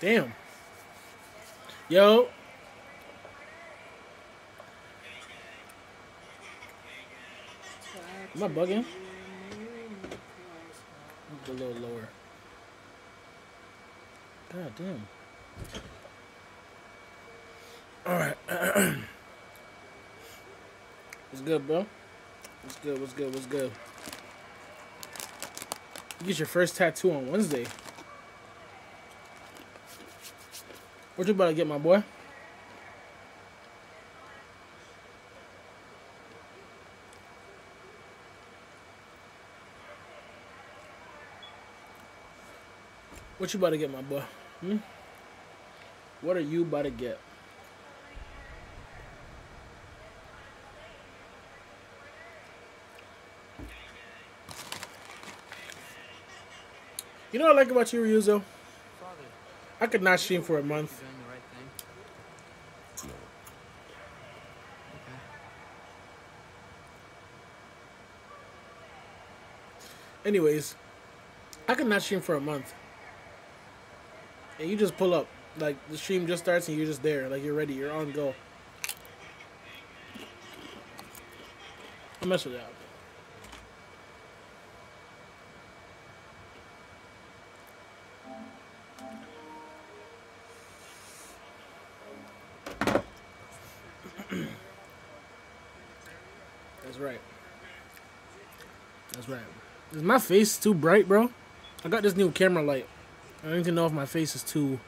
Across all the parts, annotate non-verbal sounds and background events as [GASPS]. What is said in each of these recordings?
Damn. Yo. Am I bugging? A little lower. God damn. Alright. [CLEARS THROAT] What's good, bro? What's good? What's good? What's good? You get your first tattoo on Wednesday. What you about to get, my boy? What you about to get, my boy? Hmm? What are you about to get? You know what I like about you, Ryuzo? I could not stream for a month. Anyways, I could not stream for a month. And you just pull up. Like, the stream just starts and you're just there. Like, you're ready. You're on go. I mess with that. Is my face too bright, bro? I got this new camera light. I don't even know if my face is too.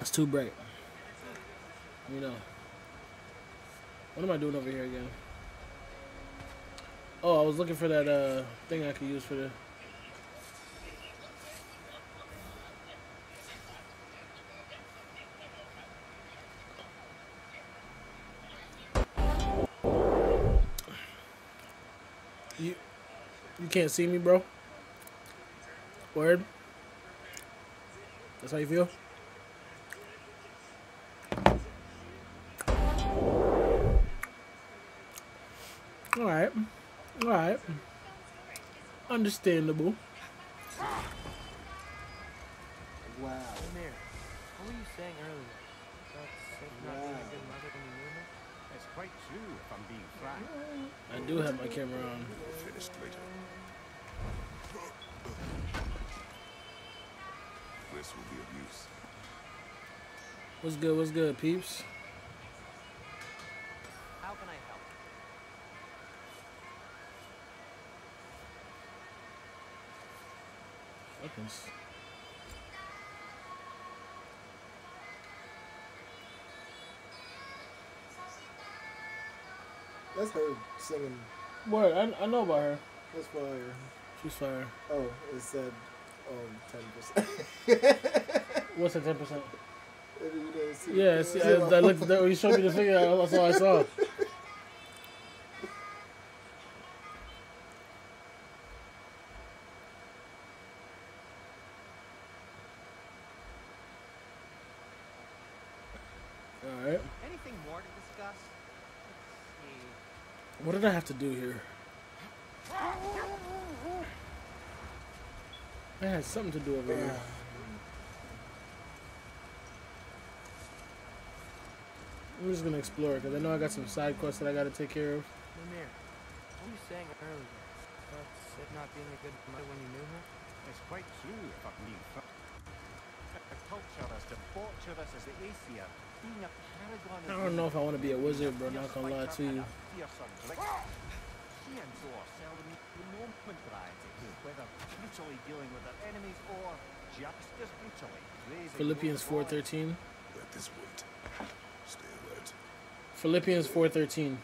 It's too bright. You know. What am I doing over here again? Oh, I was looking for that uh thing I could use for the. Can't see me, bro. Word. That's how you feel. All right, all right. Understandable. Wow. Mimir, what were you saying earlier? About Sif not being a good mother when you knew her? It's quite true, if I'm being frank. I do have my camera on. Finished later. This will be of use. What's good? What's good, peeps? How can I help? Weapons. That's her singing. Word. I, I know about her. That's fire. She's fire. Oh, it said um ten percent. What's the ten percent? You didn't Yeah, it. see, I, I looked. That, you showed me the figure. That's all I saw. All right. Anything more to discuss? What did I have to do here? I had something to do over here. I'm just gonna explore because I know I got some side quests that I gotta take care of. Mimir, what were you saying earlier? About Sif not being a good mother when you knew her? It's quite true, if I'm being frank. A culture as debaucherous as the Aesir, being a paragon I don't know if I want to be a wizard, bro. Not gonna lie to you. She and Thor seldom the nomenclature, whether brutally dealing with their enemies or just as brutally raising Philippians 4:13. Let this wait. Stay alert. Philippians 4:13.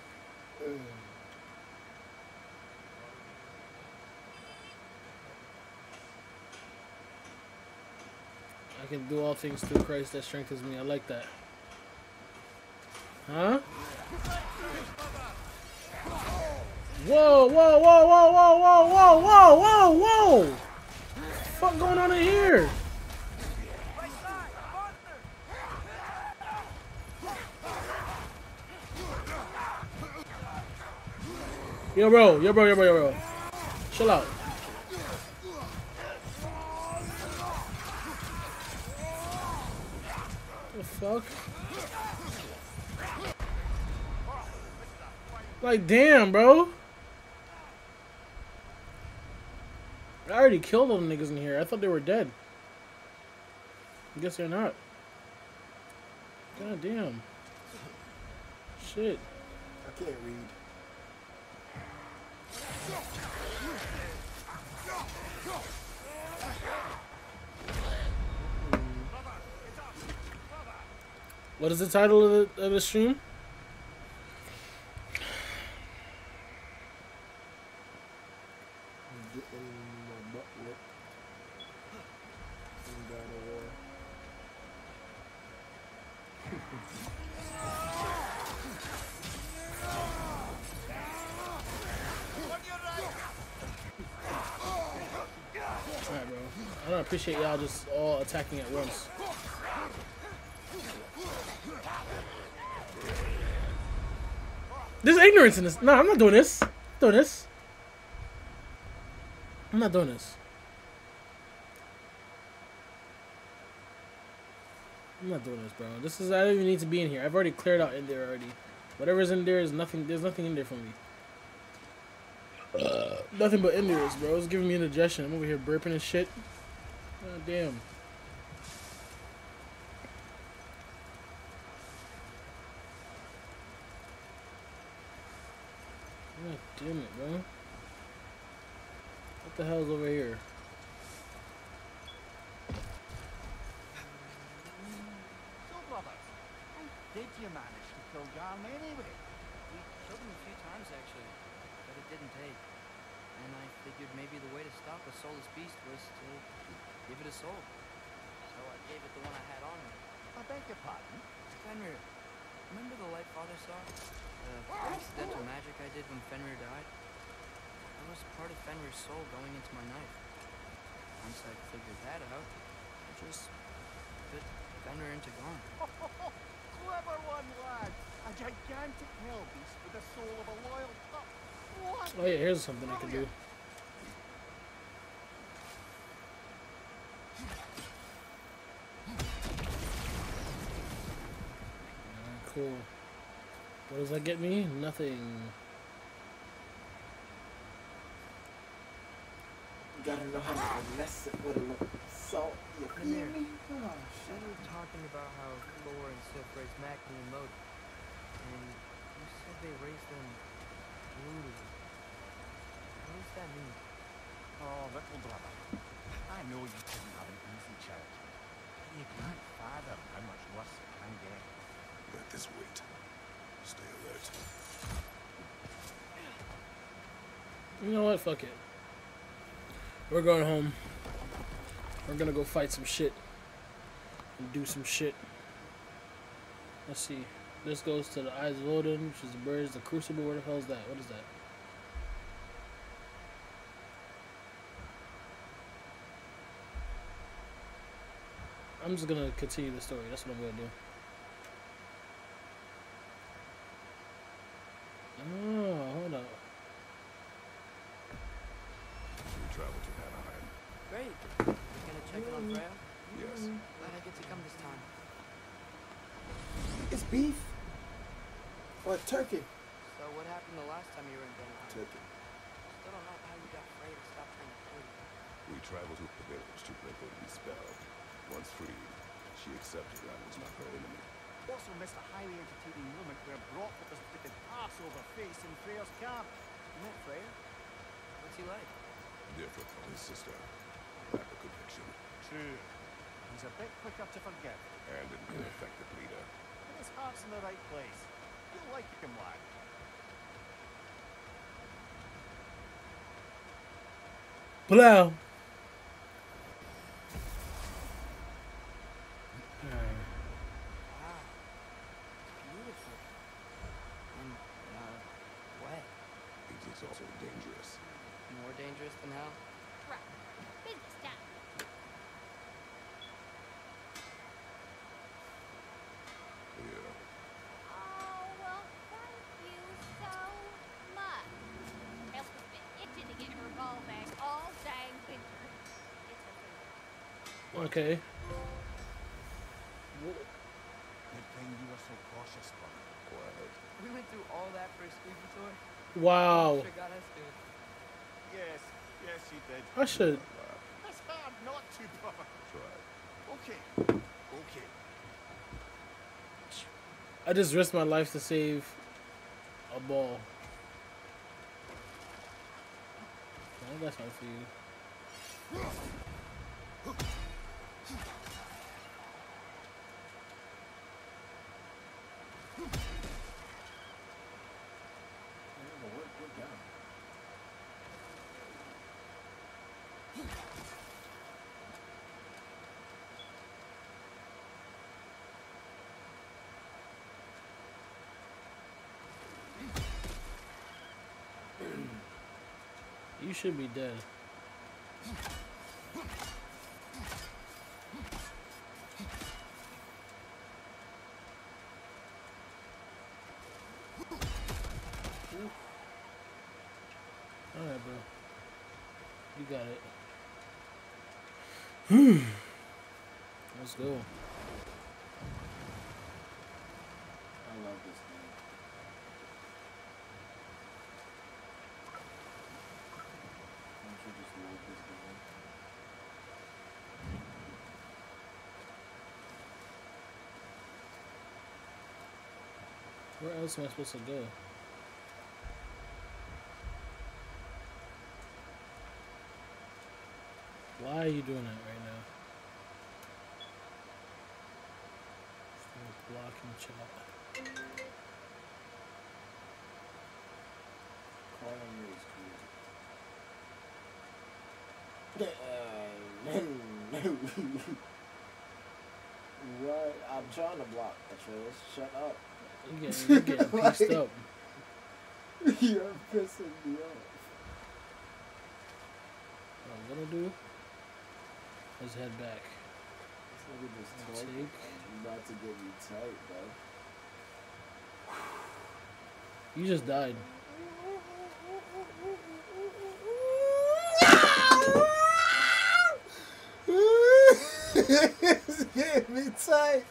I can do all things through Christ that strengthens me. I like that. Huh? Whoa, whoa, whoa, whoa, whoa, whoa, whoa, whoa, whoa, whoa! Fuck going on in here? Yo, bro, yo, bro, yo, bro, yo, bro. Chill out. What the fuck? Like, damn, bro. Already killed them niggas in here. I thought they were dead. I guess they're not. God damn. Shit. I can't read. What is the title of the, of the stream? I don't appreciate y'all just all attacking at once. There's ignorance in this. No, I'm not doing this. Doing this. I'm not doing this. I'm not doing this, bro. This is I don't even need to be in here. I've already cleared out in there already. Whatever's in there is nothing. There's nothing in there for me. Uh, nothing but indoors, bro. It's giving me indigestion. I'm over here burping and shit. God damn. God damn it, bro. What the hell's over here? So, brothers, how did you manage to kill Garm anyway? We killed him a few times actually, didn't take. And I figured maybe the way to stop a soulless beast was to give it a soul. So I gave it the one I had on me. I beg your pardon? Fenrir, remember the light father saw? The accidental magic I did when Fenrir died? That was part of Fenrir's soul going into my knife. Once I figured that out, I just put Fenrir into Garm. [LAUGHS] Clever one, lad. A gigantic hell beast with the soul of a loyal pup. What? Oh yeah, here's something I can do. Cool. What does that get me? Nothing. You gotta know how to finesse it with a little salt. You Come feel here. me? Oh, We shit. were talking about how Thor and Sif raised Magni and Modi, and you said they raised them brutally. What does that mean? Oh, little brother. I know you didn't have an easy childhood. But you can't fathom how much worse it can get. Let this wait. Stay alert. You know what? Fuck it. We're going home. We're gonna go fight some shit. And do some shit. Let's see. This goes to the Eyes of Odin, which is the birds, the crucible. Where the hell is that? What is that? I'm just gonna continue the story. That's what I'm gonna do. Oh, hold up. We travel to Vanaheim. Great. You gonna check it on mm-hmm. Freya? Yes. Glad I get to come this time. It's beef. Or turkey. So what happened the last time you were in Denmark? Turkey. Still don't know how you got Freya to stop trying to kill you. We traveled to the village to break Odin's spell. Once freed, she accepted that I was not her enemy. Also missed a highly entertaining moment where Brok was the Passover face in Freyr's camp. You met Freyr? What's he like? Different from his sister. Lack of conviction. True. He's a bit quicker to forgive. And an ineffective leader. But his heart's in the right place. You'll like him, lad. Blow. Wow. Beautiful. And, uh, wet. It is also dangerous. More dangerous than hell? Right. Business time. Yeah. Oh, well, thank you so much. Elsa's been itching to get her ball back all dang winter. It's her favorite. Okay. be cautious, brother. We went through all that for a squeaky toy. Wow. Sure got us good. Yes, yes, you did. I should. It's hard not to. Try. Okay, okay. I just risked my life to save a ball. I got something for you. You should be dead. Let's go. I love this game. Don't you just love this game? Where else am I supposed to go? Why are you doing that right now? Stop blocking chat. Calling you is crazy. what? I'm trying to block, the Atreus. Shut up. You getting, you getting [LAUGHS] pieced up. You're pissing me off. What I'm gonna do is head back. This nigga just Take. talking. You about to get me tight, bro. You just died. [LAUGHS] it's getting me tight.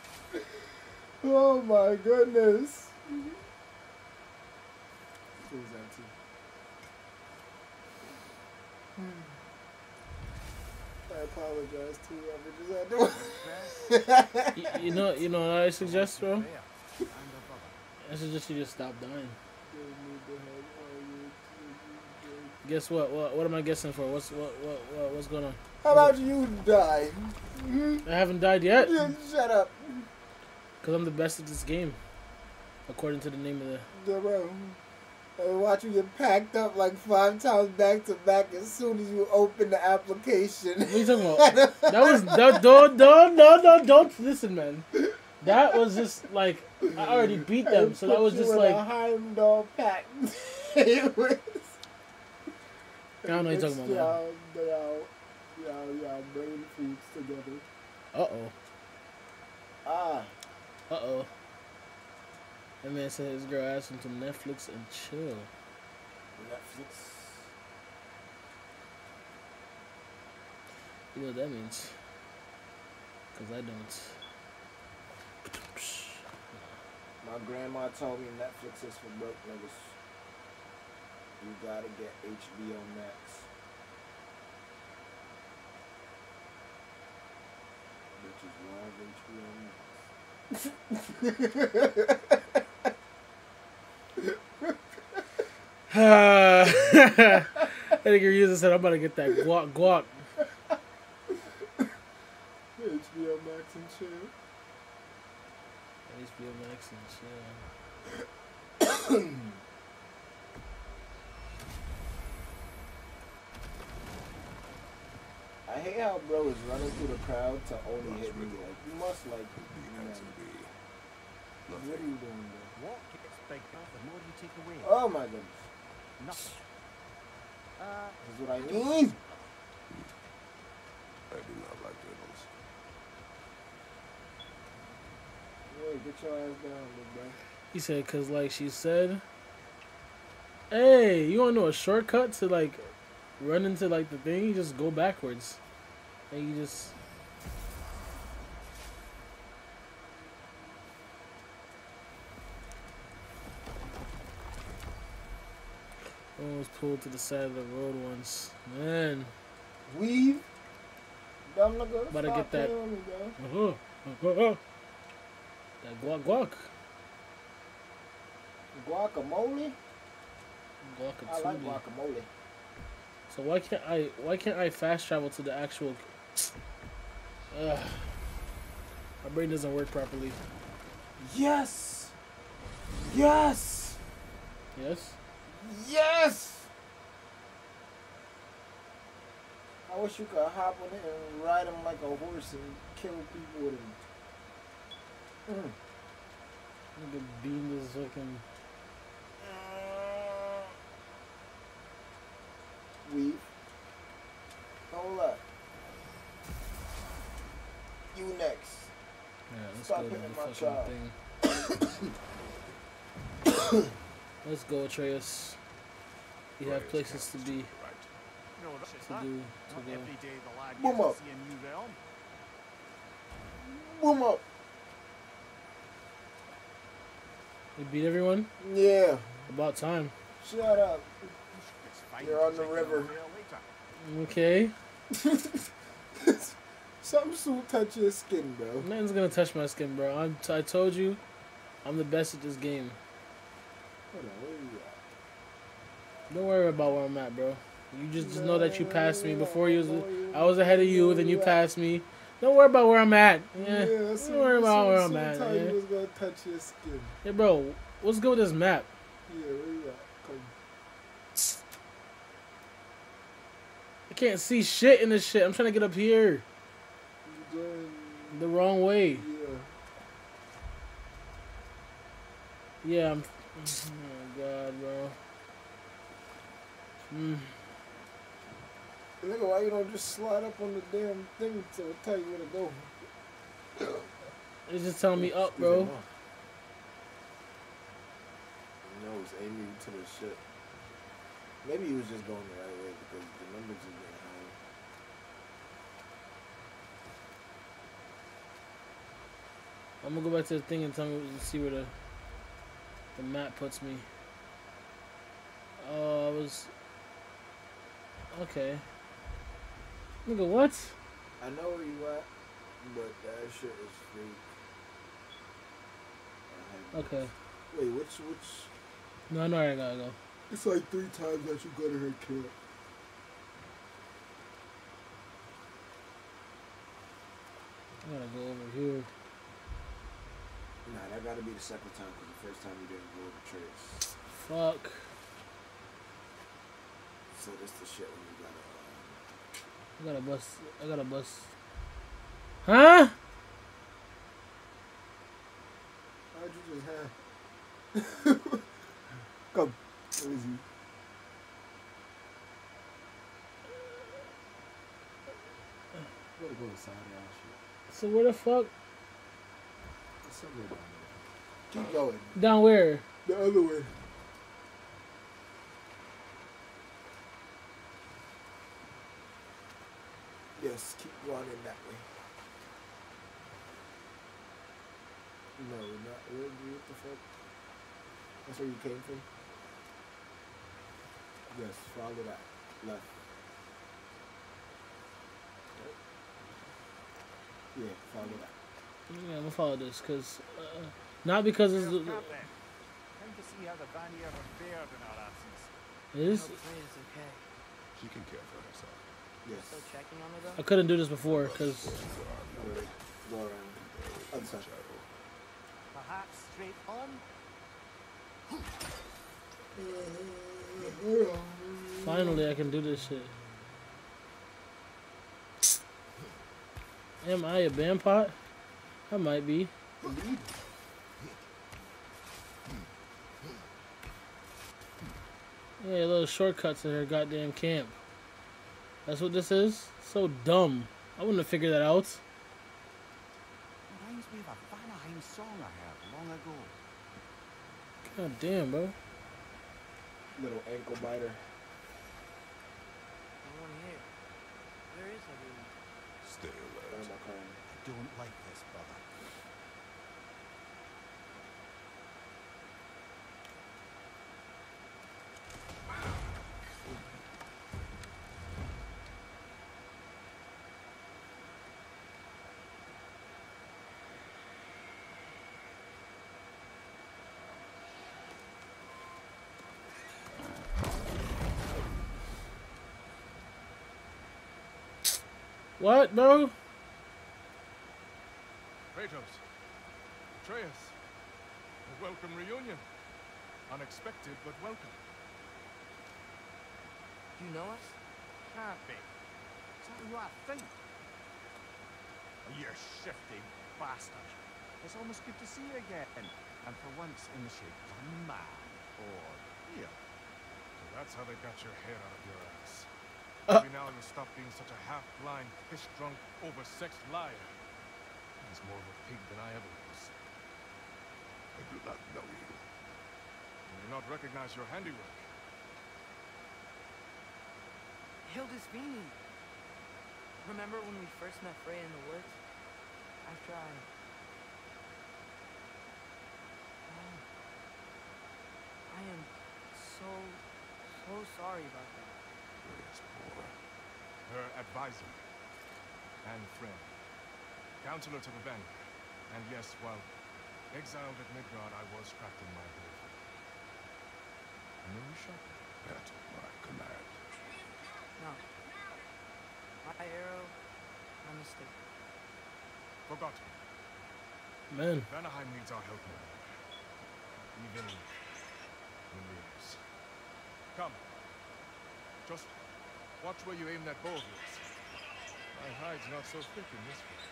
Oh my goodness. It was empty. Hmm. I apologize to whoever just had to. [LAUGHS] You, you know, you know what I suggest, bro? There. And above I suggest you just stop dying. Give me the head. You- Guess what? What, what am I guessing for? What's what, what, what what's going on? How about you die? I haven't died yet, Shut up. cause I'm the best at this game, according to the name of the. Bro. I watch you get packed up like five times back to back as soon as you open the application. What are you talking about? [LAUGHS] That was no, don't, don't, no, no, don't listen, man. That was just like I already beat them, so that was just a like Heimdall pack. [LAUGHS] it was. I don't know what you're talking about, Y'all, y'all, y'all, y'all brain foods together. uh oh, Ah, uh oh. That man said his girl asked him to Netflix and chill. Netflix. You know what that means? Cause I don't. My grandma told me Netflix is for broke niggas. You gotta get HBO Max. Which is why HBO Max. [LAUGHS] I think your user said I'm about to get that guac guac. HBO Max and chill. HBO Max and chill. [COUGHS] I hate how bro is running through the crowd to only hit me. Like you must like B man, and B. What are you doing, bro? What gets bigger, the more you take away. Oh my goodness. Nothing. Uh, This is what I mean. I do not like riddles. Hey, get your ass down, bro. He said, cause like she said, hey, you wanna know a shortcut to like run into like the thing? You just go backwards, and you just. One was pulled to the side of the road once. Man. Weave. Nigga. Better stop get that- me. Uh-huh. that guac guac. Guacamole. I like Guacamole. guacamole. So why can't I why can't I fast travel to the actual Ugh. My brain doesn't work properly. Yes. Yes. Yes? Yes. I wish you could hop on it and ride him like a horse and kill people with him. Mm. Nigga beamed this fucking Weave. Hold up. You next. Yeah, let's Stop go hitting my child. [COUGHS] [COUGHS] [COUGHS] thing. let's go, Atreus. We have Right, places to be, Right. To do, to go. every day the lad Boom up. to see a new realm. Boom up. We beat everyone? Yeah. About time. Shut up. You're on the river. over there later. Okay. [LAUGHS] Something soon touch your skin, bro. Nothing's gonna touch my skin, bro. I'm t- I told you, I'm the best at this game. Hold on, where you at? Don't worry about where I'm at, bro. You just, just know that you passed me before you was. I was ahead of you, then you passed me. Don't worry about where I'm at. Yeah. that's Don't worry about where I'm at. Yeah. you was gonna touch your skin. Hey, bro. What's good with this map? Yeah, where you at? Come. I can't see shit in this shit. I'm trying to get up here. Going? The wrong way. Yeah. Yeah, I'm. Mm-hmm. Bro. Mm. Nigga, why you don't just slide up on the damn thing it tell you where to go? It's just telling me up, bro. No, it's aiming you to the shit. Maybe he was just going the right way because the numbers are getting higher. I'm gonna go back to the thing and tell me to see where the the map puts me. Oh, I was okay. Nigga, what? I know where you at, but that shit is fake. Okay. Wait, which which? No, I know where I gotta go. It's like three times that you go to her camp. I gotta go over here. Nah, that gotta be the second time because the first time you didn't go to trace. Fuck. So this the shit when you gotta. Um, I gotta bust. I gotta bust. Huh? how'd you just have? [LAUGHS] Come, let me. Gotta go inside that shit. So where the fuck? It's somewhere down there. Keep going. Down where? The other way. Yes, keep running that way. No, not where what the fuck? That's where you came from? Yes, follow that. Left. Right? Yeah, follow that. Yeah, I'm gonna follow this, cause uh, not because it's Well, the, Captain, Time to see how the Vanir have fared in our absence. it is. I hope Freya's okay. She can care for herself. Yes. Still checking on her I couldn't do this before, cause Alright, Go around. Other side. Perhaps straight on? finally I can do this shit. Am I a vampire? I might be. Yeah, little shortcuts in her goddamn camp. That's what this is? So dumb. I wouldn't have figured that out. Reminds me of a Vanaheim song I heard long ago. God damn, bro. Little ankle biter. No one here. Where is everyone? Stay alert. I don't like this, brother. What, No? Kratos. Atreus. A welcome reunion. Unexpected, but welcome. Do you know us? Can't be. Is that who I think? Oh, You're shifty bastard. It's almost good to see you again. And for once in the shape of a man. Or here. So that's how they got your hair out of your ass. Maybe now you'll stop being such a half-blind, piss-drunk, oversexed liar. He's more of a pig than I ever was. I do not know you. You do not recognize your handiwork. Hildisvini. Remember when we first met Freya in the woods? I... Oh. I am so, so sorry about that. Freya's. Her advisor. And friend. Counselor to the Vanguard. And yes, while exiled at Midgard, I was trapped in my grave. And then you shot me. At my command. No. My arrow, my mistake. Forgotten. Man. Vanaheim needs our help now. Even when we. Come. Just watch where you aim that bow of yours. My hide's not so thick in this one.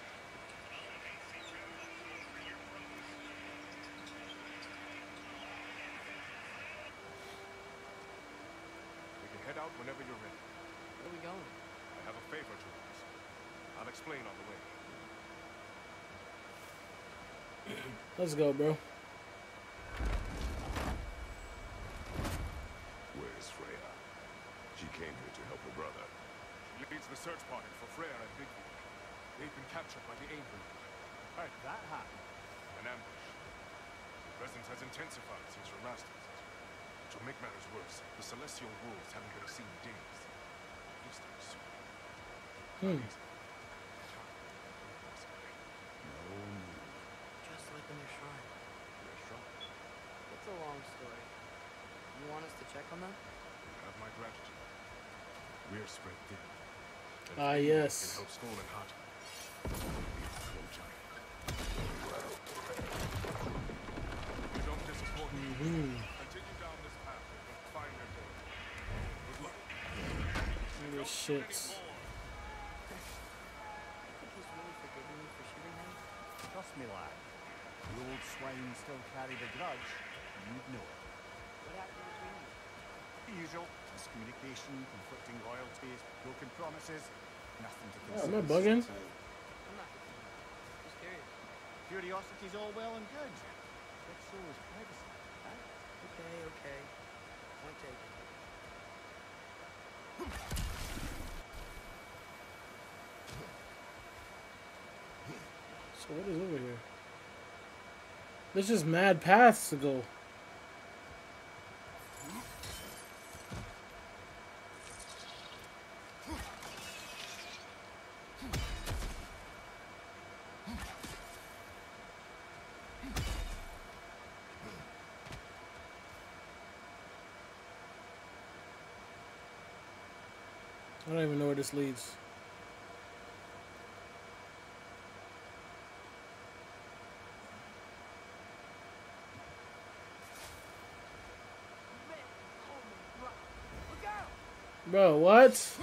We can head out whenever you're ready. Where are we going? I have a favor to ask. I'll explain on the way. Let's go, bro. Where's Freya? She came here to help her brother. She leads the search party for Freyr and Bigby. They've been captured by the Angel. How'd that happen? An ambush. The presence has intensified since your last visit. To make matters worse, the celestial wolves haven't been seen in days. At least I assume. Hmm. No need. Just like in your shrine. Your shrine. It's a long story. You want us to check on them? You have my gratitude. We're spread thin. And Ah, few yes. Can help Sköll and Hati. Be a slow giant. You don't disappoint me. Continue down this path and you'll find your goal. Good luck. Holy shit. I think he's really forgiven me for shooting him. Trust me, lad. The old swine still carried a grudge. You'd know it. What happened between you? The usual. Miscommunication, conflicting loyalties, broken promises. Nothing to Oh, am consider. I bugging? I'm not confused. Just curious. Curiosity's all well and good. But so is privacy. Huh? Okay, okay. Point taken. So what is over here? There's just mad paths to go. This leads. Bro, what?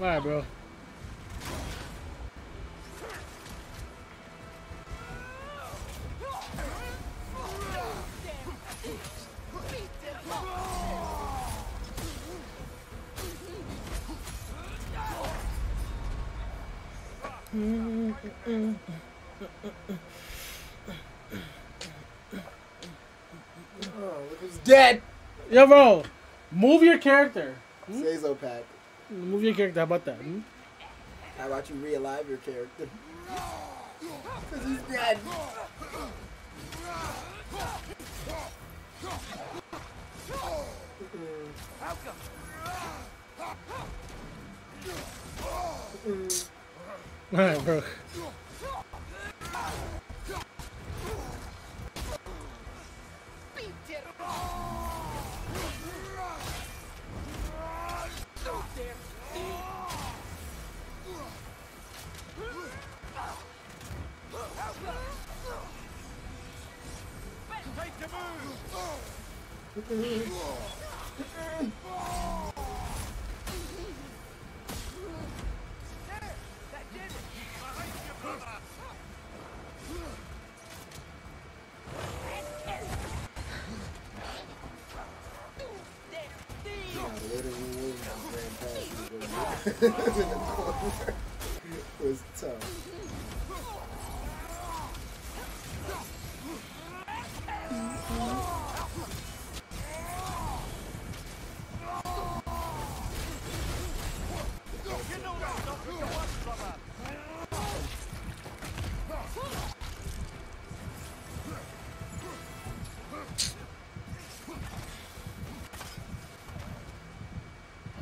Alright, bro. Oh, dead. Yo, bro. Move your character. Hmm? Sazo pack. Move your character. How about that? Hmm? How about you realive your character? Cause he's dead. [LAUGHS] Alright, bro.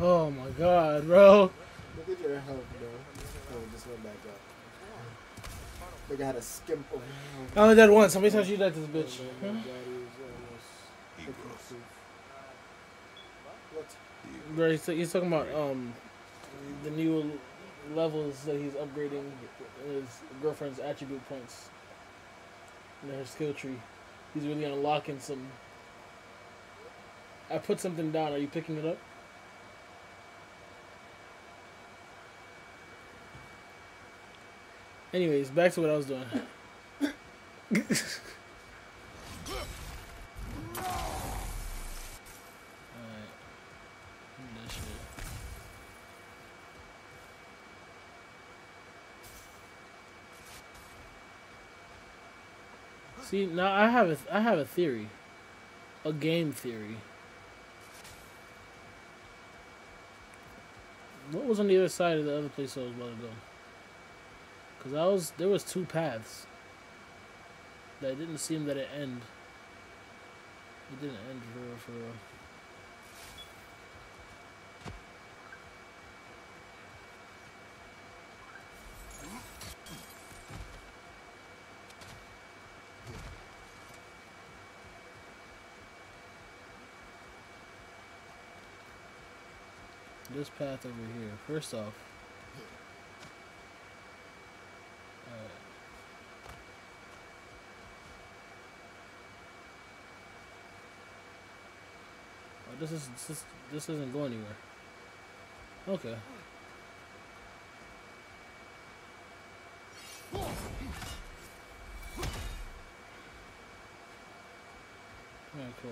Oh my god, bro. Look at your health, bro. Oh, it just went back up. Look, I had a skimp of health. I only died once. How many times you died to this bitch? Huh? daddy is almost Heroes. proof. What? Bro, he's, he's talking about um the new levels that he's upgrading his girlfriend's attribute points in her skill tree. He's really unlocking some. I put something down. Are you picking it up? Anyways, back to what I was doing. See, now I have a I have a theory. A game theory. What was on the other side of the other place I was about to go? Cause I was there was two paths. That didn't seem that it end. It didn't end for for. This path over here. First off. This this, this doesn't go anywhere. Okay. Alright, cool.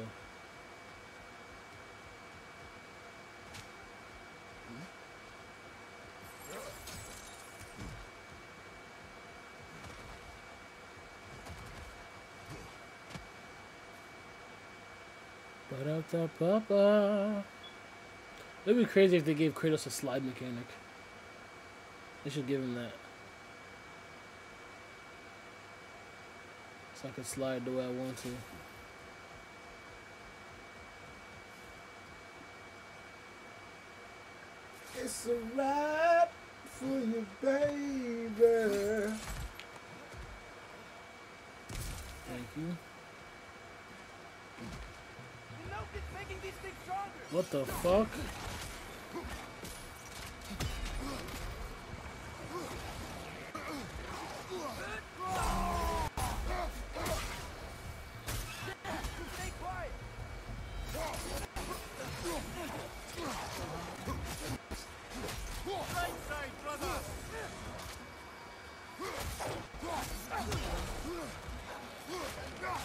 Ba-da-da-ba-ba. It'd be crazy if they gave Kratos a slide mechanic. They should give him that. So I can slide the way I want to. It's a wrap for you, baby. Thank you. What the fuck?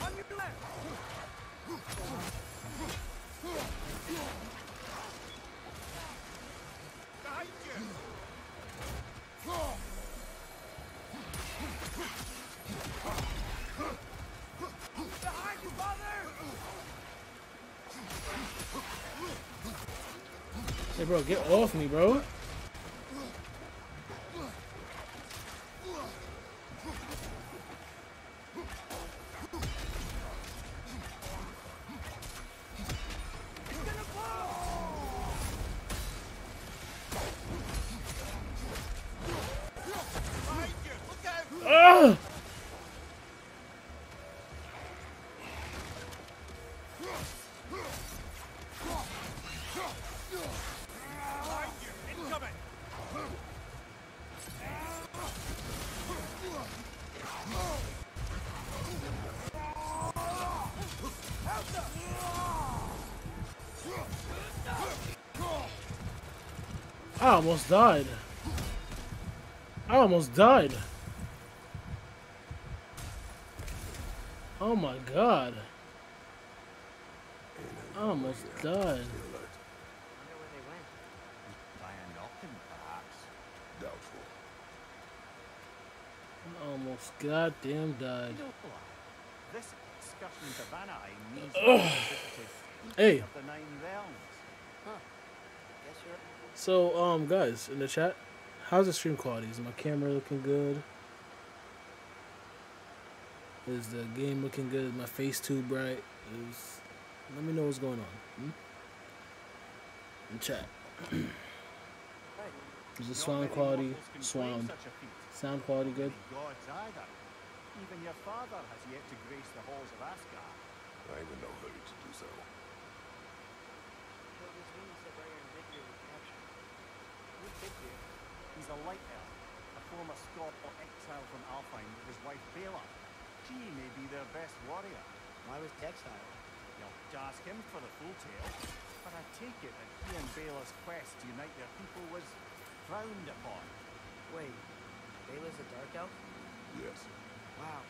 On your left! Hey, bro, get off me, bro. Almost died. I almost died. Oh my god. I almost died. Wonder where they went. By a knocking, perhaps. Doubtful. I almost goddamn died. Nola, this excursion to Vanaheim means that we visited each Hey. of the nine realms. Guess you're So, um, guys, in the chat, how's the stream quality? Is my camera looking good? Is the game looking good? Is my face too bright? Is let me know what's going on. Hmm? In chat. Is the sound quality, mortals sound, such a feat. sound quality good? Many gods either. Even your father has yet to grace the halls of Asgard. I'm in no hurry to do so. Killed his wings that Raya and Vidya were captured. Who's Vidya? He's a light elf, a former Scot or exile from Alfheim with his wife Bela. She may be their best warrior. Why was he exiled? You'll have to ask him for the full tale. But I take it that he and Bela's quest to unite their people was frowned upon. Wait, Bela's a dark elf? Yes. Wow.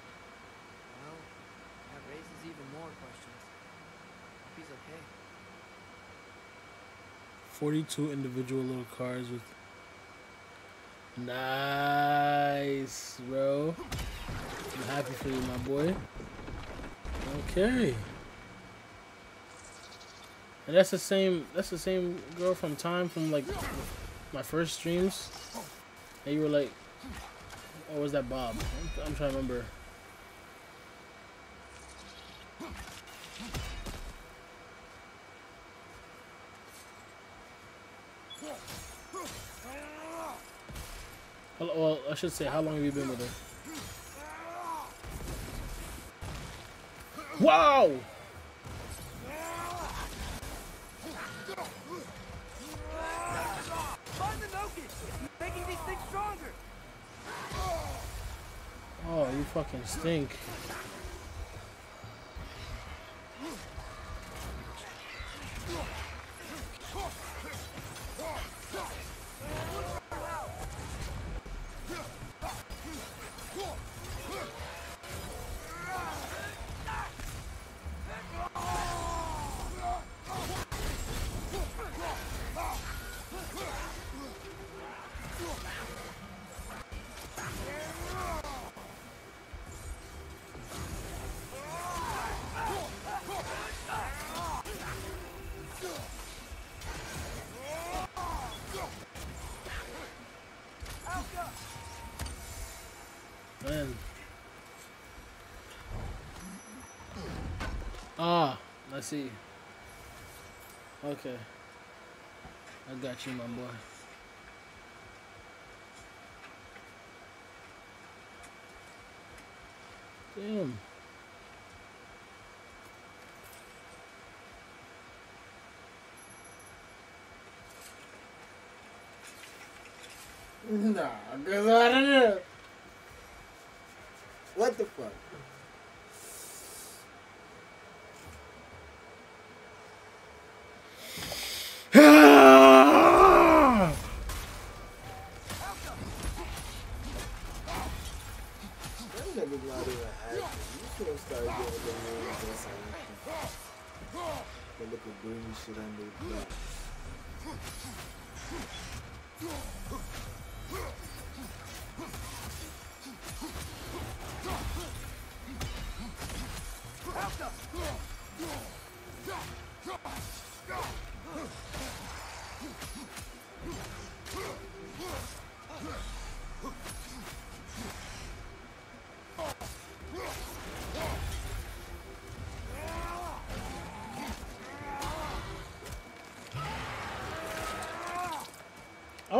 Well, that raises even more questions. Hope he's okay. 42 individual little cars with. Nice, bro. I'm happy for you, my boy. Okay. And that's the same. That's the same girl from time from like my first streams. And you were like, or was that Bob? I'm, I'm trying to remember. Well, I should say, how long have you been with her? Wow! Find the Noki! Making these things stronger! Oh, you fucking stink. I see. Okay. I got you, my boy. Damn. Nah, cause I don't know.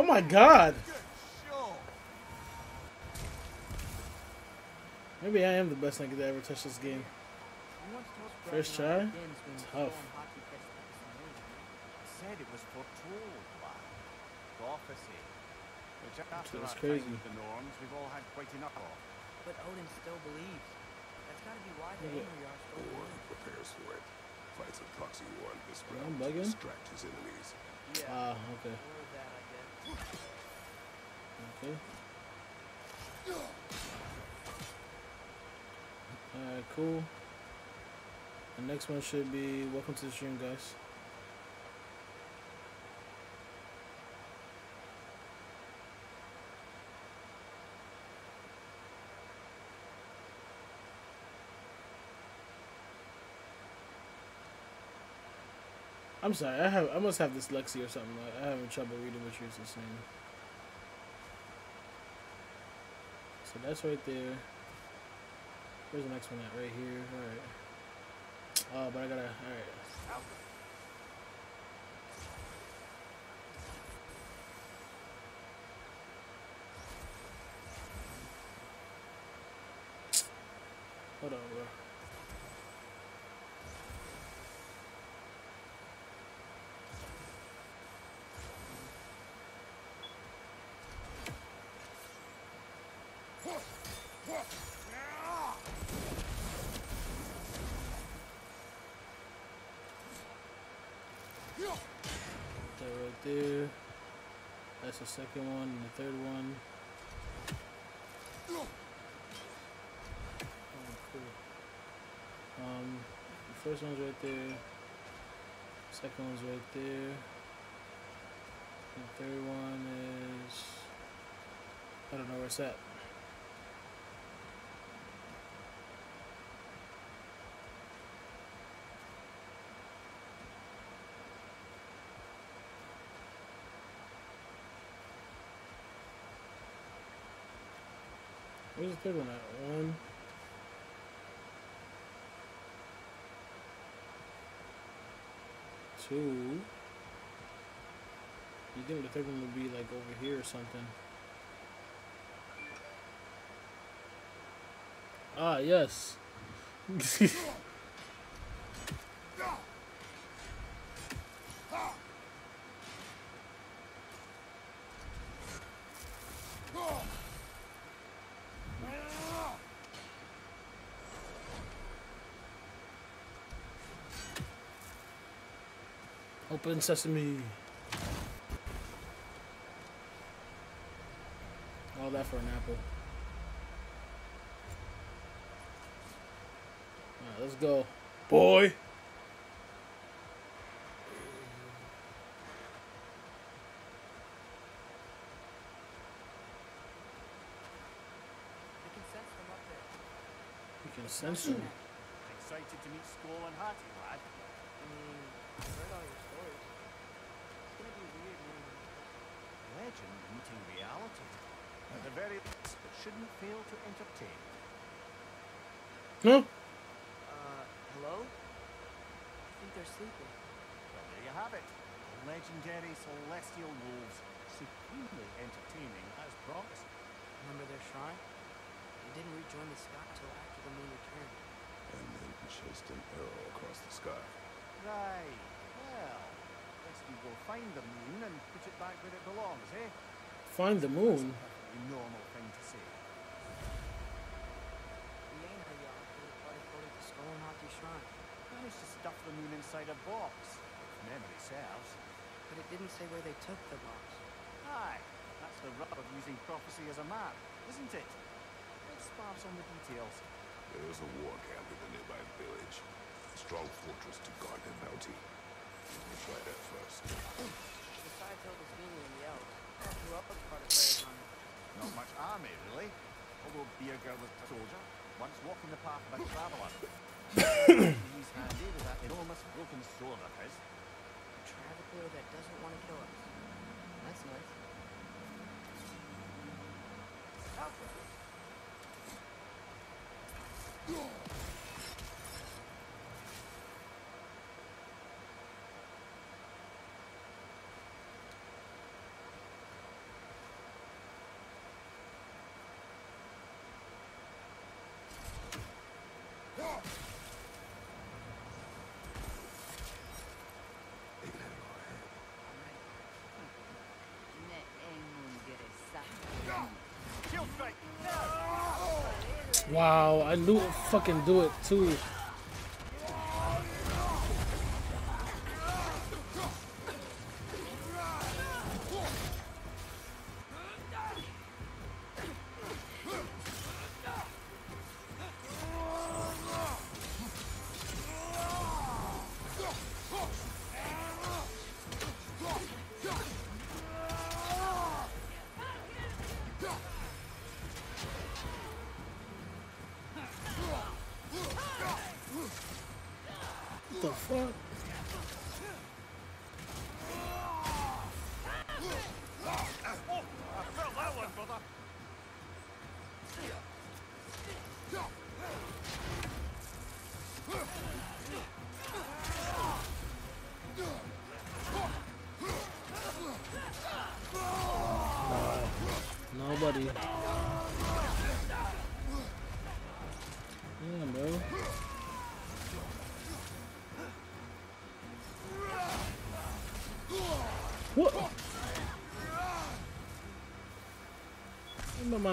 Oh my god! Maybe I am the best nigga to ever touch this game. You once told us First try? our games when Tough. football and hockey catch up to some age, right? Said it was foretold, lad. Prophecy. Which after That's that crazy. time with the Norns, we've all had quite enough of. But Odin still believes. That's gotta be why the Yeah. angry are so Or big. prepares for it. Fights a proxy war in this Am I realm to bugging? distract his enemies. Yeah. Ah, okay. or that, I guess. Alright, cool. The next one should be welcome to the stream, guys. I'm sorry, I have I must have dyslexia or something. I'm having trouble reading what you're saying. So that's right there. Where's the next one at? Right here. Alright. Oh, uh, but I gotta. Alright. Hold on, bro. That right there. That's the second one, and the third one. Oh, cool. Um, the first one's right there. Second one's right there. The third one is. I don't know where it's at. Where's the third one at? One. Two. You think the third one would be like over here or something? Ah, yes. [LAUGHS] Open sesame. All that for an apple. Alright, let's go. Boy! I can sense them up there. You can sense them. Excited to meet Sköll and Hati, lad. I mean, I've heard all your stories. It's gonna be weird meeting them. Legend meeting reality. At the very least, it shouldn't fail to entertain. Huh? Uh, hello? I think they're sleeping. Well, there you have it. Legendary celestial wolves. Supremely entertaining as promised. Remember their shrine? They didn't rejoin the sky till after the moon returned. And then chased an arrow across the sky. Right. Well, guess we go find the moon and put it back where it belongs, eh? Find the moon. Perfectly normal thing to say. We ain't her yacht till the party floated to Sköll and Hati Shrine. Managed to stuff the moon inside a box, if memory serves. But it didn't say where they took the box. Aye, that's the rub of using prophecy as a map, isn't it? Bit sparse on the details. There's a war camp in the nearby village. A strong fortress to guard their bounty. Not much army, really. Although be a girl with a soldier, once walking the path of a traveller. He's handy with that enormous broken sword of his. A traveler that doesn't want to kill us. That's nice. Ain't that all I had? Shield strike! Wow, I knew fucking do it too.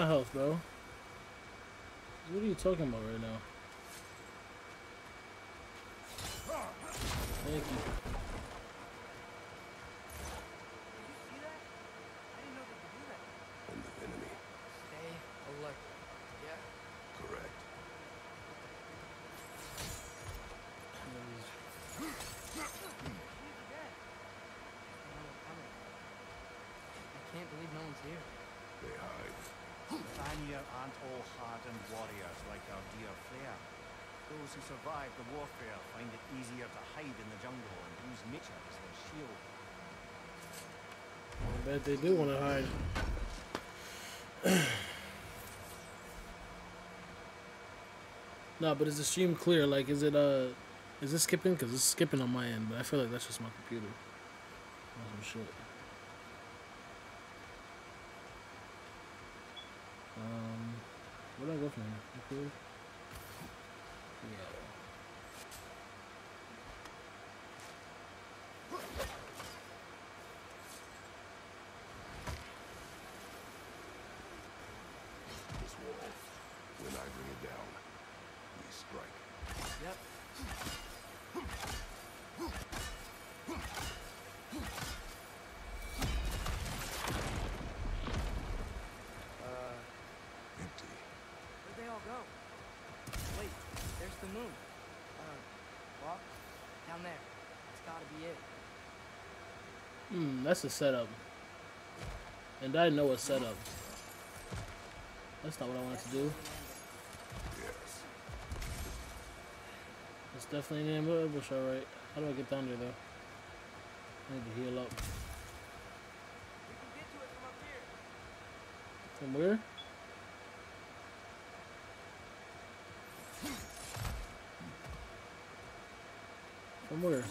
Health, bro? What are you talking about right now? Thank you. And the enemy. Stay alert. Yeah? Correct. No one's coming. I can't believe no one's here. They hide. Vanir aren't all hardened warriors like our dear Freya. Those who survive the warfare find it easier to hide in the jungle and use nature as their shield. I bet they do want to hide. no, but is the stream clear? Like, is it uh, is it skipping? Cause it's skipping on my end, but I feel like that's just my computer. Some shit. Um, where do I go from here? Up here? Yeah. This wall. When I bring it down, we strike. Yep. Uh, Empty. where'd they all go? Wait, there's the moon. Uh, well, down there. It's gotta be it. Hmm, that's a setup. And I know a setup. That's not what I wanted to do. Yes. It's definitely an ambush, alright. How do I get down there though? I need to heal up. From where? From where?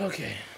Okay.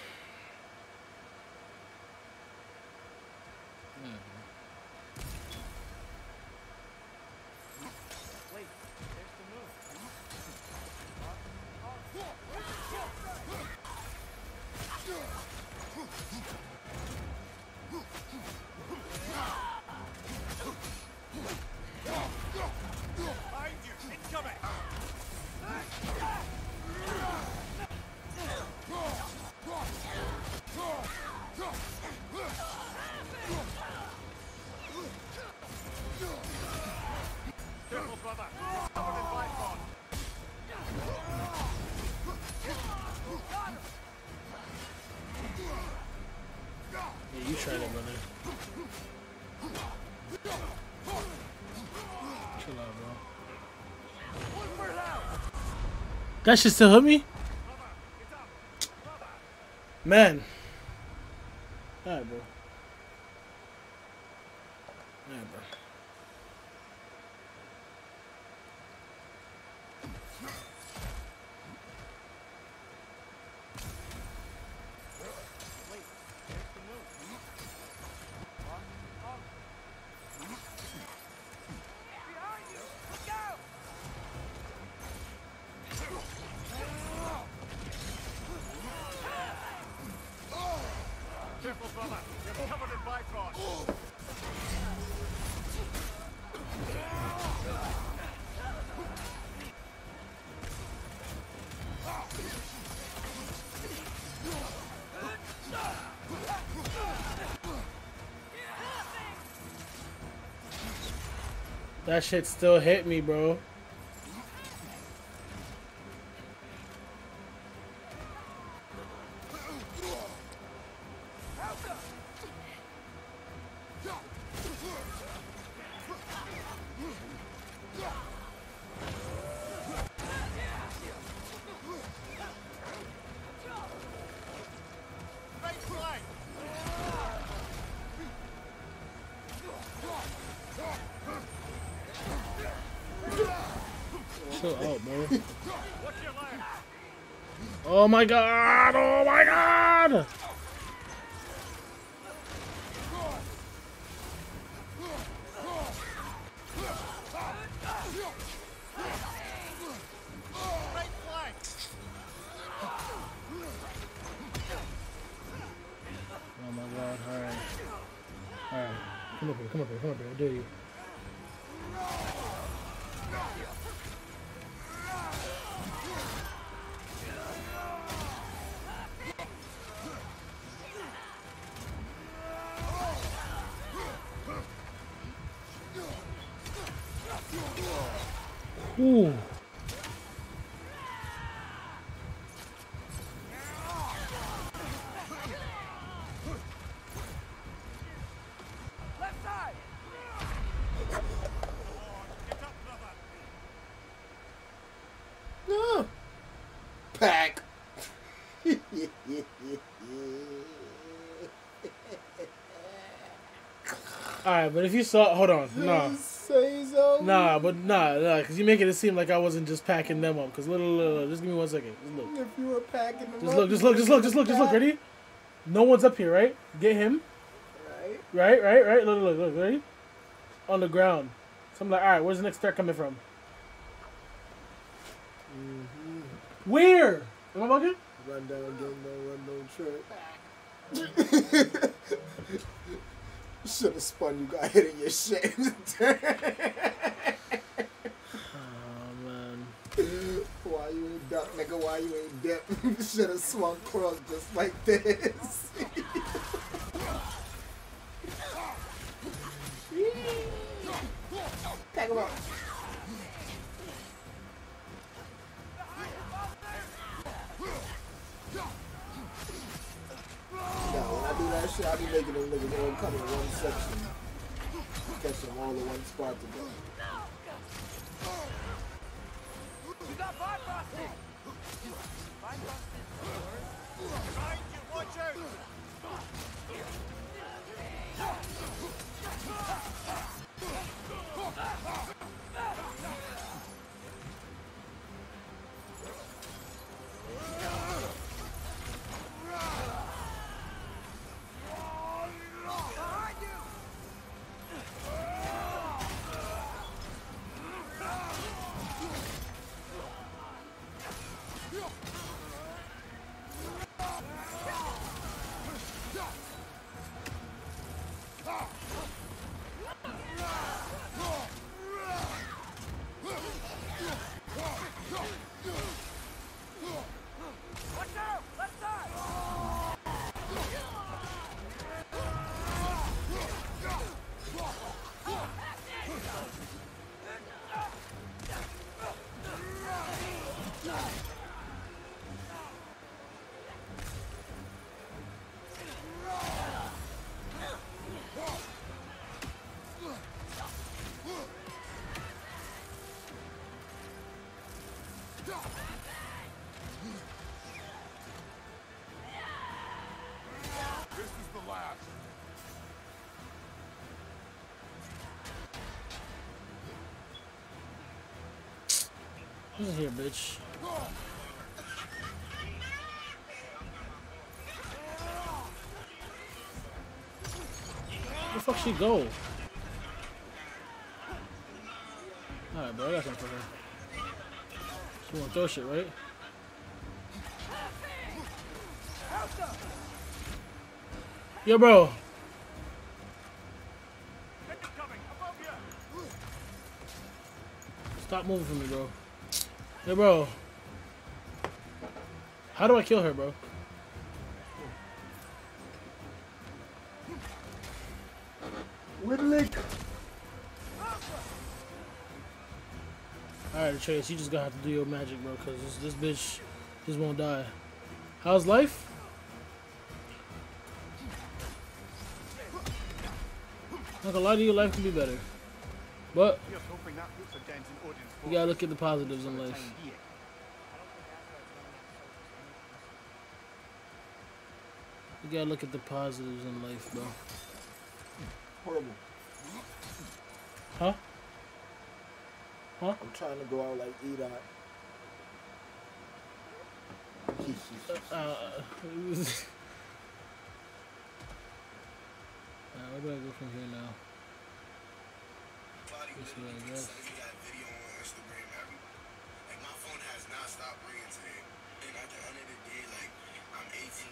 That. Chill out, bro. That shit still hit me? Man. That shit still hit me, bro. Chill out, bro. Oh my god! Oh my god! Oh my god, alright. Alright. Come up here, come up here, come up here. I dare you. Alright, but if you saw, hold on, nah, Say so. nah, but nah, nah, because you making it seem like I wasn't just packing them up. Because little, little, just give me one second. Just look, If you were packing them up. just up, look, just look, just look, just look, just look. Ready? No one's up here, right? Get him, Right. right, right, right. Look, look, look, ready? On the ground. So I'm like, all right, where's the next threat coming from? Mm-hmm. Where? Am I bugging? Run down, gang, no run, no trick. [LAUGHS] Should have spun you got hit in your shit. [LAUGHS] Oh man. why you ain't duck, nigga? Why you ain't dip? [LAUGHS] Should have swung cross just like this. Section. Catch them all in one spot together. Listen here, bitch. Where the fuck she go? Alright, bro, I got something for her. She wanna throw shit, right? Yo, bro. Stop moving from me, bro. Yo, bro. How do I kill her, bro? Whittlick. Alright, Chase, you just gonna have to do your magic, bro, because this, this bitch just won't die. How's life? Not gonna lie to you, life can be better. But Here's hoping that puts a dent in Odin's you gotta look at the positives in life. You gotta look at the positives in life, bro. Horrible. Huh? Huh? I'm trying to go out like E Dot. Uh, uh, [LAUGHS] where do I go from here now? This way, I guess. video on Instagram every like my phone has not stopped ringing today. And at the end of the day, like I'm 18,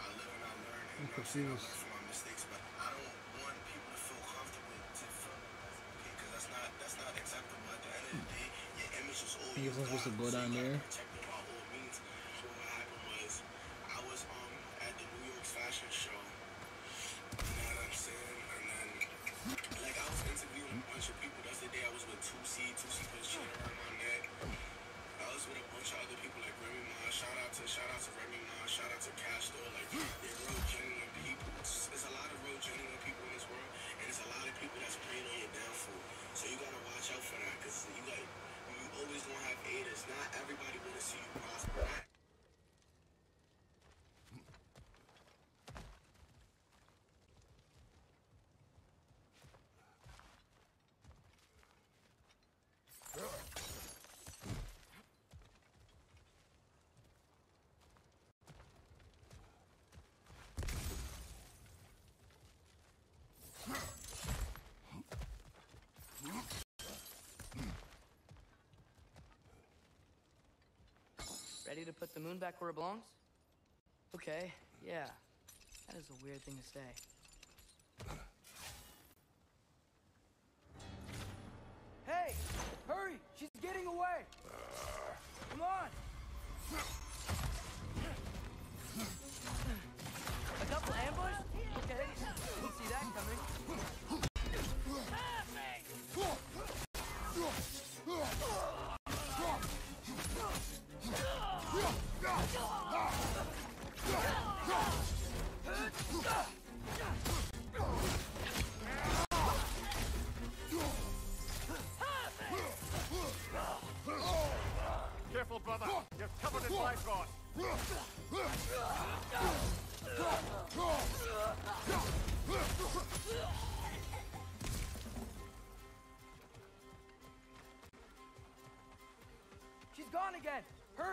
I live and I learn, and you know I'm I learn from my mistakes. But I don't want people to feel comfortable to feel okay, because that's not that's not acceptable. At the end of the day, your image is all You you wasn't supposed to go down there. Ready to put the moon back where it belongs? Okay, yeah. That is a weird thing to say.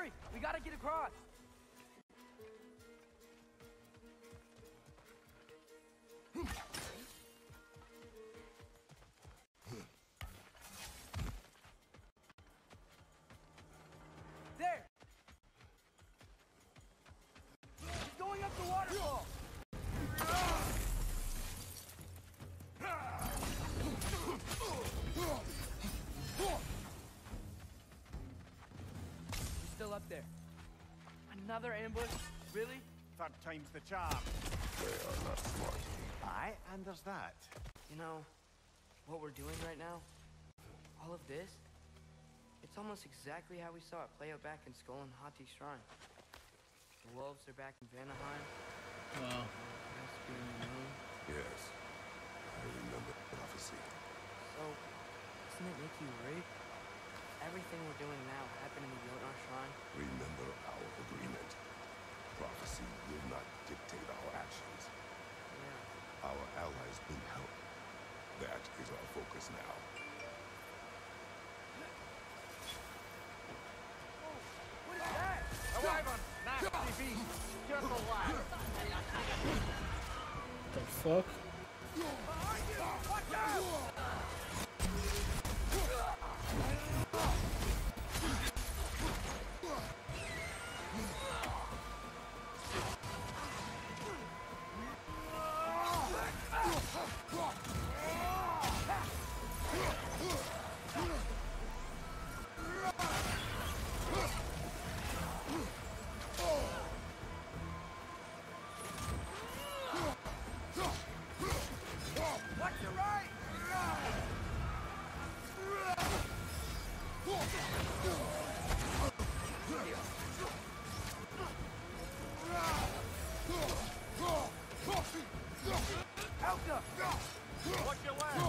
Hurry! We gotta get across! Up there. Another ambush? Really? Third time's the charm. They are not smart. Aye, and there's that. You know, what we're doing right now, all of this, it's almost exactly how we saw it play out back in Sköll and Hati Shrine. The wolves are back in Vanaheim, Wow. rescuing the moon. Yes. I remember prophecy. So, doesn't it make you worried? Everything we're doing now in the Jötnar Shrine. Remember our agreement. Prophecy will not dictate our actions. Yeah. Our allies need help. That is our focus now. Oh, what is that? TV. The fuck? Watch out!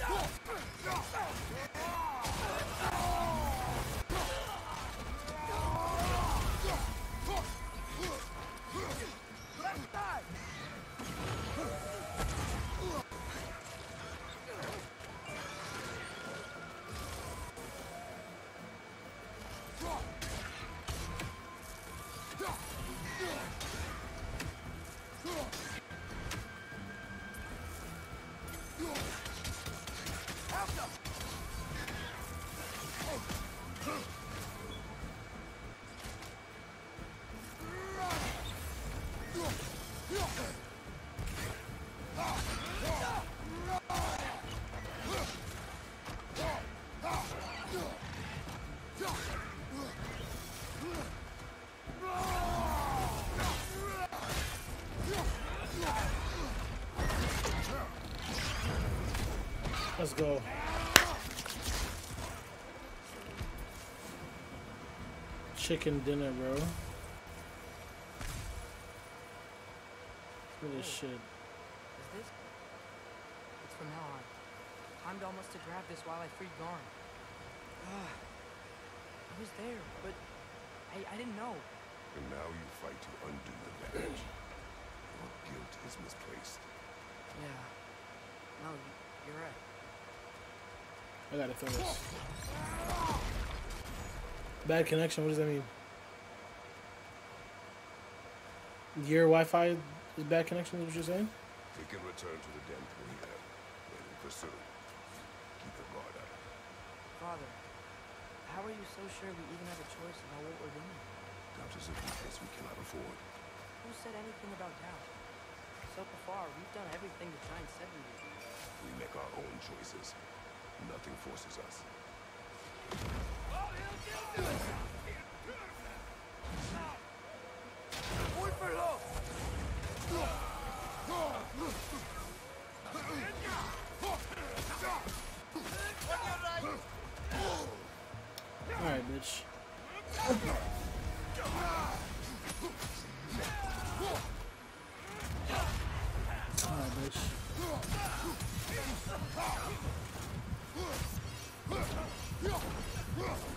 Whoa. Let's go. Chicken dinner, bro. Look at this shit. Is this? It's from now on. Timed almost to grab this while I freed Garm. Ah, I was there, but I, I didn't know. And now you fight to undo the damage. Your guilt is misplaced. Yeah. No, you're right. I gotta throw this. Bad connection, what does that mean? Your Wi Fi is bad connection, is what you're saying? We can return to the den we have. When in pursuit. Keep the guard up. Father, how are you so sure we even have a choice about what we're doing? Doubt is a weakness we cannot afford. Who said anything about doubt? So far, we've done everything to try and sever you. We make our own choices. Nothing forces us. Alright, bitch. Alright, bitch.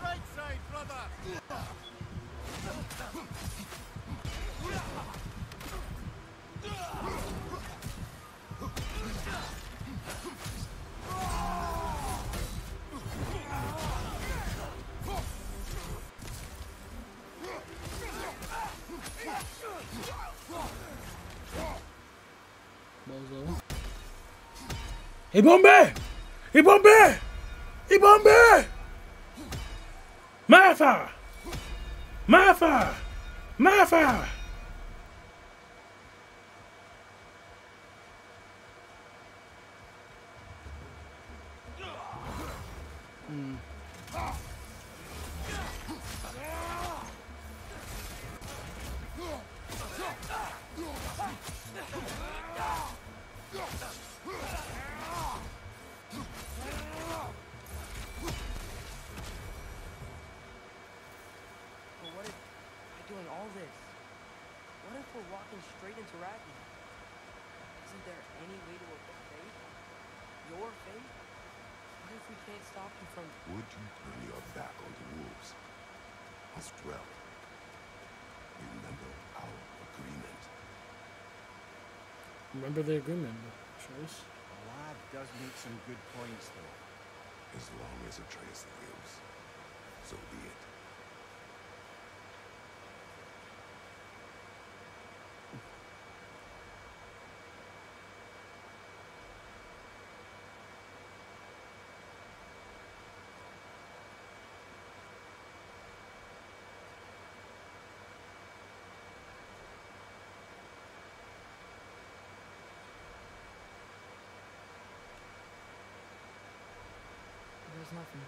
Right side, brother. Hey, Bombay! Ibombe! Ibombe! Mafia! Mafia! Mafia! Remember the agreement, Trace. The lad does make some good points, though. As long as Atreus lives, so be it. There's nothing.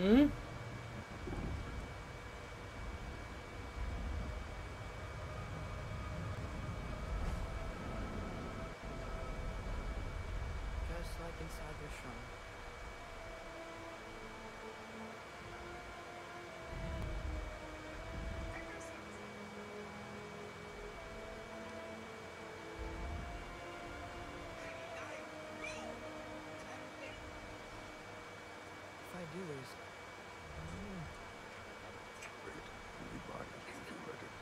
Hmm? Just like inside your shrine. If I do lose, Wait, rebuy and give you record.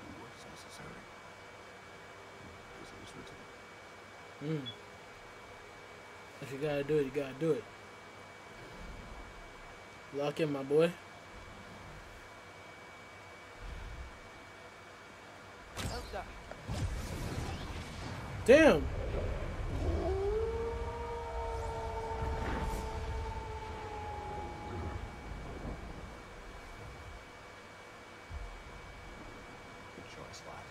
Do what's necessary. As it is written. Hmm. If you gotta do it, you gotta do it. Lock in, my boy. Damn. Good choice, lad.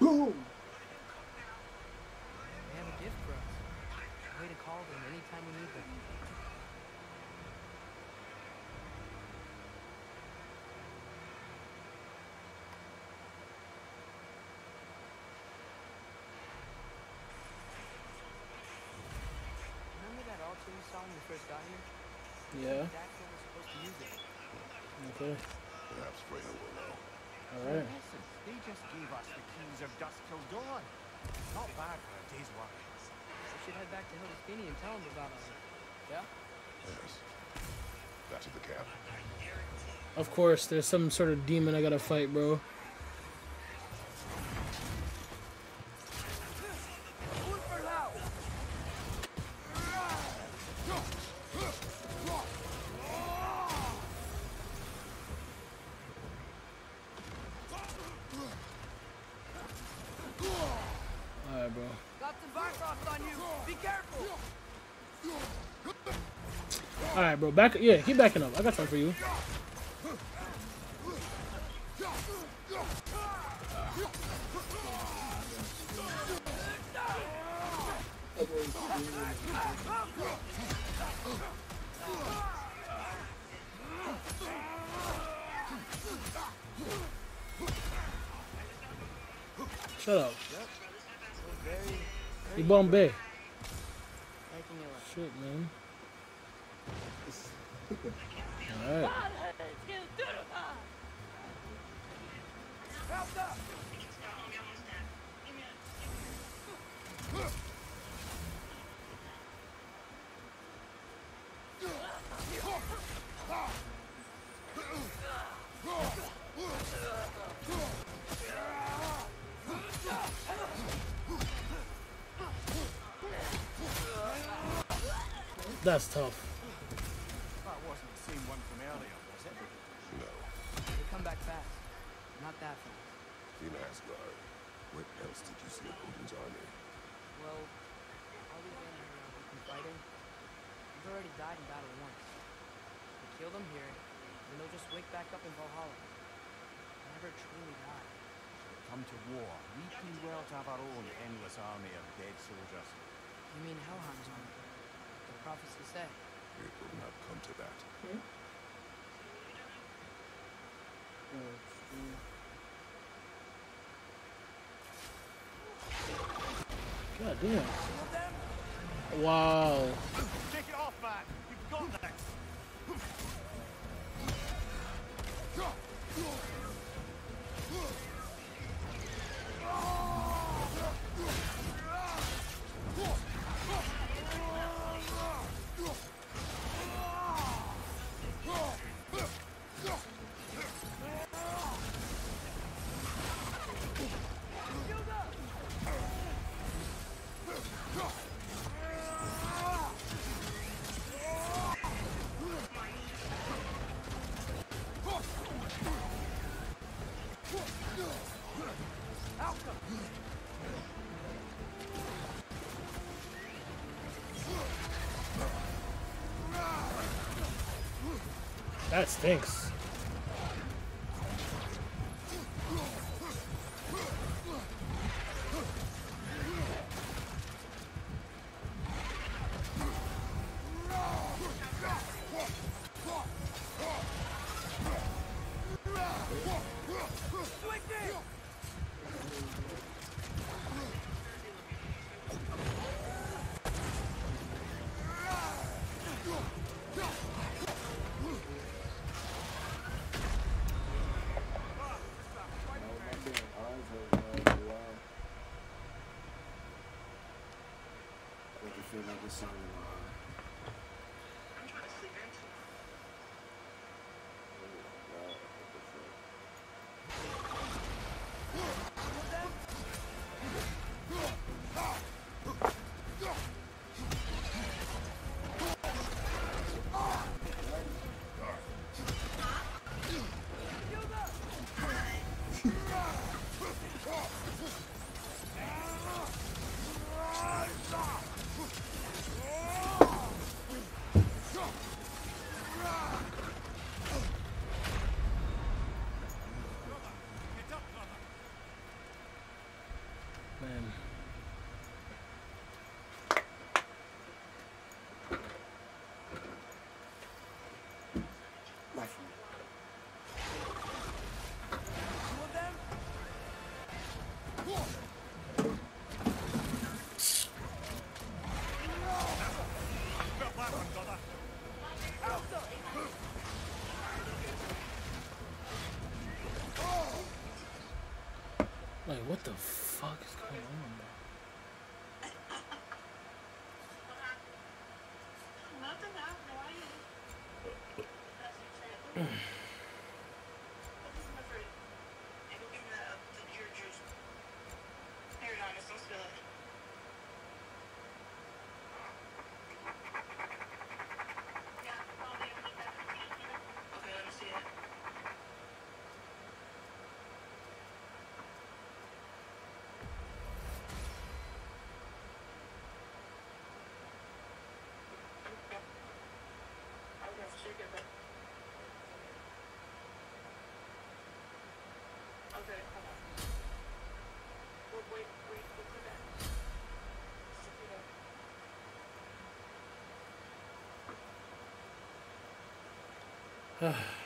Boom! they have a gift for us. A way to call them anytime we need them. Remember that altar we saw when we first got here? Yeah. That's what we're supposed to use it. Okay. Perhaps Freyja will know. All right. They just gave us the keys of Dusk Till Dawn. Not bad for a day's work. We should head back to Hildesfinia and tell them about us. Yeah? Yes. Back to the camp. Of course, there's some sort of demon I gotta fight, bro. Back. Yeah, keep backing up. I got time for you. Shut up. You Bombay. That's tough. God damn. Wow. That stinks. the fuck is going on? Nothing happened. [CLEARS THROAT] Why i'll wait, wait, back. [SIGHS] [SIGHS] [SIGHS]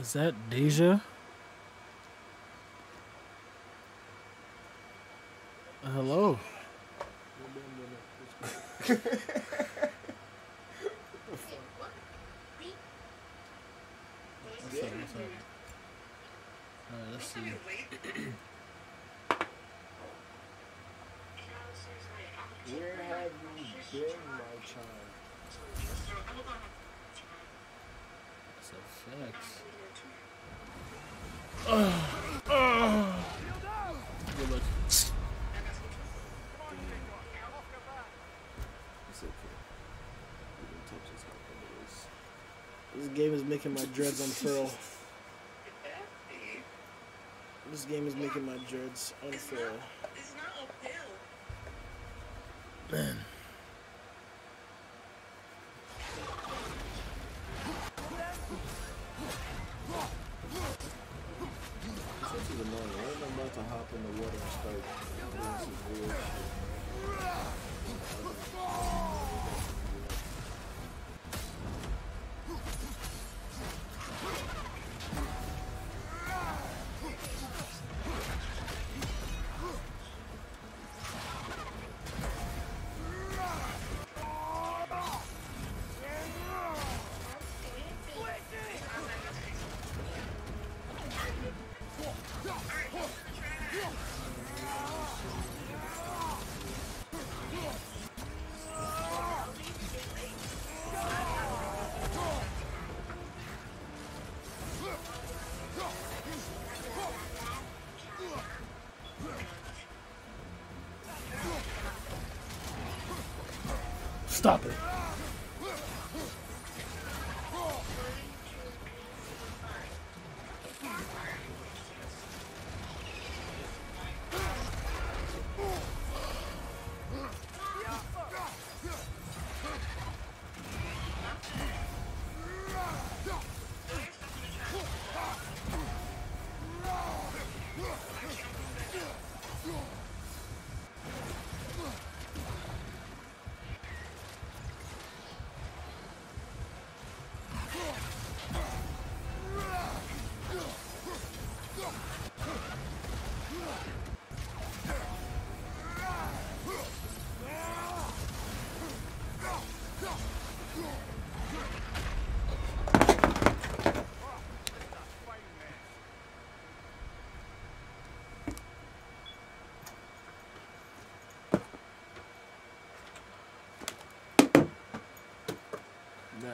Is that Deja? game is making my dreads unfurl. This game is making my dreads unfurl. Stop it.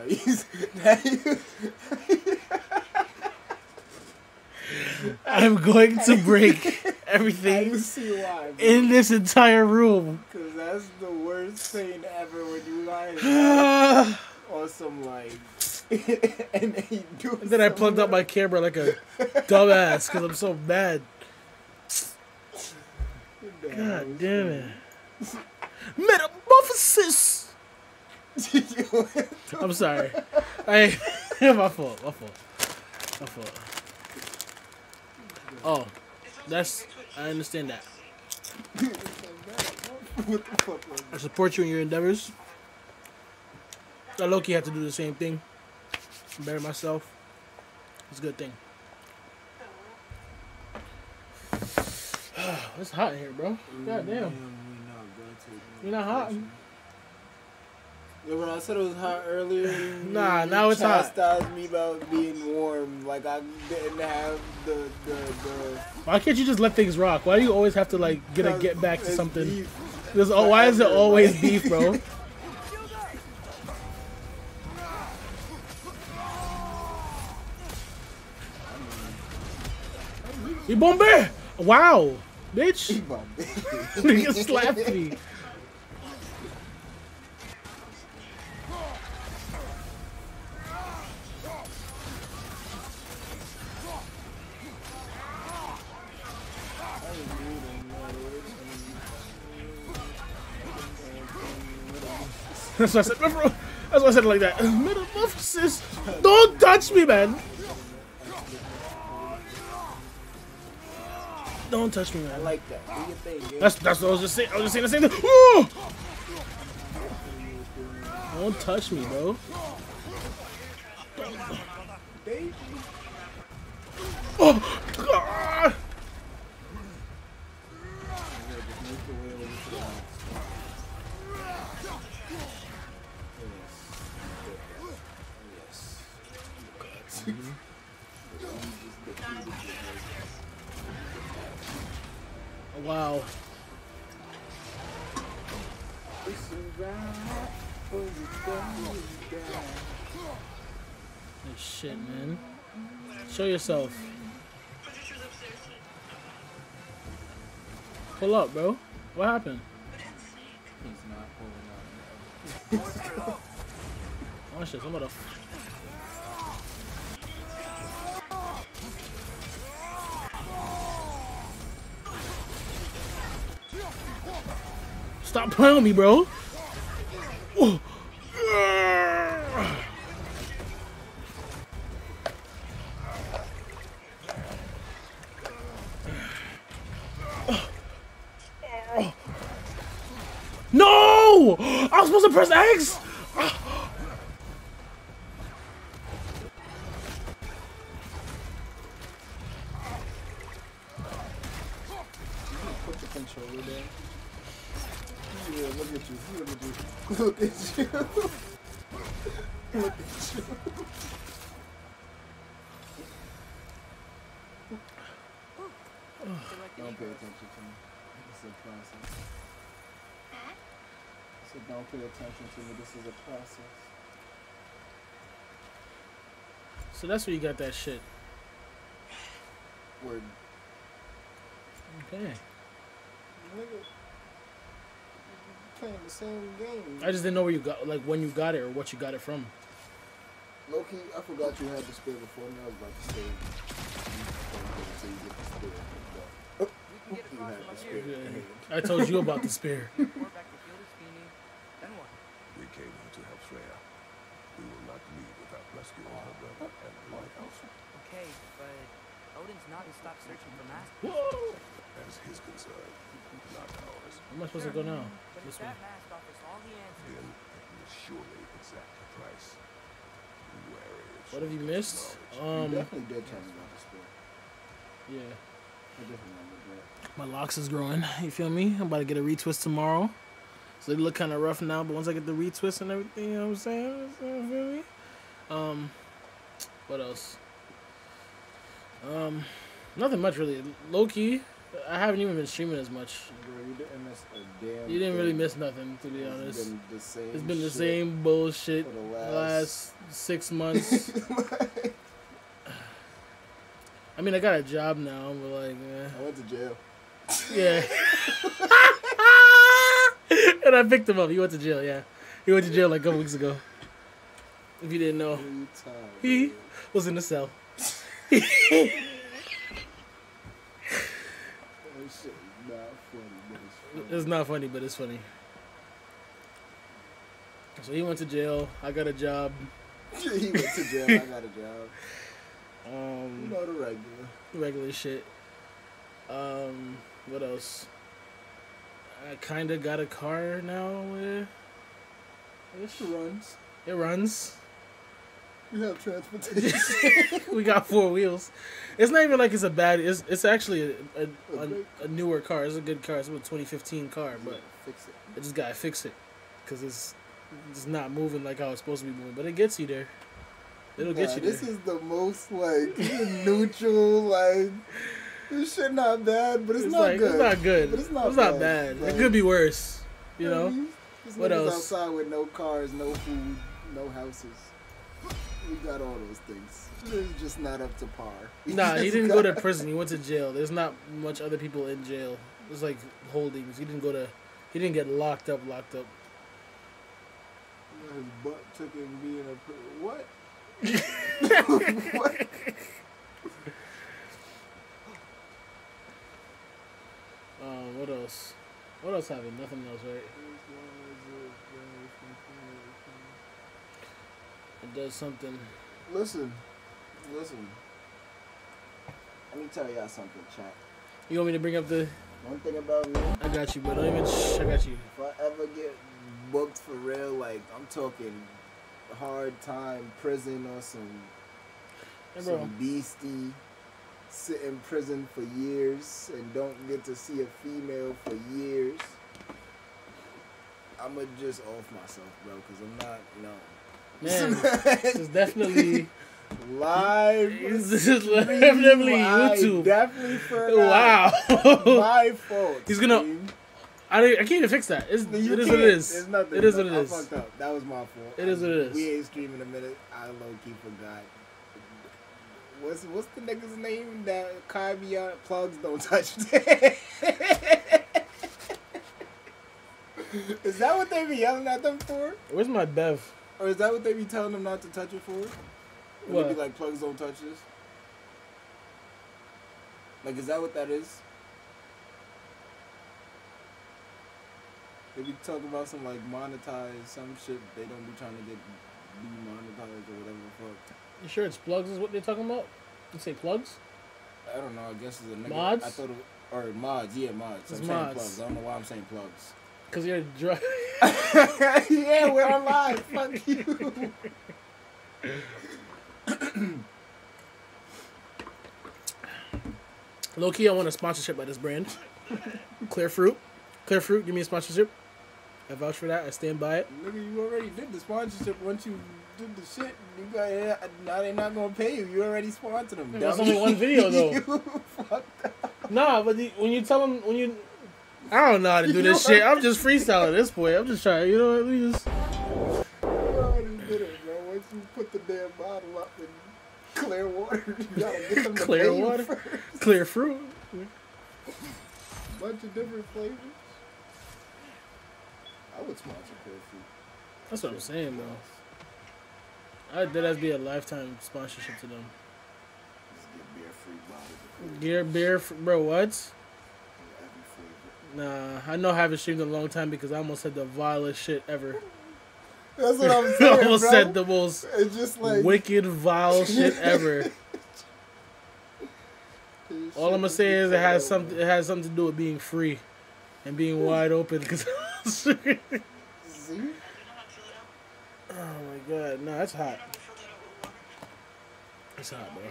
He's [LAUGHS] [LAUGHS] I'm going to break everything why. in this entire room. Cause that's the worst thing ever when you lie [SIGHS] and on some like, [LAUGHS] and then do. then I plugged up my camera like a dumbass because I'm so mad. work. God damn it. Metamorphosis! I'm sorry. I [LAUGHS] my fault. My fault. My fault. Oh, that's I understand that. what the fuck was I support you in your endeavors. I Loki had to do the same thing. Better myself. It's a good thing. [SIGHS] it's hot in here, bro. God damn. You're not hot. Yeah, when I said it was hot earlier, you- [LAUGHS] Nah, now it's hot. chastised me about being warm. Like I didn't have the the the. Why can't you just let things rock? Why do you always have to like get a get back to something? beef There's, oh, why is it always beef, bro? [LAUGHS] You bombe! Wow, bitch! Nigga [LAUGHS] slapped me. That's why I said. That's why I said like that. Metamorphosis. Don't touch me, man. Don't touch me, man. I like that. Do your thing. That's that's what I was just saying. I was just saying the same thing. Woo! Don't touch me, bro. Oh, God. Wow. Good shit, man. Show yourself. Pull up, bro. What happened? He's not pulling out. [LAUGHS] Oh shit, some Stop playing with me, bro. No! I was supposed to press X! Attention to me. This is a process. So that's where you got that shit. Word. Okay. Nigga. Playing the same game. I just didn't know where you got, like, when you got it or what you got it from. Loki, I forgot you had the spear before me. I was about to say. Until you get the spear. But, We can get you had the spear. here. I told you about the spear. [LAUGHS] Or back to Field of Fini. Then what? We came here to help Freya. We will not leave without rescuing her brother and the lighthouse. Okay, but Odin's not to stop searching for Master. Whoa! That is his concern, not ours. Where am I supposed to go now? But This if way. that mask offers all the answers, Then it will surely exact a price. Be wary of What have you missed? knowledge. You Um, definitely did tell me about the spear. yeah. I remember that. My locks is growing. You feel me? I'm about to get a retwist tomorrow. So they look kind of rough now, but once I get the retwist and everything, you know what I'm saying? You feel me? Um, what else? Um, nothing much really. Loki, I haven't even been streaming as much. You didn't miss a damn You didn't really miss nothing, to be It's honest. been It's been the same bullshit for the last last. six [LAUGHS] months. I mean, I got a job now, but like, eh. I went to jail. Yeah. [LAUGHS] and I picked him up. He went to jail, yeah. He went to jail like a couple weeks ago. If you didn't know, times. he was in the cell. [LAUGHS] That shit is not funny, but it's not funny, but it's funny. So he went to jail. I got a job. [LAUGHS] he went to jail. I got a job. [LAUGHS] You Um, know the regular. regular shit. Um, what else? I kind of got a car now. It runs. It runs. You have transportation. [LAUGHS] we got four wheels. It's not even like it's a bad. It's it's actually a a, A a, newer car. It's a good car. It's a 2015 car, but fix it. I just gotta fix it because it's it's not moving like how it's supposed to be moving. But it gets you there. It'll get Nah, you this there. is the most like neutral. Like this shit not bad, but it's, It's not like good. it's not good. But it's not It's not bad. bad. Like, it could be worse. You know. This What else? outside with no cars, no food, no houses. We got all those things. It's just not up to par. [LAUGHS] Nah, he didn't go to prison. He went to jail. There's not much other people in jail. It's like holdings. He didn't go to. He didn't get locked up. Locked up. His butt took him being a what? [LAUGHS] [LAUGHS] what? Um, what else? What else happened? Nothing else, right? It does something. Listen, listen. Let me tell y'all something, chat. You want me to bring up the? One thing about me, I got you, but don't even. Shh, I got you. if I ever get booked for real, like I'm talking hard time, prison or some Hey, bro. some beastie, sit in prison for years and don't get to see a female for years. I'ma just off myself, bro, because I'm not, no. Man, this is definitely. [LAUGHS] live. [LAUGHS] This is definitely I YouTube. Definitely for Wow. [LAUGHS] My fault. He's gonna-. I I can't even fix that. It's, You it is what it It's nothing. It is what it I is. fucked up. That was my fault. It is what it um, is. We ain't streaming a minute. I low key forgot. What's what's the nigga's name that on? Plugs don't touch. is that what they be yelling at them for? Where's my Bev? Or is that what they be telling them not to touch it for? What? be like, plugs don't touch this? Like, is that what that is? They be talking about some like monetize some shit they don't be trying to get demonetized or whatever the fuck. You sure it's plugs? Is what they're talking about? You say plugs? I don't know. I guess it's a nigga. Mods? I thought it, or mods. Yeah, mods. It's I'm mods. saying plugs. I don't know why I'm saying plugs. Cause you're drunk. [LAUGHS] yeah, we're on live. Fuck you. [COUGHS] Low key, I want a sponsorship by this brand. Clear Fruit. Clear Fruit, give me a sponsorship. I vouch for that. I stand by it. Nigga, you already did the sponsorship once you did the shit. You got now they're not gonna pay you. You already sponsored them. There's dummy. only one video, though. [LAUGHS] You fucked up. Nah, but the, when you tell them, when you. I don't know how to do this shit. I'm just freestyling at this point. I'm just trying. You know what? We just. You already did it, bro. Once you put the damn bottle up in clear water, [LAUGHS] you gotta get them to Clear water? first. Clear Fruit. Bunch of different flavors. I would sponsor clear fruit. That's what I'm saying, bro. I as be a lifetime sponsorship to them. Just get beer free bottles of Gear beer, f- bro. What? Nah, I know I haven't streamed in a long time because I almost said the vilest shit ever. That's what I'm [LAUGHS] saying. I almost bro. said the most it's just like wicked, vile [LAUGHS] shit ever. All I'm gonna say is it has something. It has something to do with being free, and being wide open. Because [LAUGHS] oh my god, no, that's hot. It's hot, bro.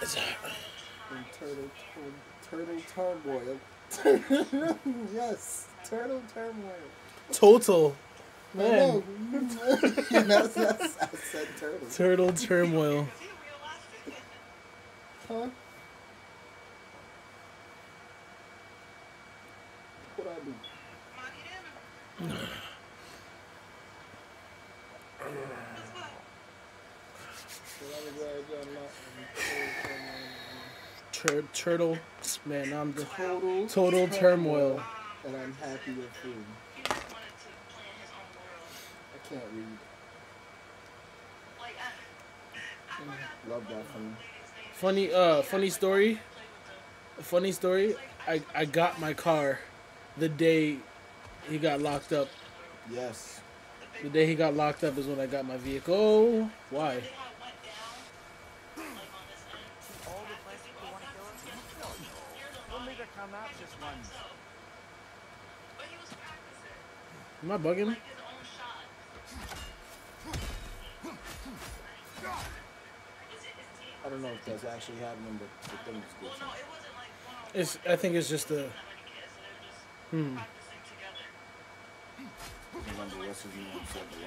It's hot. Turtle, turtle turmoil. [LAUGHS] yes, turtle turmoil. Total, I man. know. that's, that's, I said turtle. Turtle turmoil. Huh? What I do? [SIGHS] Well, I'm glad y'all not- Tur- turtle, man. I'm the Total, total turmoil. And I'm happy with food. I can't read. Love that from Funny, uh, funny story. Funny story. I I got my car, the day he got locked up. Yes. The day he got locked up is when I got my vehicle. Why? All the plastic people want to kill us? Only the Carnapsus ones. Am I bugging? I don't know if that's actually happening, but the thing is good. It's. I think it's just a. Hmm. Remember, what's his name said the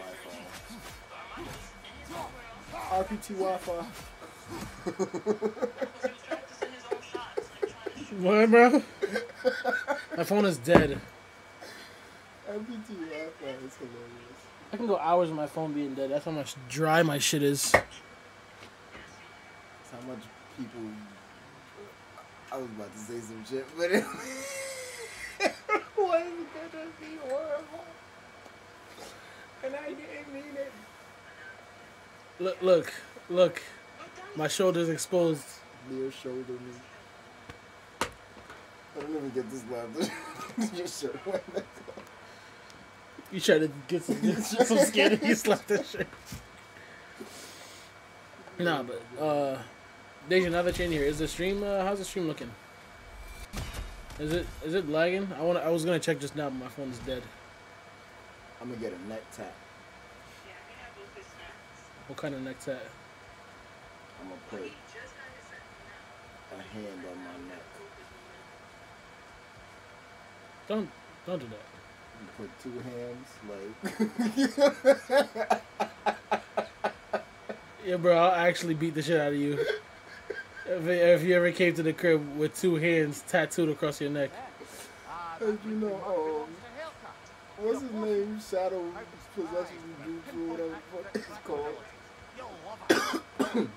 Wi-Fi. RPT Wi-Fi. What, bro? my phone is dead. RPT Wi-Fi is hilarious. I can go hours with my phone being dead. That's how much dry my shit is. It's how much people. I was about to say some shit, but it was gonna be horrible. And I didn't mean it. Look, look, look. My shoulder's exposed. Near shoulder. I don't even get this loud. [LAUGHS] Your shirt went. You try to get some, get some [LAUGHS] skin and you slap that shit. Nah, but uh, there's another that here, is the stream? Uh, how's the stream looking? Is it is it lagging? I want. I was gonna check just now, but my phone is dead. I'm gonna get a neck tap. What kind of neck tat? I'm gonna put a hand on my neck. Don't don't do that. I'm put two hands, like. [LAUGHS] Yeah, bro, I'll actually beat the shit out of you. If, if you ever came to the crib with two hands tattooed across your neck. As you know, um, what's his name? Shadow Possession Jutsu, whatever the fuck it's called. [COUGHS]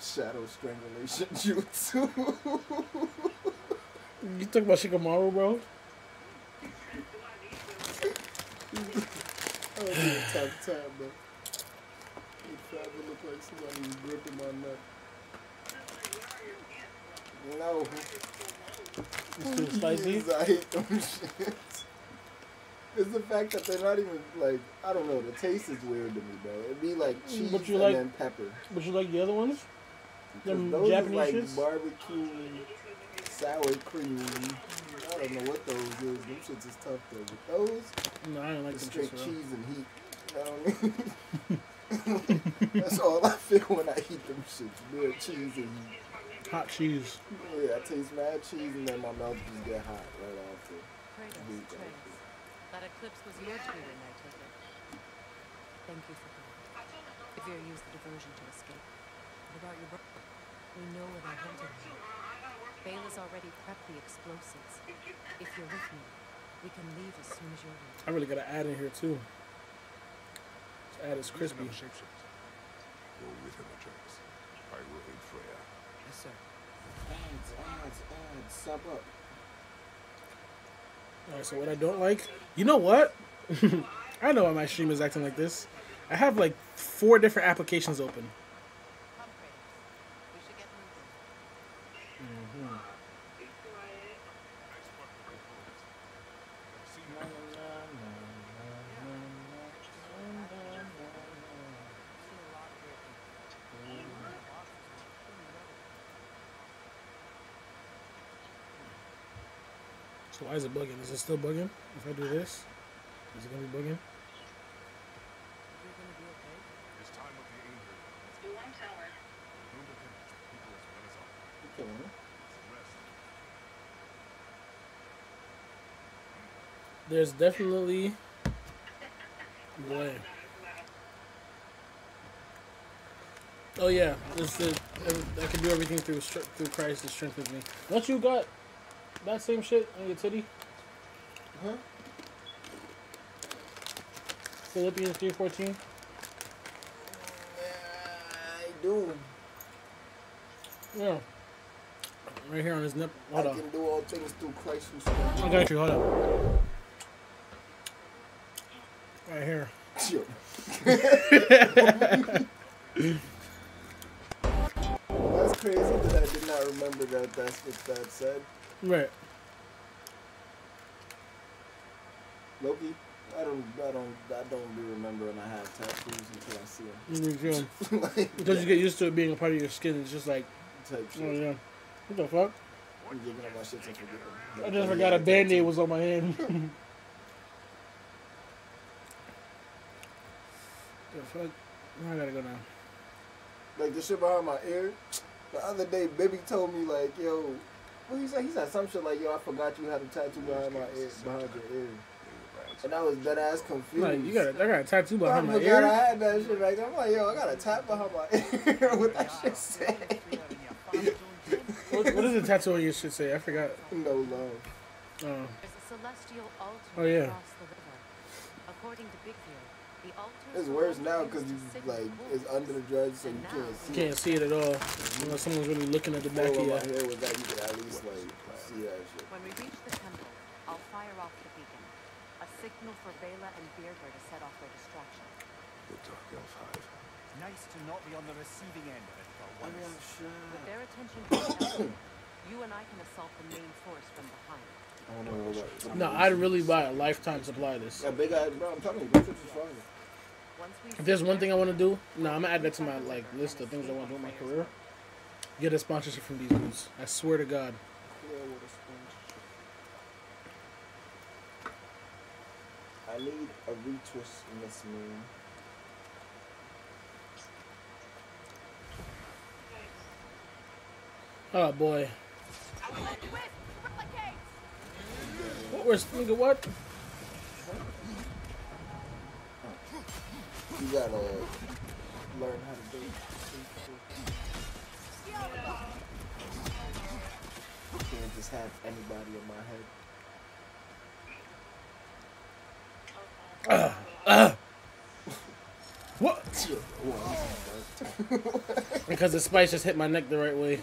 Shadow Strangulation Jutsu. [LAUGHS] You talking about Shikamaru, bro? That would be a time, bro. It probably look like somebody gripping my neck. No. It's too spicy. [LAUGHS] I hate them shit. It's the fact that they're not even like I don't know. The taste is weird to me, bro. It'd be like cheese But you and like- then pepper. Would you like the other ones? Them those Japanese like shits? barbecue, sour cream, I don't know what those is. Them shits is tough though. But those, No, I don't like the straight shits. at cheese and heat. You know what I mean? [LAUGHS] That's all I feel when I eat them shits. Real cheese and heat. Hot cheese. Yeah, I taste mad cheese and then my mouth just get hot right after. Kratos, Dude, that eclipse was your doing, I take it. Thank you for coming. If you use the diversion to escape. What about your brother? We know where they're headed now. Bala's already prepped the explosives. If you're with me, we can leave as soon as you're ready. I really gotta add in here too. This ad is Use crispy. another shapeshifter. Go with him, Atreus. I will aid Freya. Yes, sir. Ads, ads, ads, sub up. Alright, so what I don't like, you know what? [LAUGHS] I know why my stream is acting like this. I have like four different applications open. Come, Kratos. We should get moving. Seen a lot of great So why is it bugging? Is it still bugging? If I do this, is it gonna be bugging? You're gonna be okay? It's time with the Angel. You won't tell her. Room to finish. People as well as all. Okay, man. Rest. There's definitely delay. Oh yeah, it's the I can do everything through str- through Christ that strengthens me. Don't you got that same shit on your titty? Huh? Philippians three fourteen. I do. Yeah. Right here on his nip. Hold I on. can do all things through Christ who strengthens I got you. Hold up. Right here. me. [LAUGHS] That's crazy that I did not remember that that's what that said. Right. Loki, I don't, I don't, I don't remember remembering I have tattoos until I see Me too. them. [LAUGHS] Because you get used to it being a part of your skin. It's just like, type oh yeah. What the fuck? I'm giving up my shit. I just forgot a band aid was on my hand. [LAUGHS] the fuck? I gotta go now. Like the shit behind my ear. The other day, Baby told me like, yo, what he said? He said some shit like, yo, I forgot you had a tattoo behind my ear, behind your ear. And I was dead ass confused. Like, you got a, I got a tattoo I behind my forgot I ear. had that shit right there. I'm like, yo, I got a tattoo behind my ear. [LAUGHS] what that shit say? What, what does the tattoo on your shit say? I forgot. No love. Oh. There's a celestial altar Oh, yeah. across the river. According to Bigfield, the altar It's worse now because you like it's under the dredge, so you can't see. can't see it at all. Unless someone's really looking at the back of Before you. my hair was that you could at least like see that shit. When we reach the temple, I'll fire off the beacon. A signal for Vela and Beerber to set off their distraction. The Dark Elf Hive. Nice to not be on the receiving end of it for once. With their attention to you and I can assault the main force from behind. I don't know. No, I'd really buy a lifetime supply of this. Yeah, big ass, bro. I'm telling you, this is fire. Once we If there's one thing I want to do, no, I'm gonna add that to my like list of things I want to do in my career. Get a sponsorship from these dudes. I swear to God. Clear with a sponge. I need a retwist in this moon. Oh boy. What was nigga? What? You gotta learn how to do it. You can't just have anybody in my head. [COUGHS] What? Because the spice just hit my neck the right way.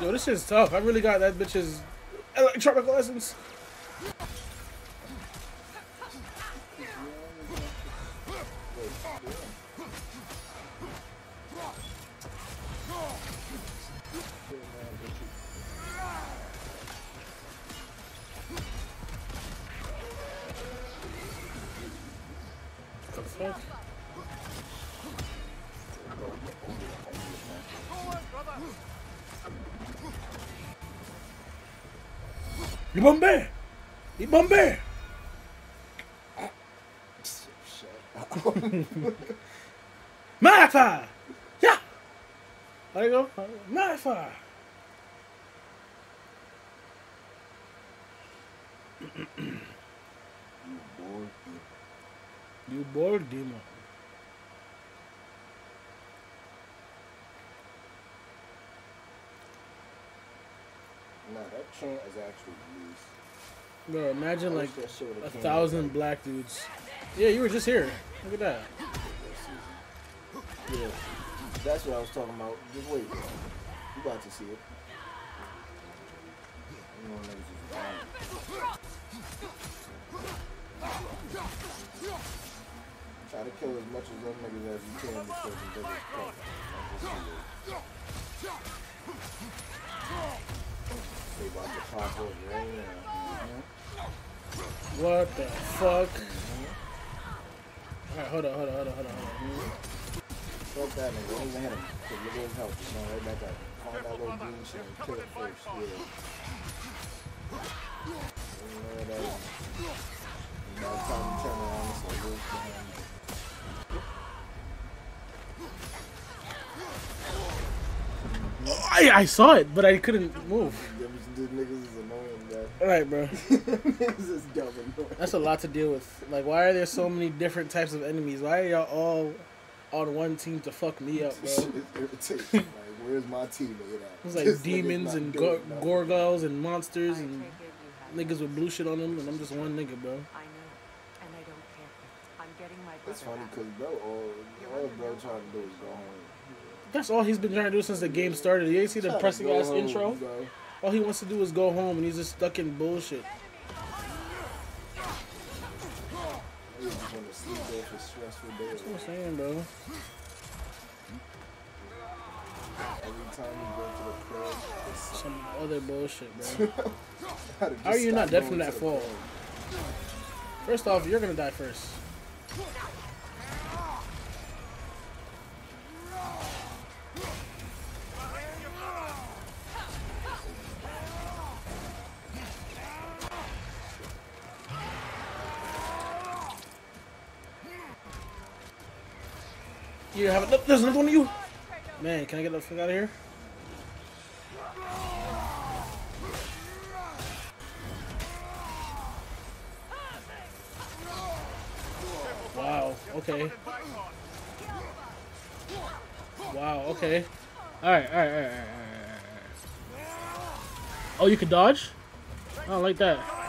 Yo, this shit's tough. I really got that bitch's eh, electronic lessons. Ibambe! Mafa! Yeah! There you go. Mafa! You bored, Demo. Nah, that chant is actually loose. Bro, imagine like wish that shit would've a thousand black dudes. Yeah, you were just here. Look at that. Yeah, that's what I was talking about. Just wait, you about to see it. You know, niggas is wild. Try to kill as much of them niggas as you can before them niggas come. They about to pop up right now. Mm-hmm. What the fuck? Alright, hold on, hold on, hold on, hold on, hold on. Mm-hmm. Fuck that nigga. Don't even hit him. Cause look at his health. Just going right back up. Find that little green shit and kill it first. Yeah. You know that. And by the time you turn around, it's like Wolf behind you. I, I saw it, but I couldn't move. Them niggas is annoying, bro. Alright, bro. [LAUGHS] niggas is dumb annoying. That's a lot to deal with. Like, why are there so many different types of enemies? Why are y'all all on one team to fuck me up, bro? [LAUGHS] shit is irritating. [LAUGHS] like, where's my teammate at? It's like This demons and doing go- nothing. gorgles and monsters and take it you have niggas with blue shit on them, and I'm just one nigga, bro. I know, and I don't care. I'm getting my brother It's funny because bro, all, all bro trying to do is go home. That's all he's been trying to do since the game started. You ain't see the Trying to pressing ass home, intro? bro. All he wants to do is go home, and he's just stuck in bullshit. Niggas just want to sleep off a stressful day. That's what I'm saying, bro. Every time you go to the club, Some other bullshit, bro. [LAUGHS] How are you not dead from that fall? First off, you're gonna die first. You have it. Look, there's another one of you. Man, can I get the fuck out of here? Wow. Okay. Wow. Okay. All right. All right. All right. All right. All right. Oh, you can dodge. I don't like that.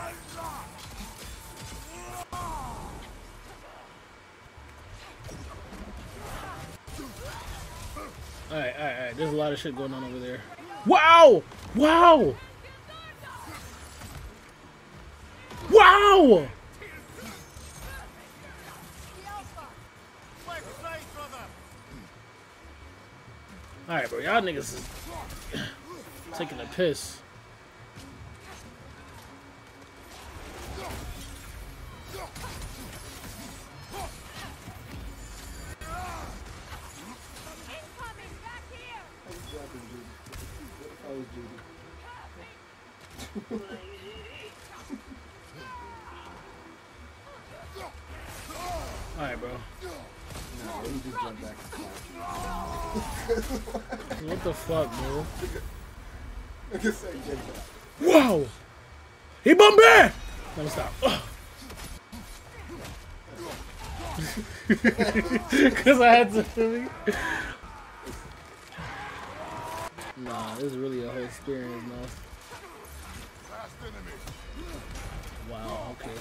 All right. All right. All right. There's a lot of shit going on over there. Wow. Wow. Wow. Alright, bro. Y'all niggas is [COUGHS] taking a piss. Was Judy. Alright, bro. Nah, let me just jump back What the fuck, bro? say get back. Wow! He bumped Bombay! Let me stop. Because [LAUGHS] I had to. Nah, this is really a whole experience now. Wow, okay.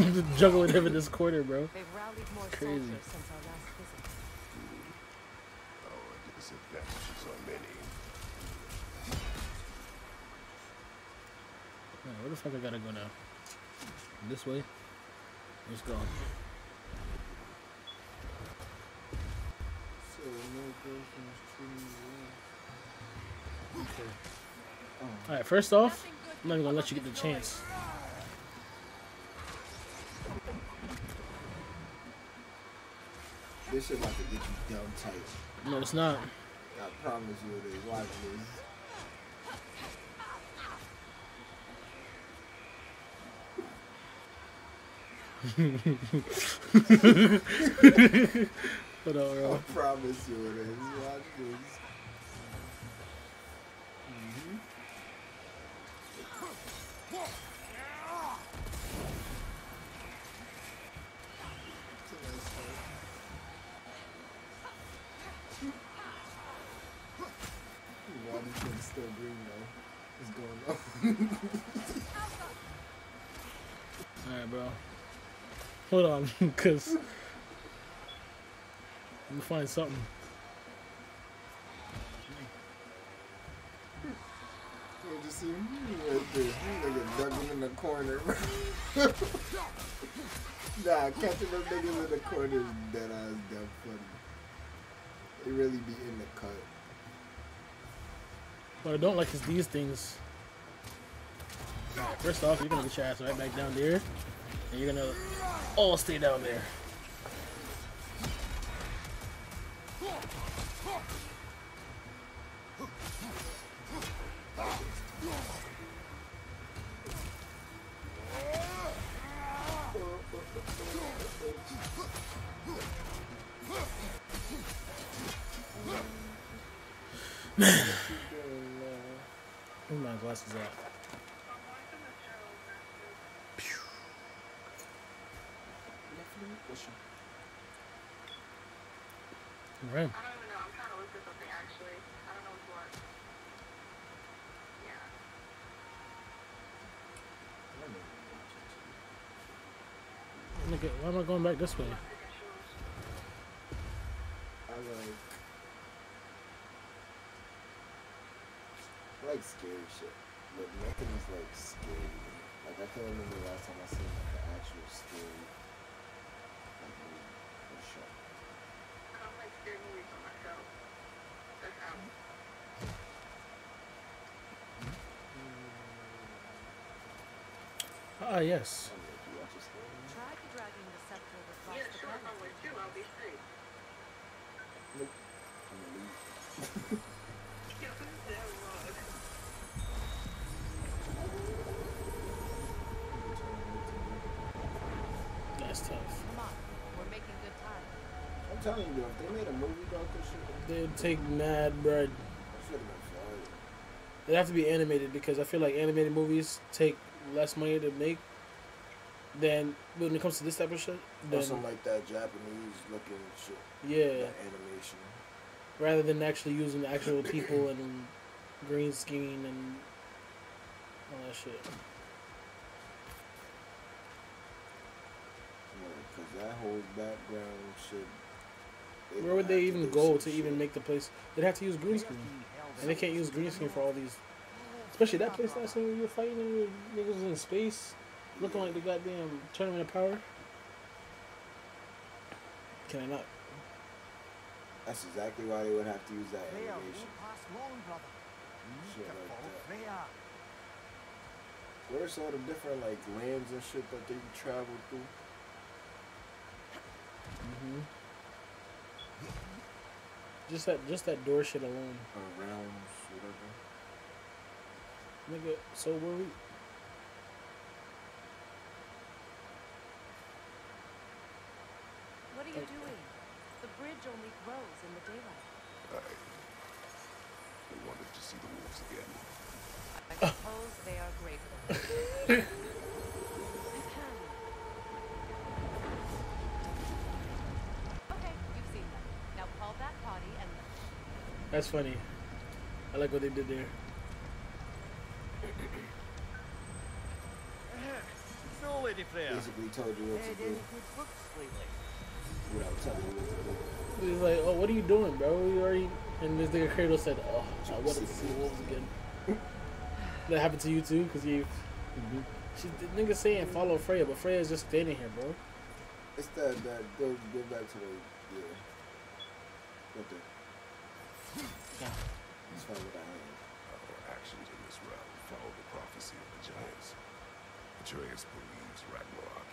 [LAUGHS] Just juggling him in this corner, bro. More Crazy. soldiers since our last visit. Our disadvantages are many. Alright, where the fuck I gotta go now? This way? Let's go. Alright, first off, I'm not even gonna let you get the chance. This shit about to get you dumb tight. No, it's not. I promise you it is. Watch this. [LAUGHS] Hold on, I promise you it is. Watch this. Mhm. It's a nice fight. Why this thing's still green though? What's going on? Alright, bro. Hold on, [LAUGHS] cause I'm gonna find something. You just see him right there. Nigga dug him in the corner. [LAUGHS] nah, catching them niggas in the corner is dead ass damn funny. They really be in the cut. What I don't like is these things. First off, you're gonna get your ass right back down there, and you're gonna all stay down there. Where my glasses at? Right. I don't even know. I'm trying to look for something actually. I don't know what's what. Yeah. Nigga, why am I going back this way? I like. I like scary shit, but nothing is like scary. Like I can't remember the last time I seen like an actual scary like movie or show. I don't like scary movies on myself. That's how. Ah, yes. I don't know if you watch a scary movie. Try dragging the scepter across Yeah, the sure. If I'm planet. with you, I'll be straight. I'm gonna leave. Yeah, that yes. That's tough. Come on, we're making good time. I'm telling you, if they made a movie about this shit, They'd take mad bread. that should have been fire. It'd have to be animated because I feel like animated movies take less money to make than when it comes to this type of shit. Or Than, some like that Japanese looking shit. yeah, That animation. rather than actually using actual people and green screen and all that shit. Because that whole background shit. Where would they even go to shit. even make the place? They'd have to use green screen, and they can't use green screen for all these. Especially that place last time you were fighting and we niggas in space, looking like the goddamn tournament of power. Can I not? That's exactly why they would have to use that animation. won't pass long, brother. You need Shit like follow that. Freya. What are some of the different like lands and shit that they travel through? hmm Just that, just that door shit alone, Or realms, whatever. Nigga. So where we? What are you doing? The bridge only grows in the daylight. I... I wanted to see the wolves again. I suppose they are grateful. [LAUGHS] okay, you've seen them. Now call that potty and That's funny. I like what they did there. So, Lady Freya, Basically told you what to had do. any good books lately? Without telling you what to do. He's like, "Oh, what are you doing, bro? You already?" And this nigga Kratos said, "Oh, I wanted to see wolves again." [LAUGHS] that happened to you too, cause you. Mm-hmm. She, the nigga saying follow Freya, but Freya's just standing here, bro. It's that that go go back to the yeah. What the Yeah. it's fine with that hand. Our actions in this realm follow the prophecy of the giants. Atreus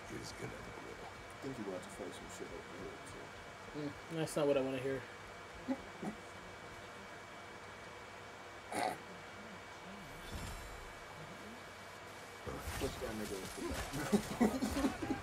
believes Ragnarok is. I think you about to fight some shit over here. So. Mm, that's not what I want to hear. Push that nigga [LAUGHS]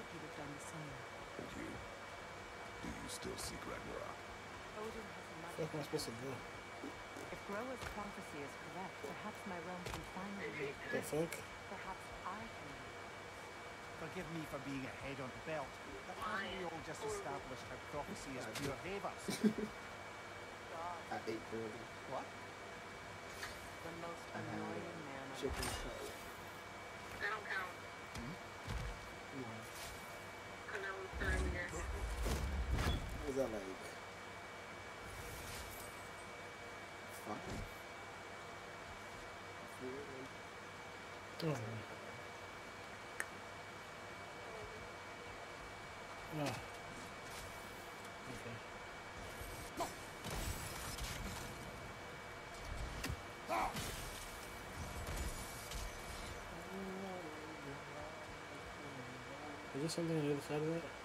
I doubt you'd have done the same. And you? Do you still seek Ragnarok? Odin has a mother. Fuck am I supposed to do? If Groa's prophecy is correct, perhaps my realm can finally make The peace. fuck? Perhaps I can Forgive me for being a head on the belt, but haven't we all just established how prophecy is pure havers? [LAUGHS] I ate early. what? the most annoying man on Chicken earth. curry. I don't count. Yeah. Cause I was earlier. What was that like? Oh. Oh. Is there something on the other side of that?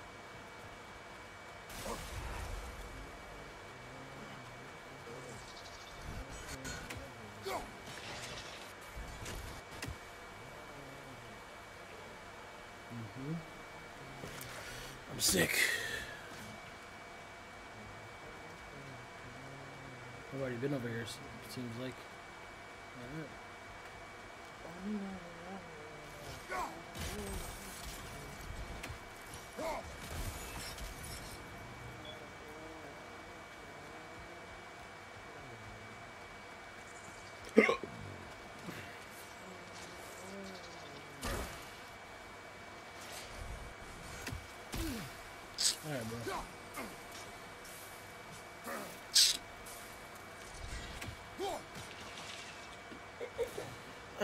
I'm sick. I've already been over here, it seems like.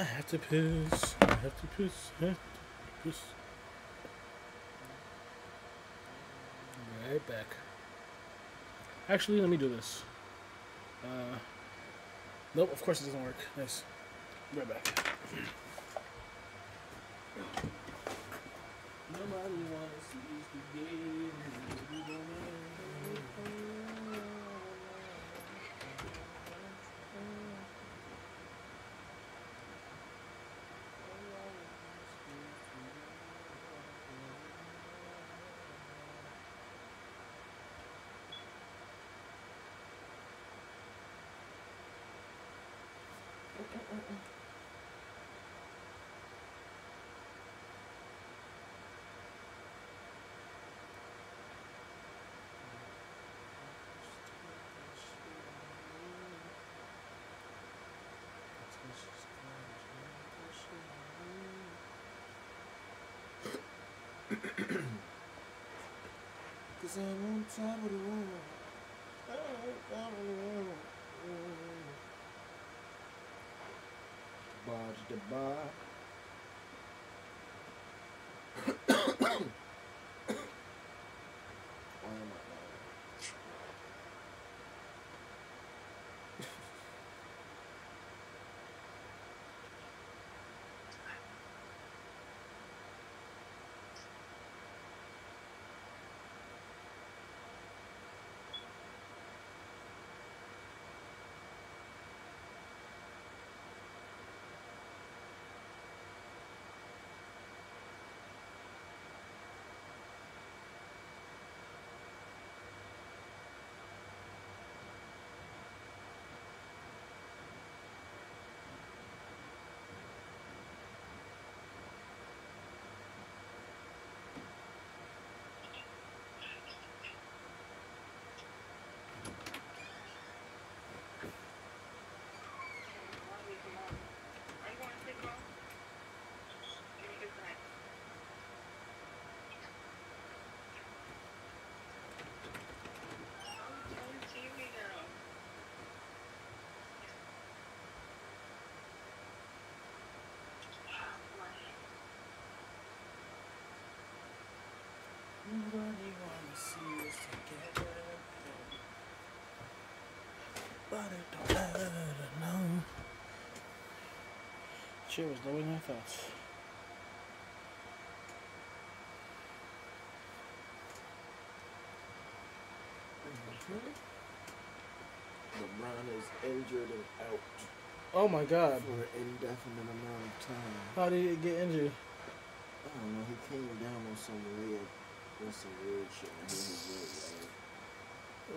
I have to piss. I have to piss. I have to piss. Right back. Actually, let me do this. Uh, nope, of course it doesn't work. Nice. Right back. Nobody wants to use the game. Cause I'm on top of the world. I'm on top of the world. Barge the bar. Nobody don't know. Shit was lower than I thought. LeBron is injured and out Oh my god. for an indefinite amount of time. How did he get injured? I don't know. He came down on some weird, on some weird shit. And he was like,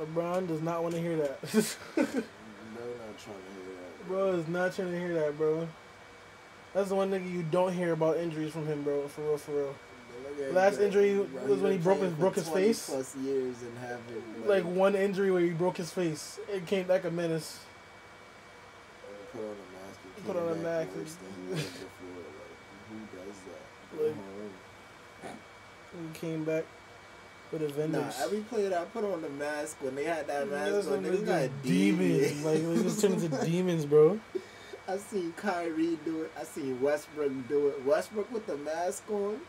LeBron does not want to hear that. like, [LAUGHS] they're not trying to hear that. bro is not trying to hear that, bro. That's the one nigga you don't hear about injuries from him, bro. For real, for real. Last injury bro. was when he broke his- broke his face. Plus years and having Like one injury where he broke his face. It came back a menace. Put on a mask. and Put on a mask worse and- than he was before. Like, who does that? Like. He came back with a Nah, every player that I put on the mask when they had that mask on, they got just demons. Like they just turned into [LAUGHS] demons, bro. I seen Kyrie do it. I seen Westbrook do it. Westbrook with the mask on.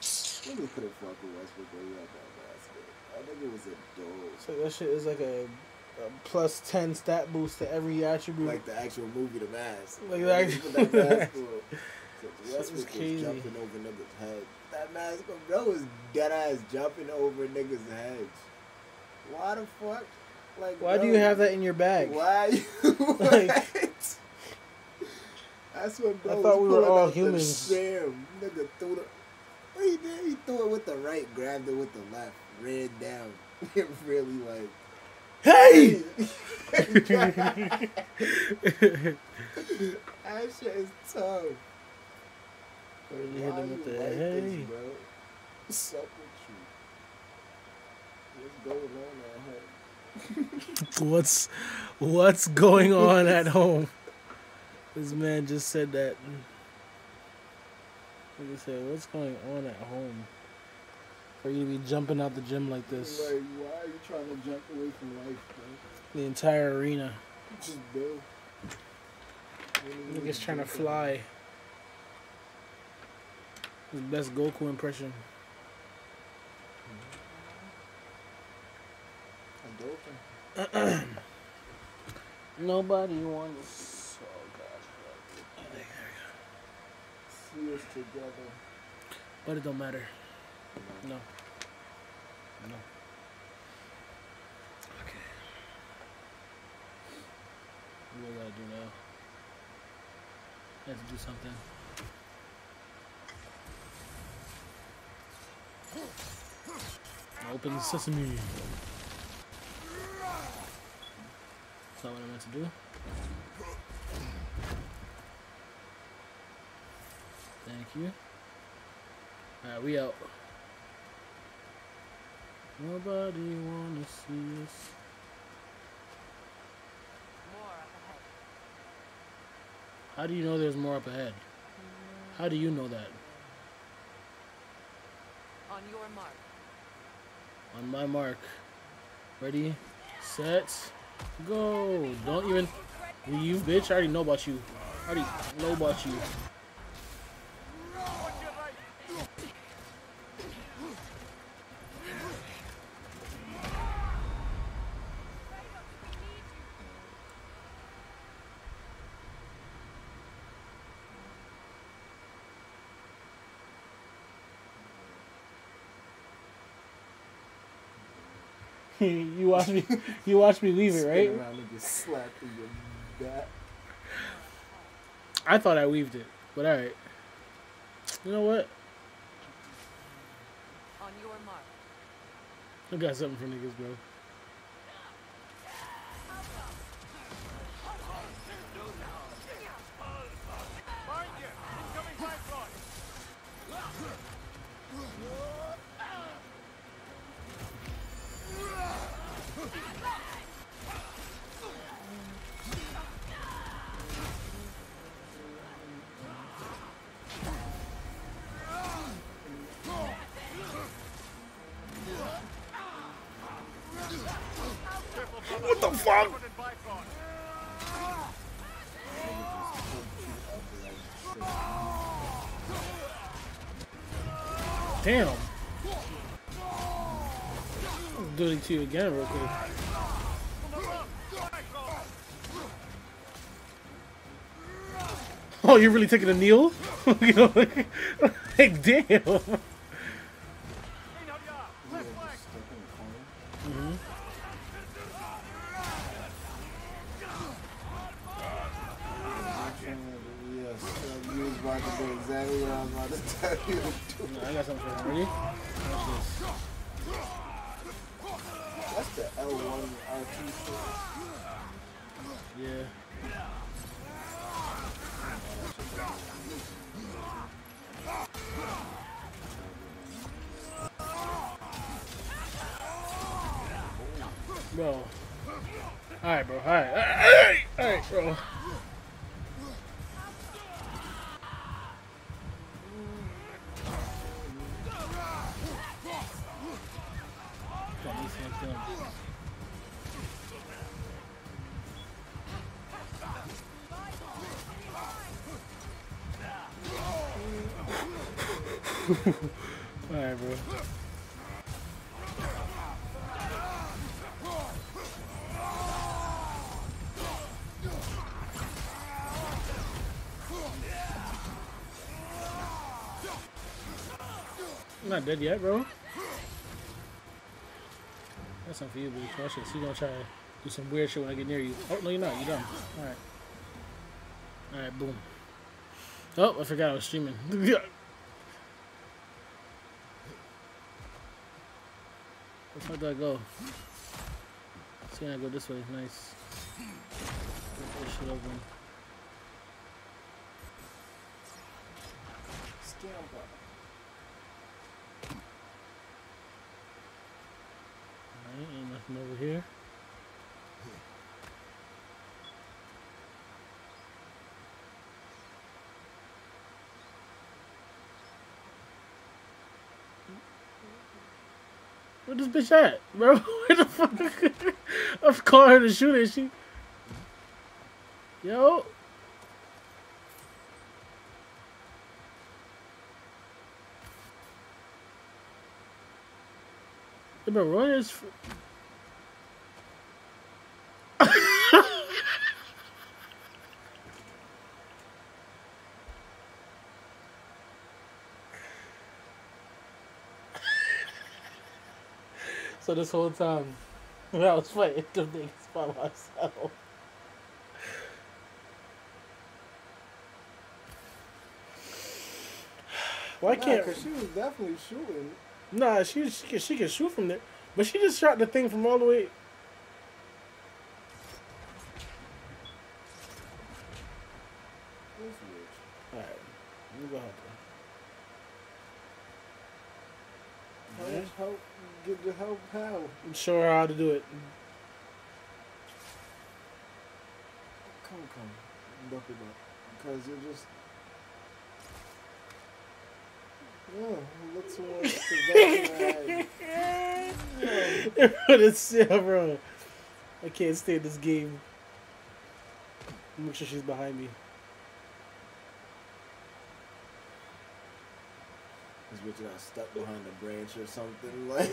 Niggas couldn't fuck with Westbrook when he had that mask on. I think it was a dog. So that shit is like a, a plus ten stat boost to every attribute. Like the actual movie, The Mask. Like When that- he put that mask [LAUGHS] on. Westbrook was crazy. jumping over niggas' heads. That mask on, bro was dead ass jumping over niggas' heads. Why the fuck? Like, Why do you have that in your bag? Why? you- [LAUGHS] [LAUGHS] Like-? That's what bro I thought we were all humans. Nigga threw the. What he did? He threw it with the right, grabbed it with the left, ran down. [LAUGHS] It really like. Hey! that shit is tough. Hit him with the hey. What's up with you? What's going on at home? [LAUGHS] What's what's going on at [LAUGHS] home? This man just said that. Like I said, what's going on at home? For you to be jumping out the gym like this, Like, why are you trying to jump away from life, bro? the entire arena. Just. Niggas trying to fly. His best Goku impression. [CLEARS THROAT] Nobody wants. Oh god. See us together. But it don't matter. No. No. Okay. What do I gotta do now? I have to do something. Open the sesame. Is that what I meant to do? Thank you. Alright, we out. Nobody wanna see us. More up ahead. How do you know there's more up ahead? How do you know that? On your mark. On my mark. Ready, set, go. Don't even. You bitch, I already know about you. I already know about you. [LAUGHS] you watch me. You watch me leave it, right? around and get slapped in your back. I thought I weaved it, but all right. You know what? On your mark. I got something for niggas, bro. Damn. I'll do it to you again real quick. Oh, you're really taking a kneel? [LAUGHS] Hey, [LAUGHS] damn. Not dead yet, bro. That's not for you, boo. Watch this. You gonna try to do some weird shit when I get near you. Oh, no, you're not. You're done. Alright. Alright, boom. Oh, I forgot I was streaming. [LAUGHS] Where fuck do I go? See, I go this way. Nice. Get this shit. Alright, ain't nothing over here. Where this bitch at, bro? [LAUGHS] Where the fuck? I'm calling her to shoot her. She. Yo. Bro, run is. So this whole time, when [LAUGHS] I was fighting them niggas by myself. Why Nah, can't? cause she was definitely shooting. Nah, she she can, she can shoot from there, but she just shot the thing from all the way. This bitch. All right, let me go help How her. much help? The help how? Yeah. Show her how to do it. Come, come. Buck it up. Because you're just. Yeah, look towards the back [LAUGHS] [LAUGHS] but it's yeah, bro. I can't stand this game. Make sure she's behind me. This bitch got stuck behind a branch or something like. [LAUGHS]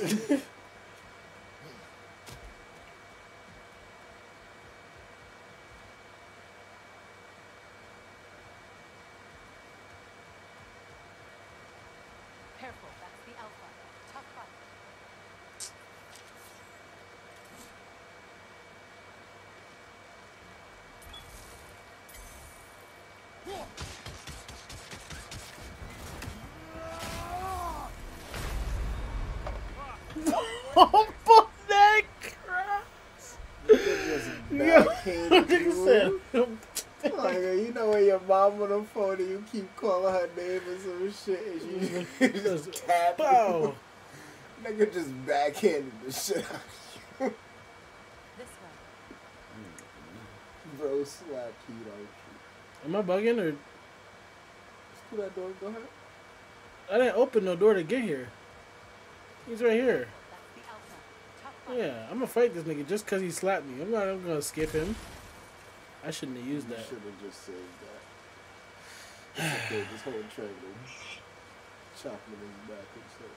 Careful, that's the Alpha. Tough fight. Oh fuck that Nigga just Yo, backhanded nigga you. Like, you know when your mom on the phone and you keep calling her name and some shit and she just cap Bow. Nigga just backhanded the shit out of you. This way. Bro, slap Keto. Am I bugging or Let's pull that door. Go ahead. I didn't open no door to get here? He's right here. That's the Alpha. Tough fight. Yeah, I'm gonna fight this nigga just cause he slapped me. I'm not. I'm gonna skip him. I shouldn't have used You that. should have just saved that. It's okay, this whole triangle. Chopping him in the back and shit.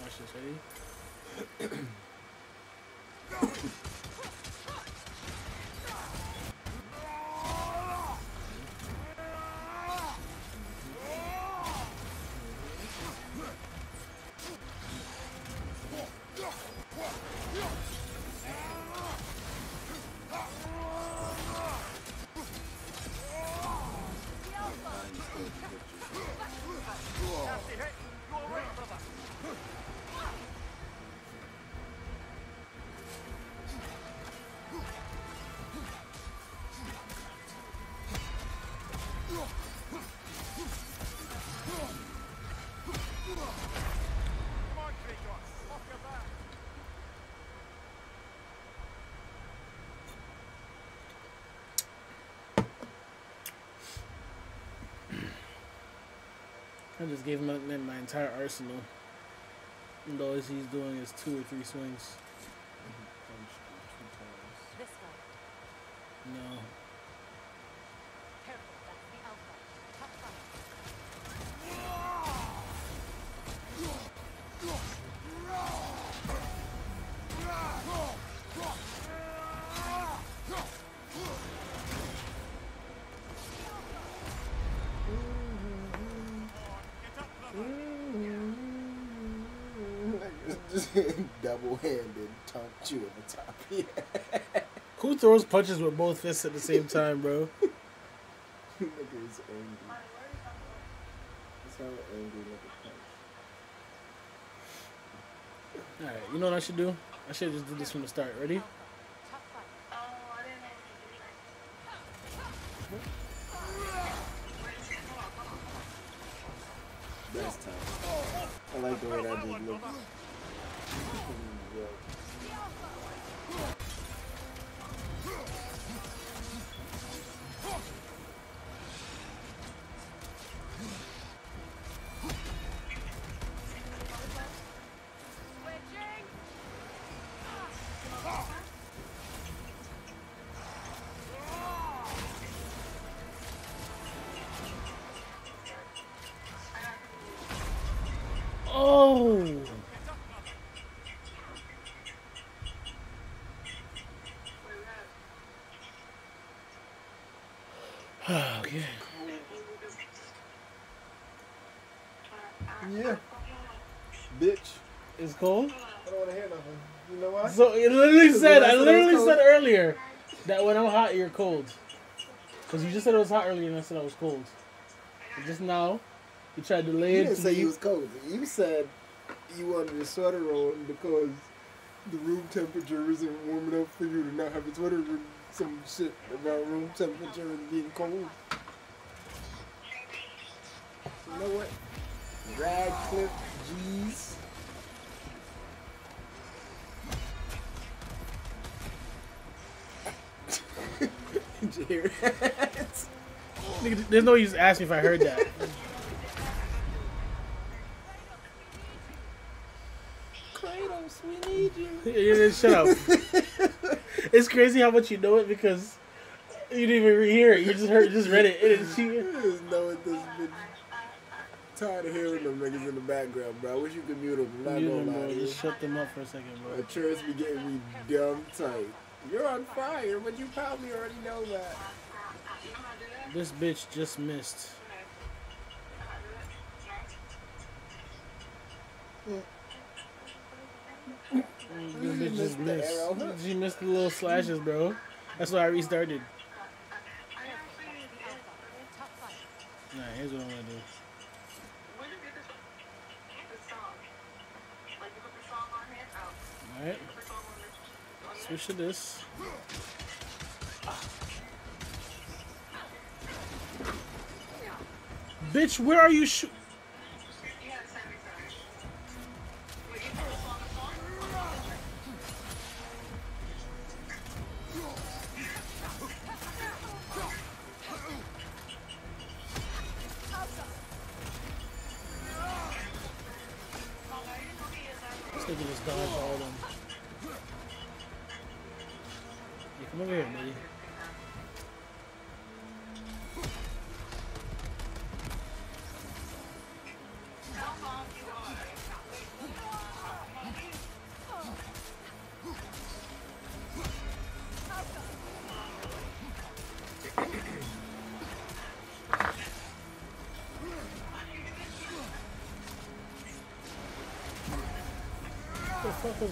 Watch this, ready? [COUGHS] [COUGHS] [COUGHS] I just gave him my, entire arsenal. And all he's doing is two or three swings. [LAUGHS] double-handed tongue you in the top. Yeah. Who throws punches with both fists at the same time, bro? [LAUGHS] Nigga is angry. That's how an angry nigga punch. Alright, you know what I should do? I should just do this from the start. Ready? Cold? I don't want to hear nothing. You know why? So it literally said, I I said it was literally said earlier that when I'm hot, you're cold. Because you just said it was hot earlier and I said I was cold. And just now, you tried to lay You it didn't say you was cold. You said you wanted a sweater on because the room temperature isn't warm enough for you to not have a sweater and some shit about room temperature and being cold. You know what? Radcliffe G's. [LAUGHS] Did you hear? Nigga, There's no use asking if I heard that. Kratos, we need you. [LAUGHS] Yeah, yeah, Shut up. [LAUGHS] it's crazy how much you know it because you didn't even hear it. You just heard, just read it. it she, Just knowing this bitch. Tired of hearing them niggas in the background, bro. I wish you could mute them. I'm not Mute gonna them, lie. Just shut them up for a second, My bro. church be getting me dumb tight. You're on fire, but you probably already know that. This bitch just missed. Mm. This bitch just missed. She missed the little slashes, bro. That's why I restarted. Nah, here's what I'm gonna do. Alright. Switch to this. Bitch, where are you shoo-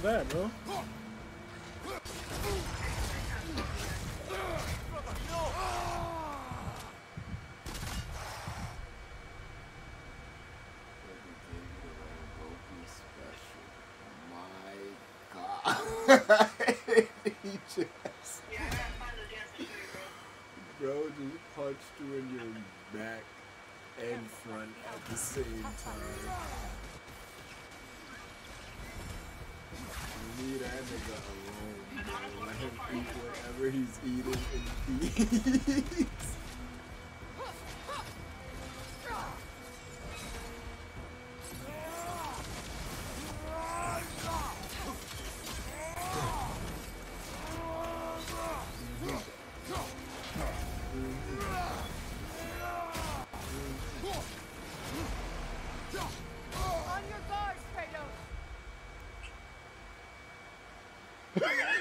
that, bro?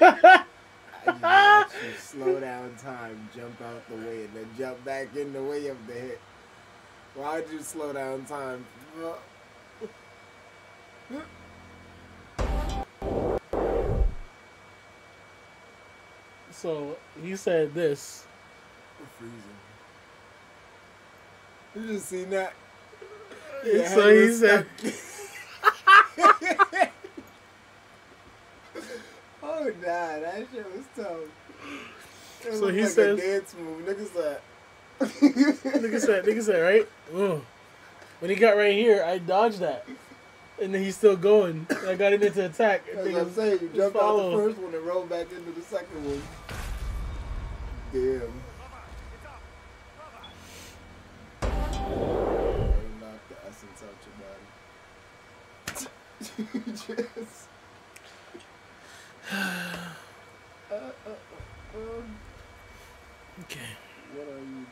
[LAUGHS] I you slow down time, jump out the way, and then jump back in the way of the hit. Why'd you slow down time? So he said this. Freezing. You just seen that? so he said. [LAUGHS] oh nah, that shit was tough. It So he like says- a dance move. Nigga said. nigga said, nigga said, right? Ugh. When he got right here, I dodged that. And then he's still going. I got in into attack. and what I'm saying. You jumped out the first one and rolled back into the second one. Damn. Knock the essence out your body. [LAUGHS] Just. [GASPS] Uh, uh, uh, um, Okay. what are you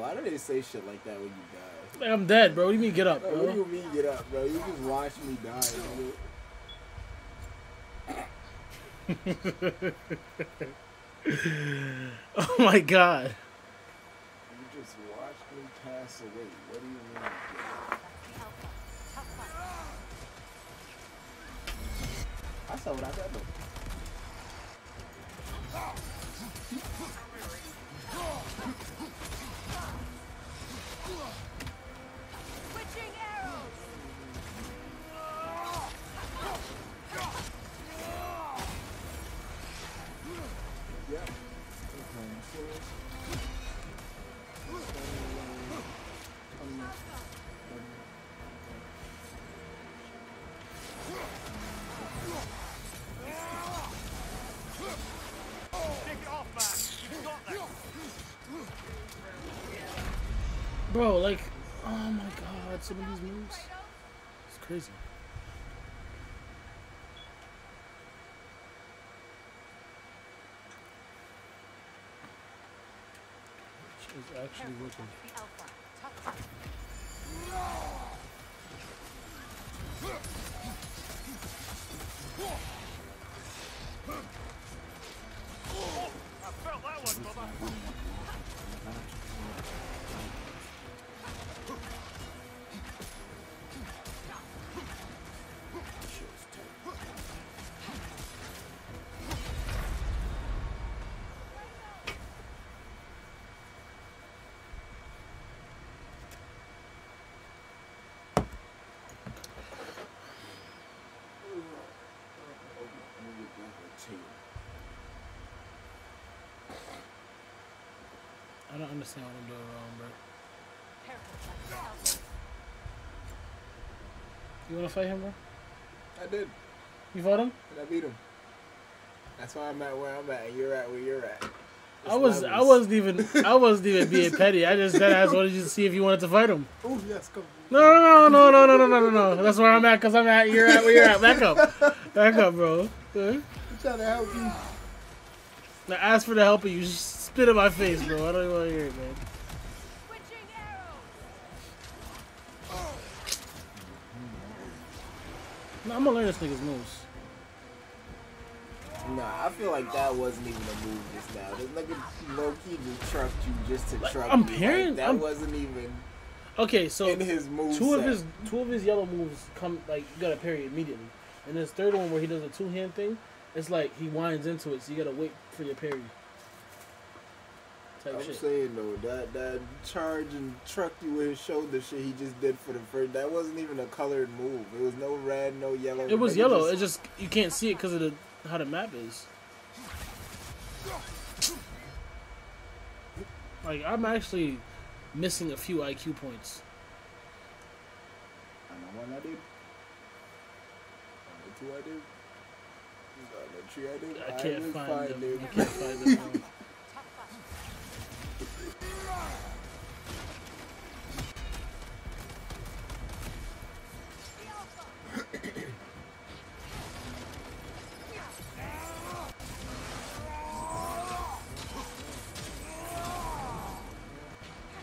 why do they say shit like that when you die? Like, I'm dead, bro. What do you mean get up, Like, what do bro? you mean get up, bro? You just watch me die. [LAUGHS] oh my god. You just watched me pass away. What do you mean? I saw what I got though. Bro, like, oh my god, some of these moves. It's crazy. Which is actually working. Don't understand what I'm doing wrong, bro. You wanna fight him, bro? I did. You fought him? And I beat him. That's why I'm at where I'm at, and you're at where you're at. I was I wasn't even I wasn't even being petty. I just said I just wanted you to see if you wanted to fight him. Oh yes, come. No, no, no, no, no, no, no, no, no. That's where I'm at because I'm at. You're at where you're at. Back up, back up, bro. I'm trying to help you. Now ask for the help, and you just spit in my face, bro. I don't even want to hear it, man. No, I'm gonna learn this nigga's moves. Nah, I feel like that wasn't even a move just now. This nigga low key just trucked you just to Like, truck I'm you. pairing- Like, that I'm- wasn't even Okay, so in his move. two of his two of his yellow moves come like you gotta parry immediately, and this third one where he does a two hand thing, it's like he winds into it, so you gotta wait for your parry. I'm shit. saying though, that that charge and truck you with his shoulder shit he just did for the first. That wasn't even a colored move. It was no red, no yellow. It was yellow. just- It's just you can't see it because of the how the map is. Like I'm actually missing a few IQ points. I know one I did. I know two I did. I know three I did. I can't will find them. them. I can't find them. [LAUGHS]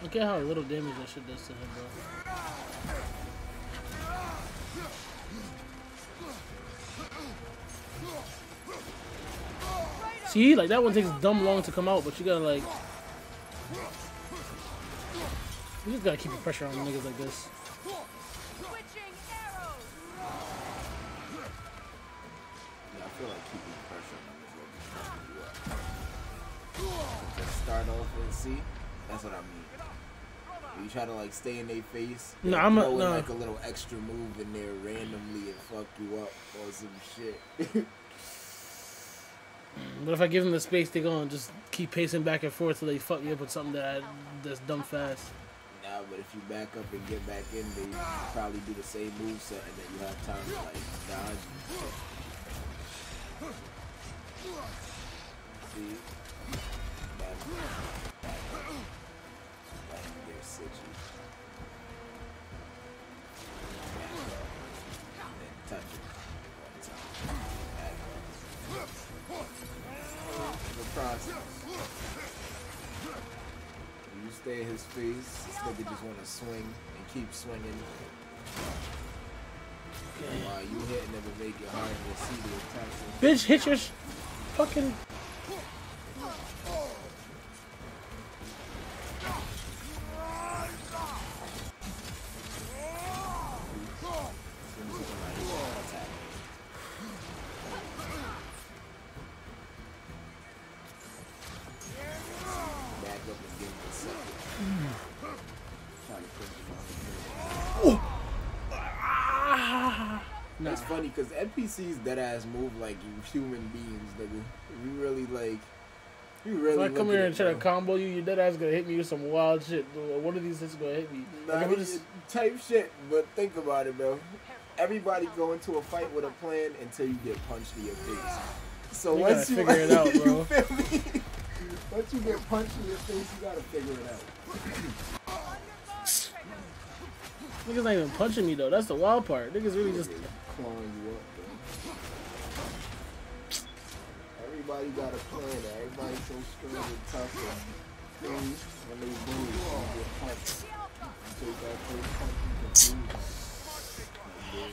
Look at how little damage that shit does to him, bro. See, like that one takes dumb long to come out, but you gotta like, you just gotta keep the pressure on niggas like this. Switching arrows. Yeah, I feel like keeping the pressure on them is what be fucking you up. Just start off and see. That's what I mean. When You try to like stay in their face. No, I'm a- no. like a little extra move in there randomly and fuck you up or some shit. [LAUGHS] But if I give them the space, they gonna just keep pacing back and forth till they fuck me up with something that I, that's dumb fast. But if you back up and get back in, they probably do the same move set and then you have time to like dodge. See? Back, In his face, this nigga just wanna swing and keep swinging. While you make it to see the attacks. and Bitch, hit your fucking. NPCs dead ass move like you human beings, nigga. You really like. You If really. I come here and try to combo you, your dead ass gonna hit me with some wild shit. One of these hits gonna hit me. Nah, Like, if I it's just- type shit, but think about it, bro. Everybody go into a fight with a plan until you get punched in your face. So You once you figure it [LAUGHS] out, you bro. feel me? Once you get punched in your face, you gotta figure it out. Niggas not even punching me though. That's the wild part. Niggas really just. clawing you up, Everybody got a plan. Everybody's so strong and tough. And things, when they move, they get punched. Until you got first punch, you can move.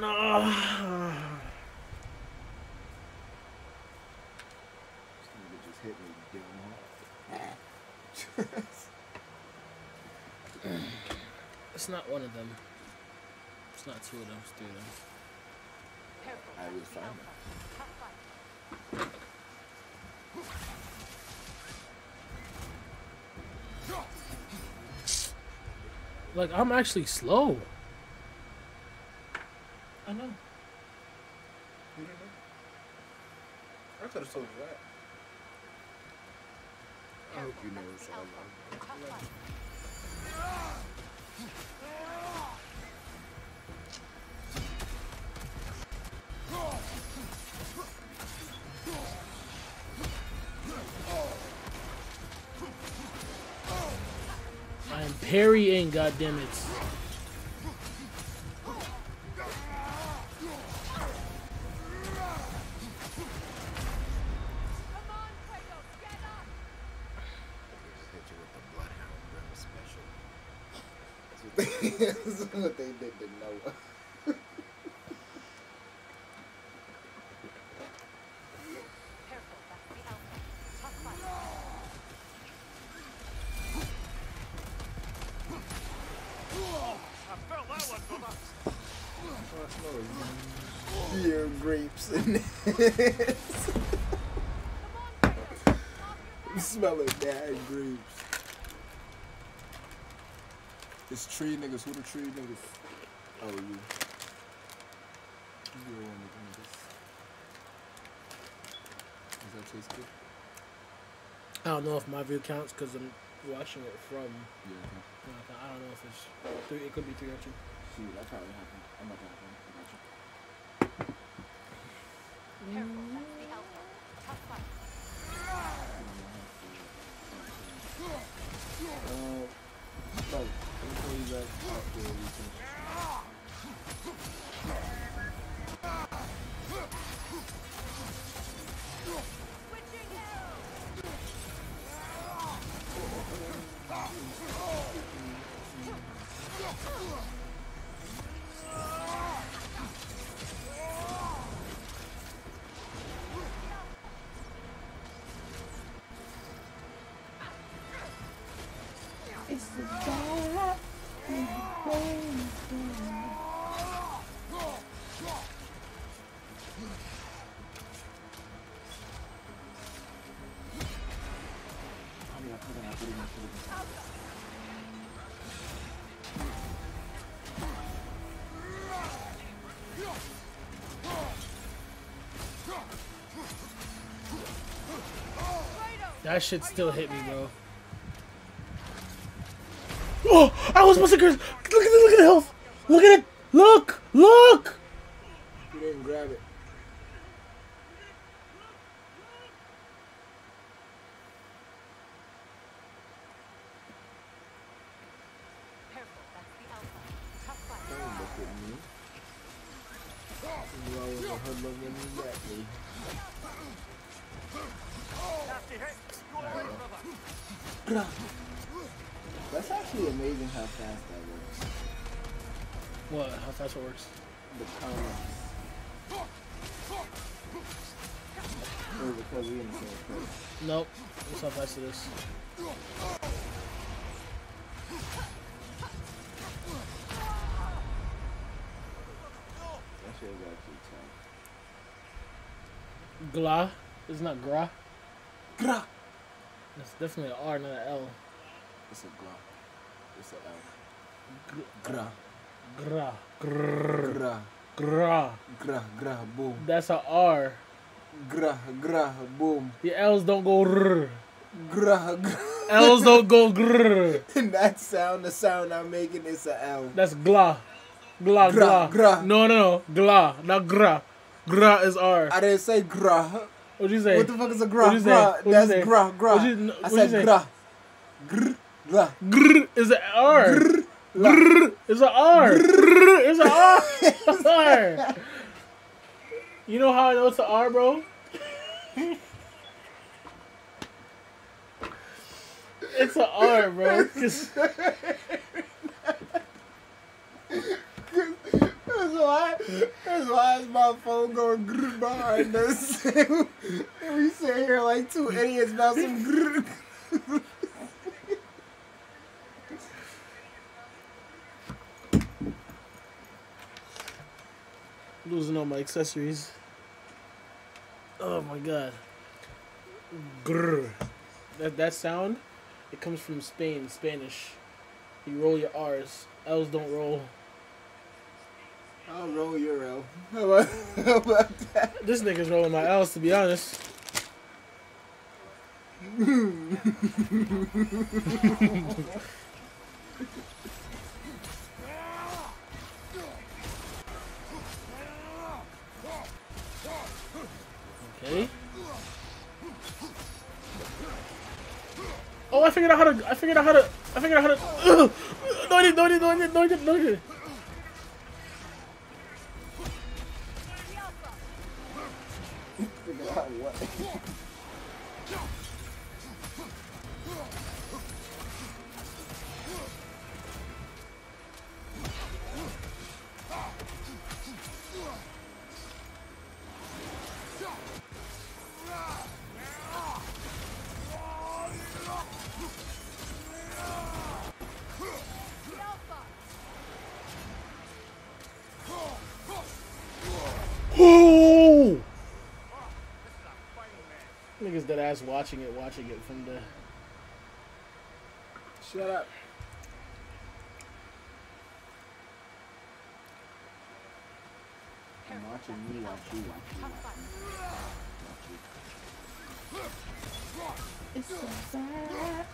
No. This nigga just hit me, damn. It's not one of them. It's not two of them. It's three of them. I will find it. Like I'm actually slow. I know. I could have told you that. I hope you know it's all love. Special. That's [LAUGHS] what that's what they did to Noah. This. I'm smelling bad grapes. It's tree niggas. Who the tree niggas? Oh, you. You the one with niggas. Is that Chase Kid? I don't know if my view counts because I'm watching it from. Yeah. I don't know if it's three. It could be three or two. See, that probably happened. I'm about to happen. I got you. Careful, That shit still hit me, bro. Oh, I was supposed to curse. Look at the look at the health. Look at it. Nope. That's how fast it is. That shit is actually tough. Gla. It's not gra. Gra. It's definitely an R, not an L. It's a gra. It's a L. Gra. gra. Grrr. Gra. Gra. Gra. Gra. Boom. That's a R. Gra. Gra. Boom. The L's don't go rrr. Gra. Gra. L's don't go [LAUGHS] grrr. And that sound, the sound I'm making is a L. That's gla. Gla, Gra, gla. gra. No, no, no. Gla, not gra. Gra is R. I didn't say gra. What'd you say? What the fuck is a gra? What'd you say? Gra. What'd That's gra. Gra. What'd you- I what'd said gra. Gr. Gra. Grr is an R. Grr is an R. Grr is an R. You know how I know it's an R, bro? It's an R, bro. 'cause- That's why. That's why is my phone going grr behind us. we sit here like two idiots about some grr. losing all my accessories. Oh my god. Grr. That that sound, it comes from Spain, Spanish. You roll your R's. L's don't roll. I'll roll your L. [LAUGHS] How about, how about that? This nigga's rolling my L's to be honest. [LAUGHS] [LAUGHS] Okay. Oh, I figured out how to. I figured out how to. I figured out how to. Ugh! No, I didn't. No, I didn't. No, I didn't. No, I didn't. No, I didn't. What. Niggas that ass watching it, watching it from the. Shut up. I'm watching me watch you watch you watch you. Watch you. It's so sad.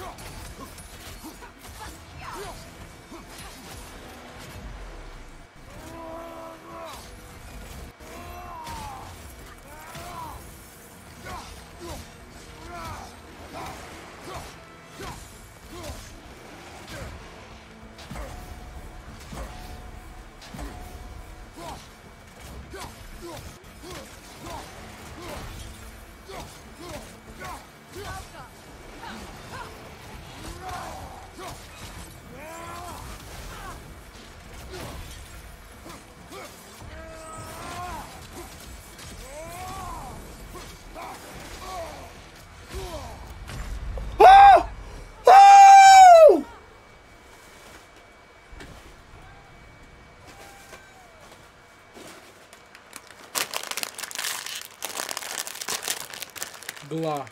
Ah! Gla.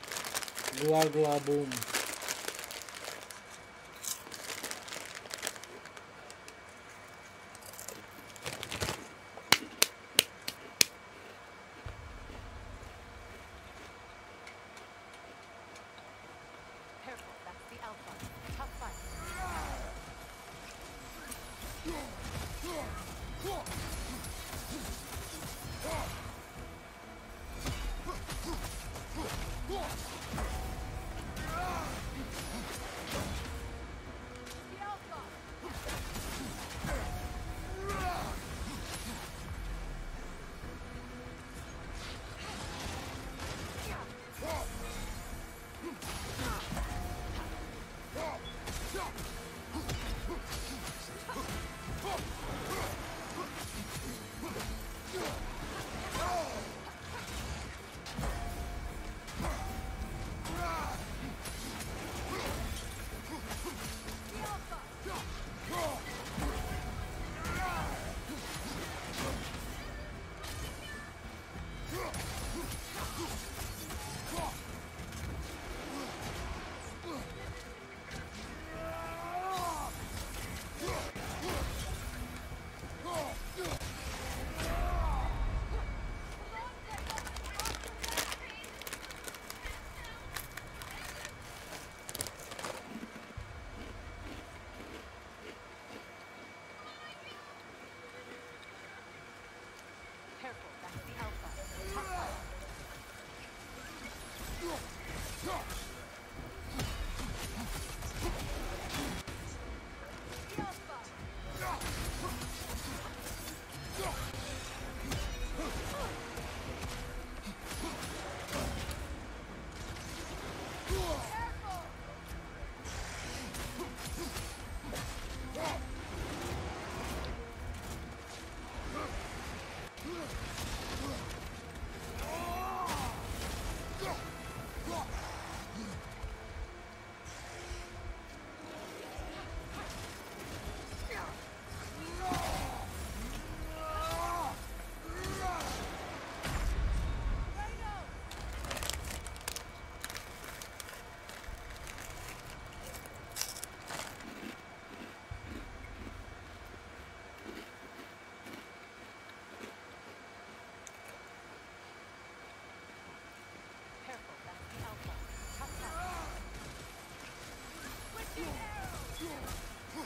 Gla gla boom.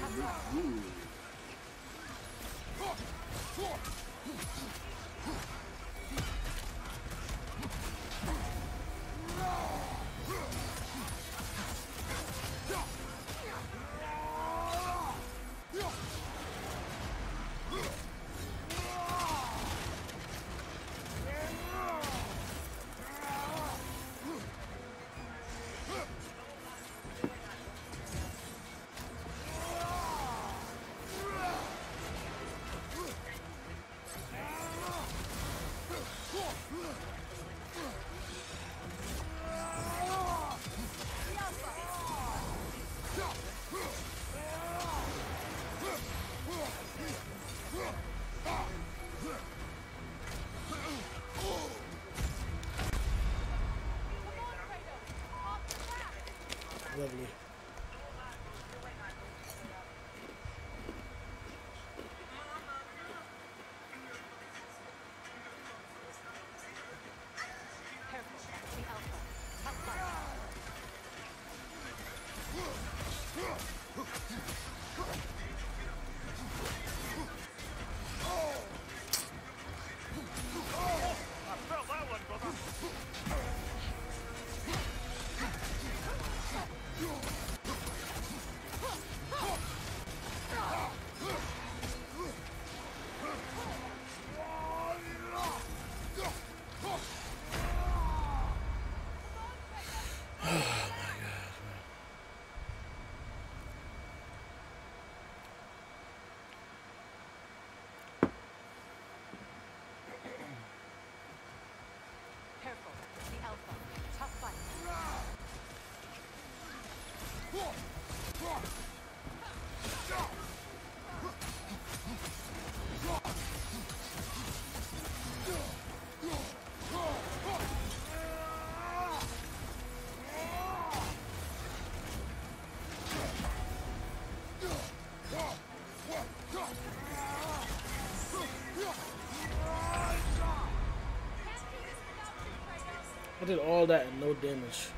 Yeah. Alpha. Top I did all that and no damage.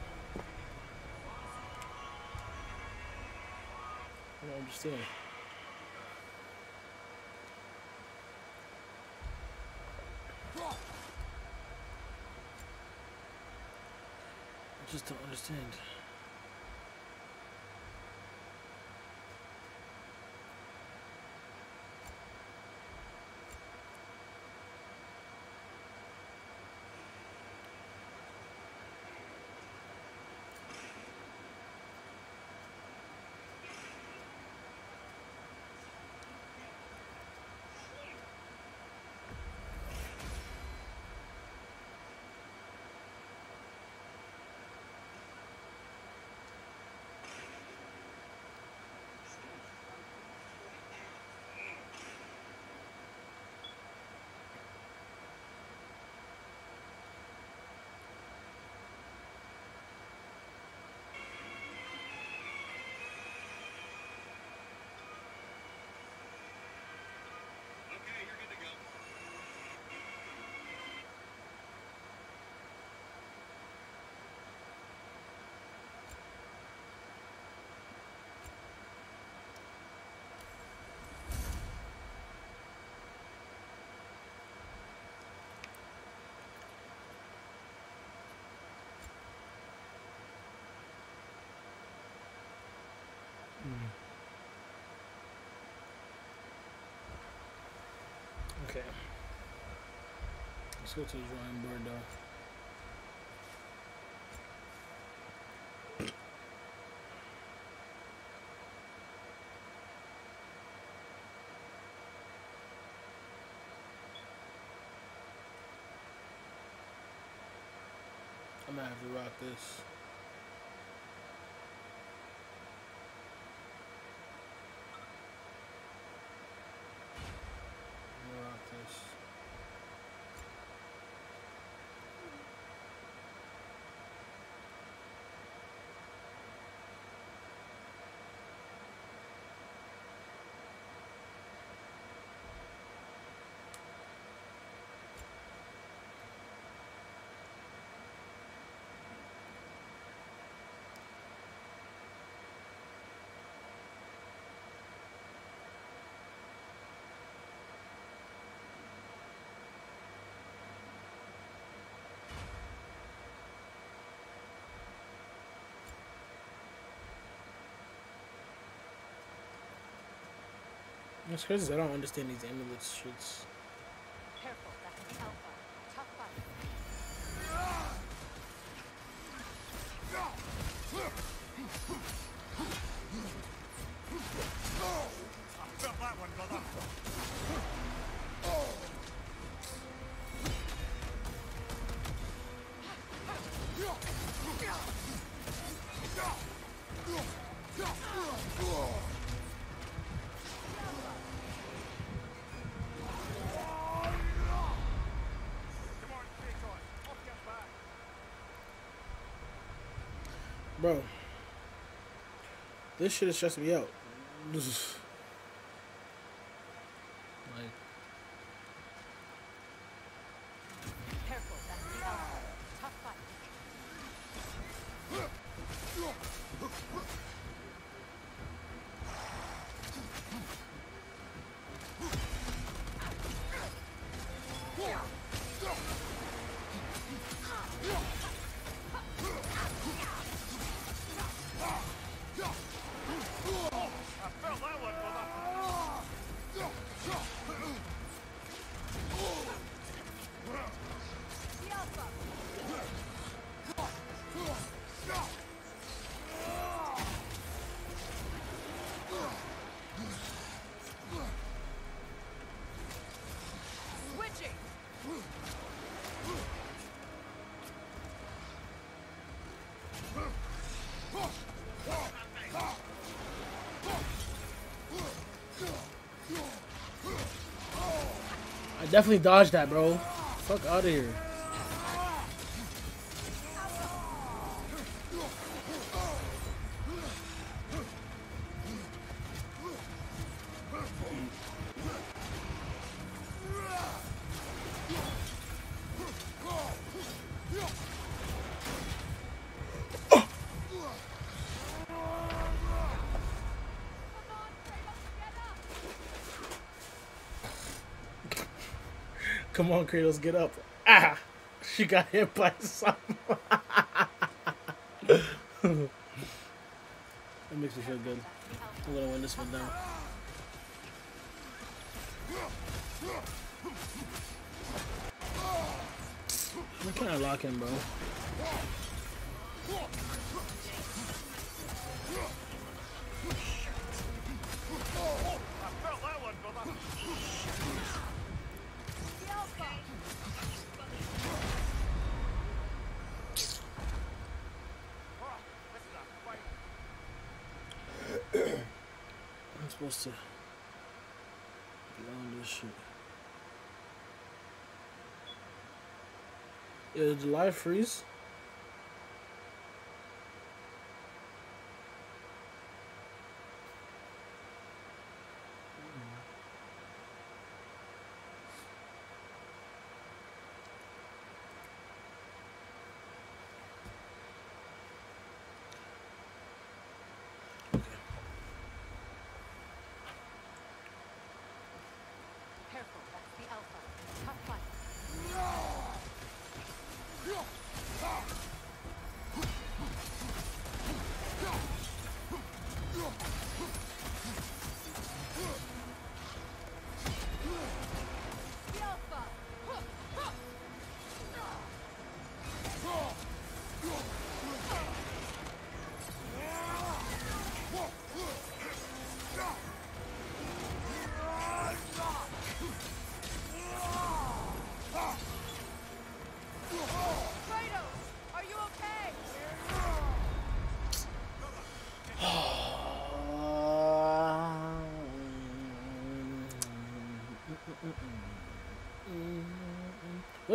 Understand. Okay. Let's go to the drawing board though. I'm gonna have to rock this. I'm gonna rock this. That's crazy. I don't understand these amulets shits. bro, this shit is stressing me out. Definitely dodged that, bro. Fuck out of here. Come on, Kratos, get up. Ah! She got hit by [LAUGHS] something. that makes me feel good. I'm gonna win this one down. Why can't lock him, bro? Supposed to learn this shit. Yeah, did the live freeze?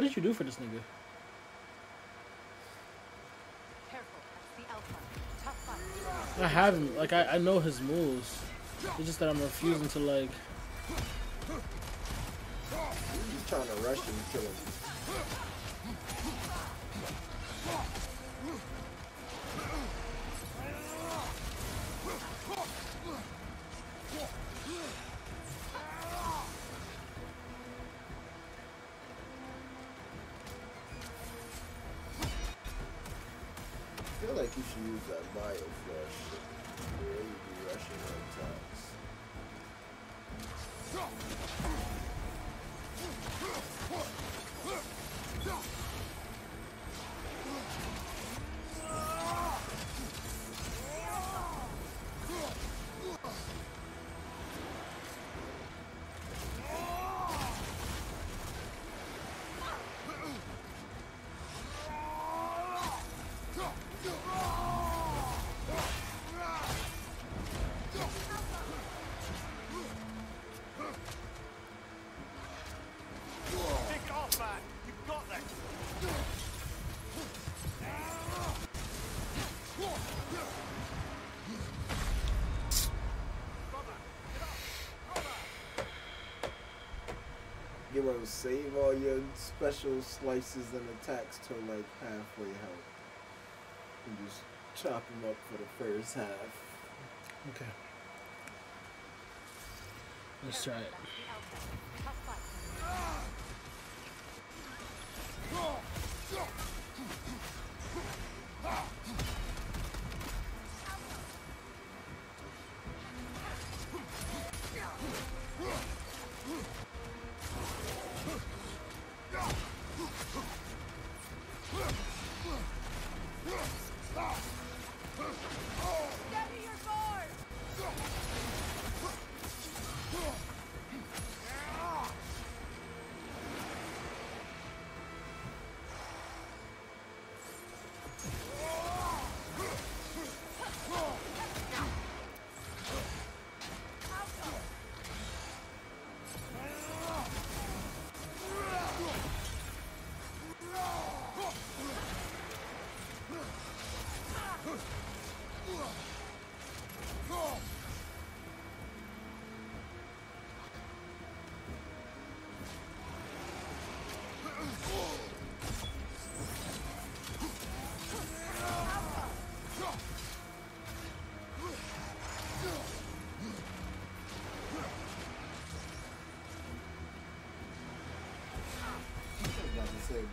What did you do for this nigga? Careful, that's the Alpha. Tough fight. I haven't. Like, I, I know his moves. It's just that I'm refusing to, like. He's trying to rush him and kill him. You want to save all your special slices and attacks till like halfway health. And just chop them up for the first half. Okay. Let's try it.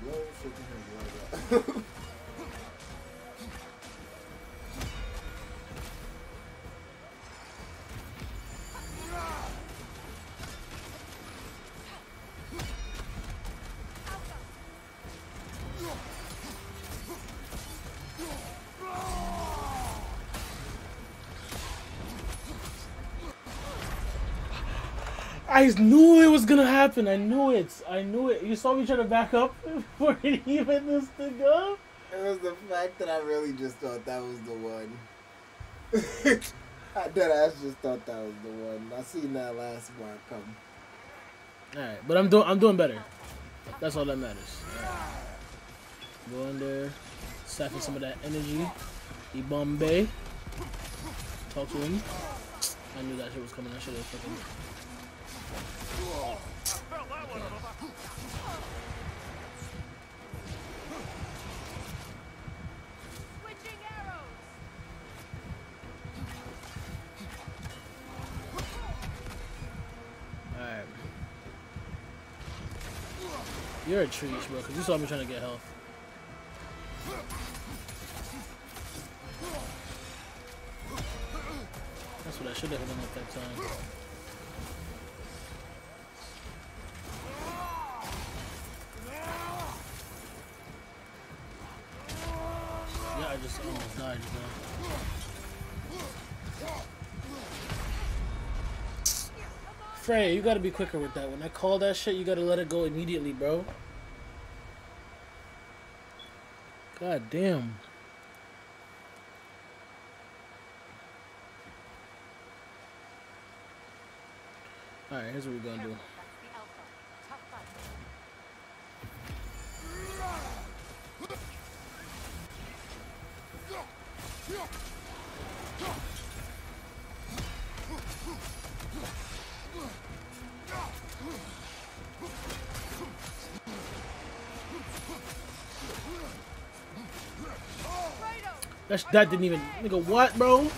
Blow shaking his up. I knew it was gonna happen. I knew it. I knew it. You saw me try to back up [LAUGHS] even this thing up. It was the fact that I really just thought that was the one. [LAUGHS] I dead ass just thought that was the one. I seen that last mark come. All right, but I'm doing. I'm doing better. That's all that matters. Right. Go in there, siphon some of that energy. E Bombay. Talk to him. I knew that shit was coming. I should have fucking. You're bro. Cause you saw me trying to get health. That's what I should have at that time. Yeah, I just almost died now. Frey, you gotta be quicker with that. When I call that shit, you gotta let it go immediately, bro. God damn. Alright, here's what we're gonna do. That, that didn't even. Nigga, what, bro?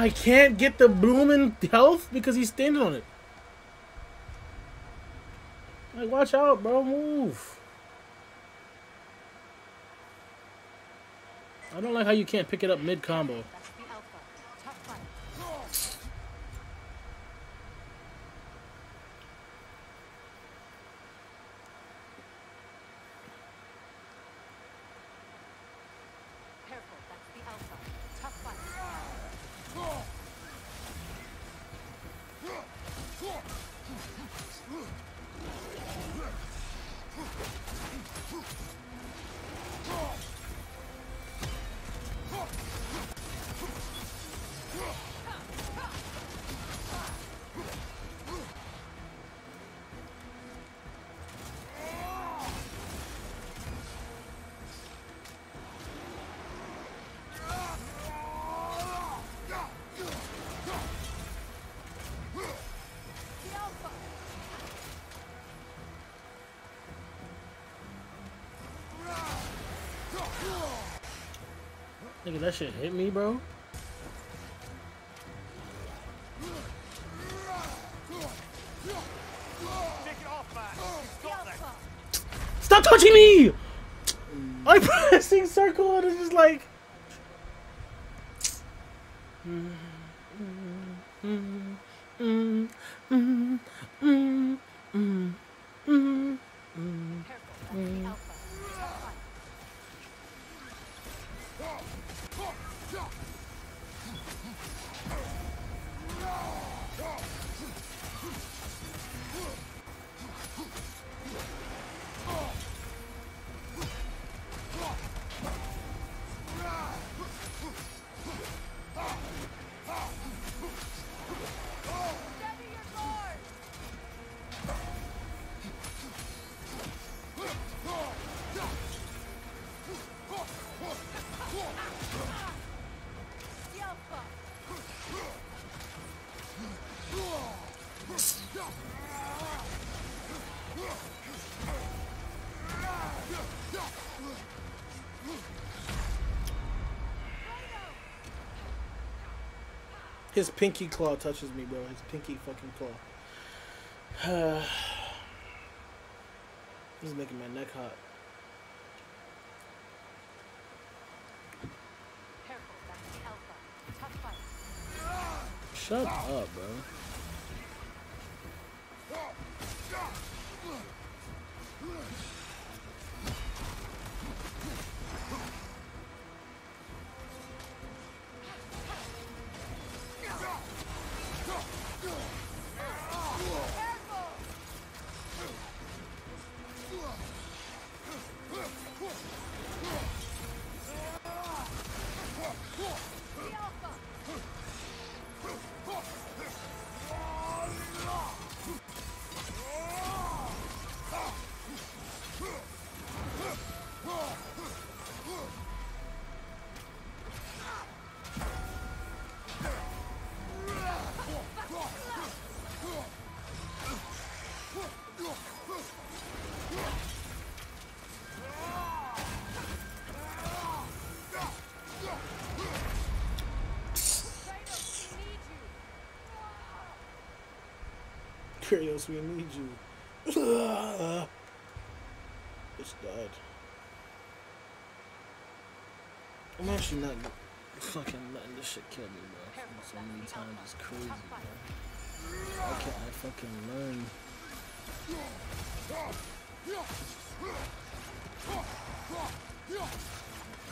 I can't get the blooming health because he's standing on it. Like, watch out, bro. Move. I don't like how you can't pick it up mid Nigga, that shit hit me, bro. Off, man. You've got this. Stop touching me! I'm pressing [LAUGHS] circle and it's just like. His pinky claw touches me, bro. His pinky fucking claw. [SIGHS] this is making my neck hot. Careful, that's the Alpha. Tough fight. Shut up, bro. Kratos, we need you. [SIGHS] It's died. I'm actually not fucking letting this shit kill me, bro. So many times it's crazy, bro. Why can't I fucking learn?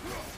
I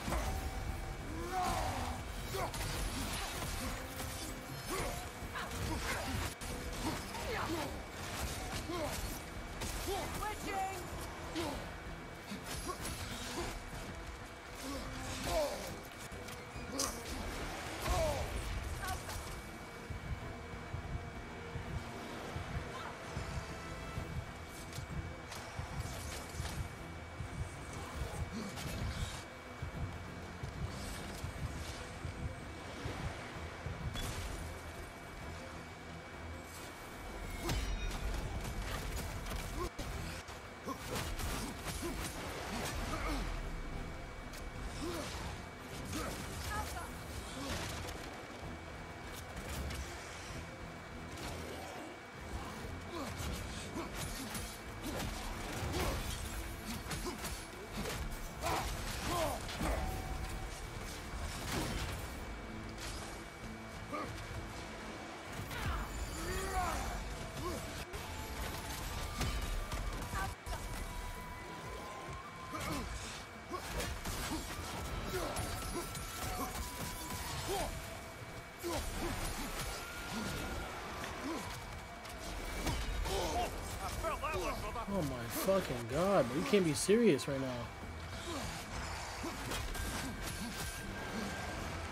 fucking god. You can't be serious right now.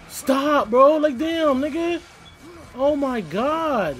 Stop, bro. Like, damn, nigga. Oh my god.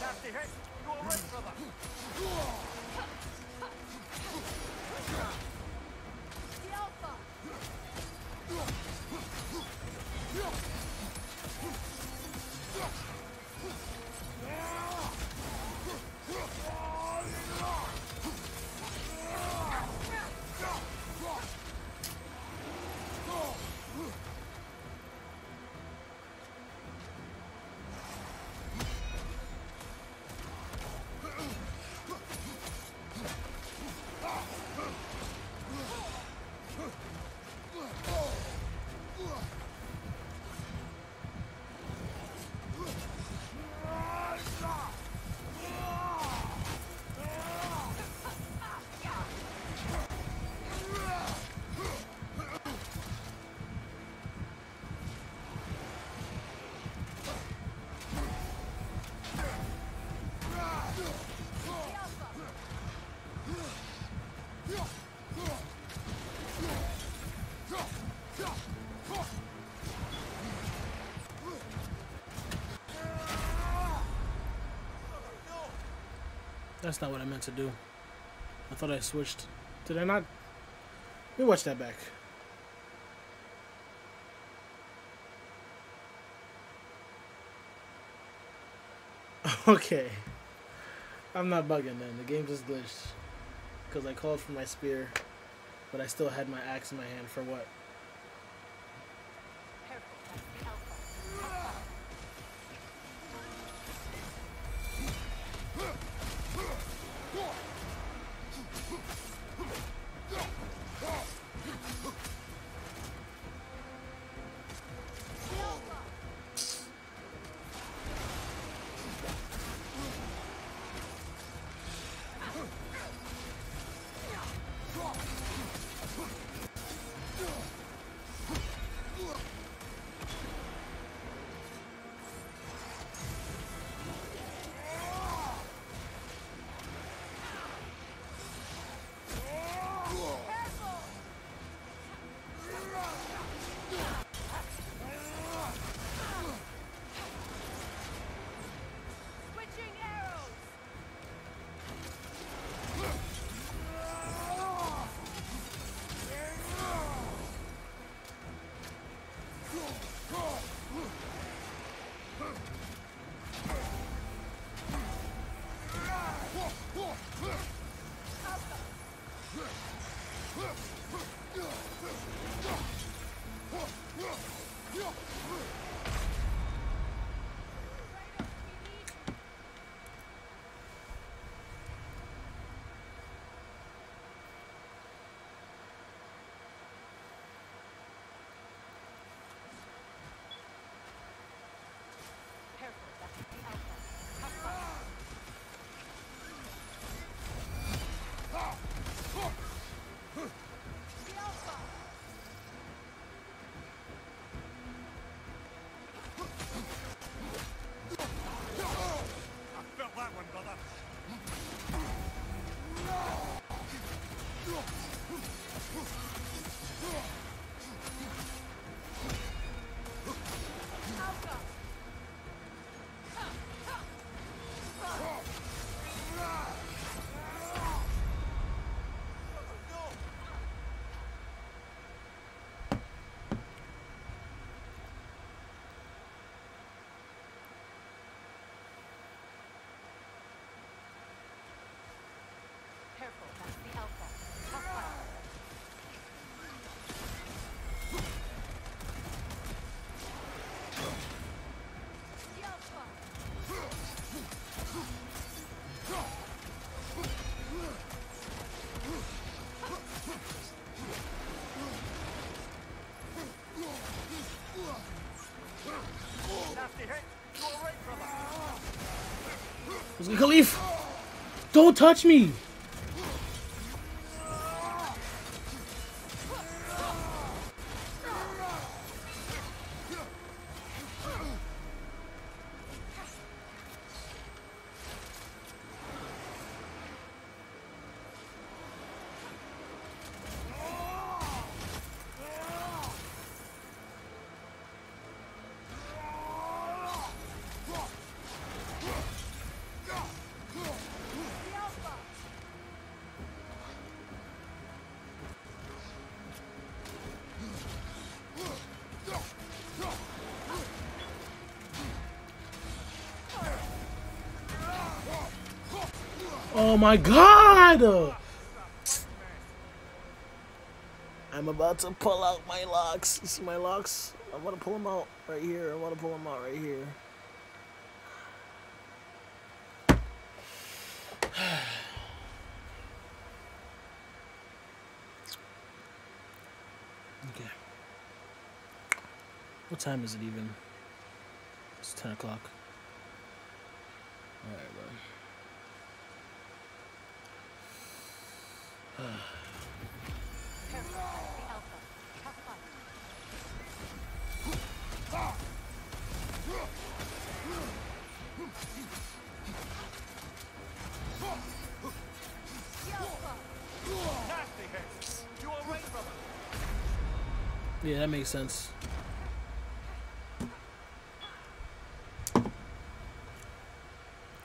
Nasty hit. You all right, brother? That's not what I meant to do. I thought I switched. Did I not? Let me watch that back. [LAUGHS] Okay. I'm not bugging then. The game just glitched. Because I called for my spear, but I still had my axe in my hand for what? Khalif. Don't touch me. Oh my god! I'm about to pull out my locks. You see my locks? I want to pull them out right here. I want to pull them out right here. [SIGHS] okay. What time is it even? It's 10 o'clock. Makes sense.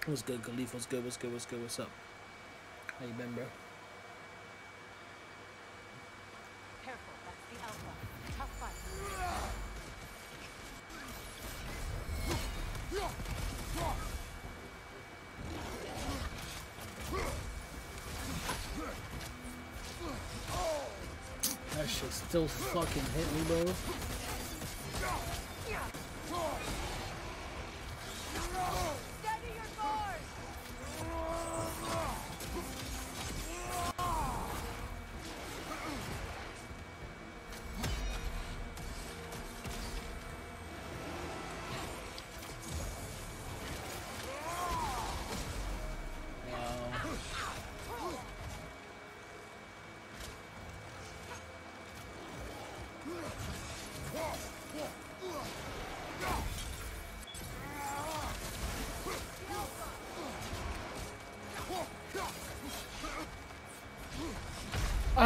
What's good, Khalif? What's good? What's good? What's good? What's up? How you been, bro? Still fucking hit me, bro.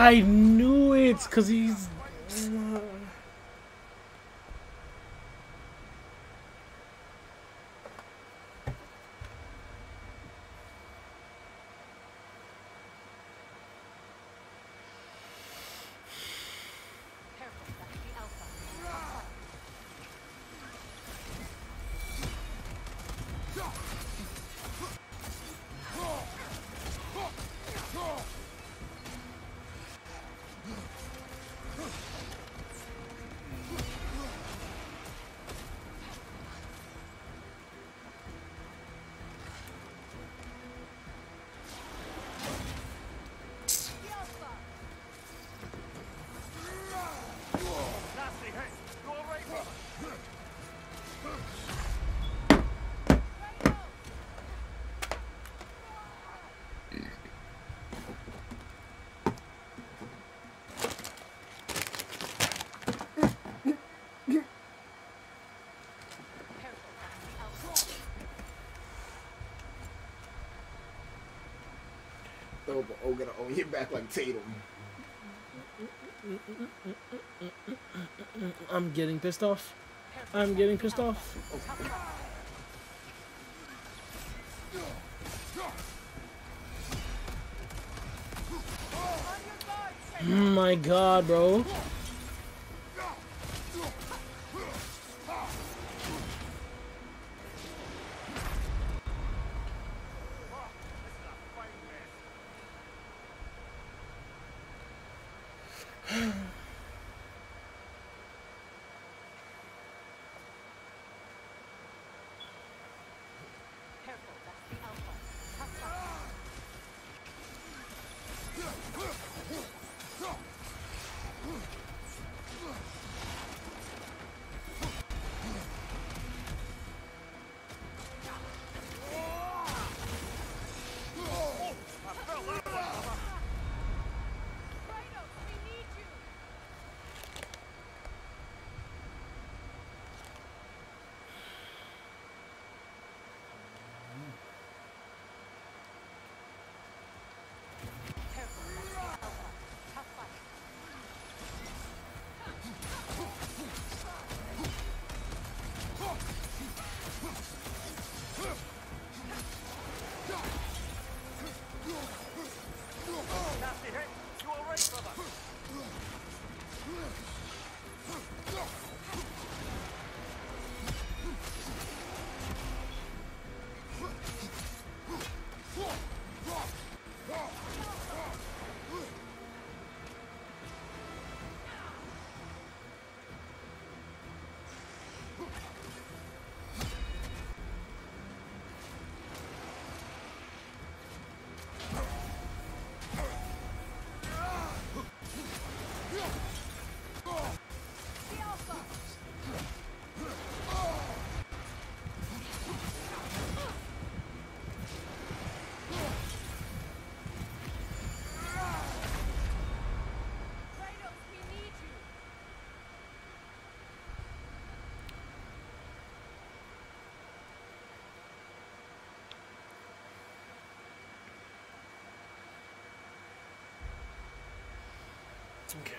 I knew it, cause he's. Throw up an ogre on your back like Tatum. I'm getting pissed off. I'm getting pissed off. My god, bro. Okay.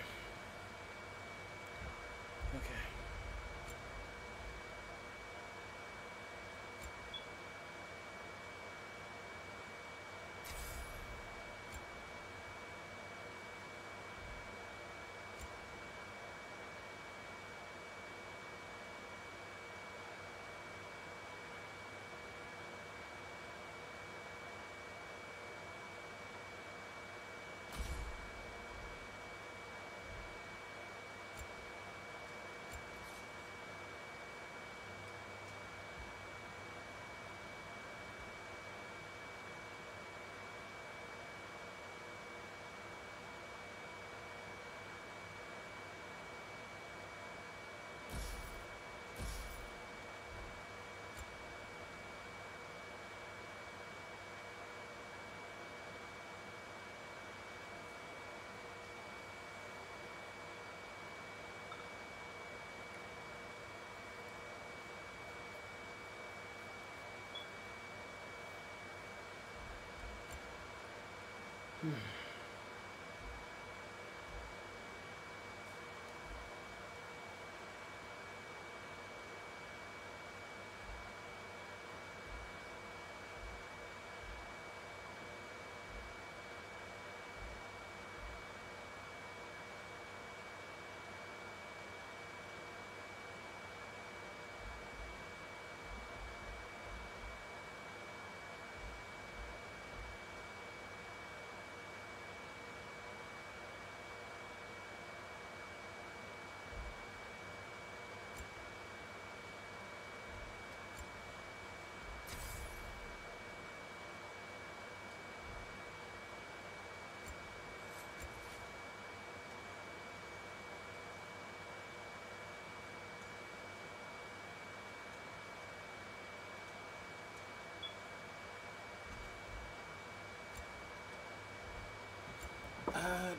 I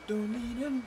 don't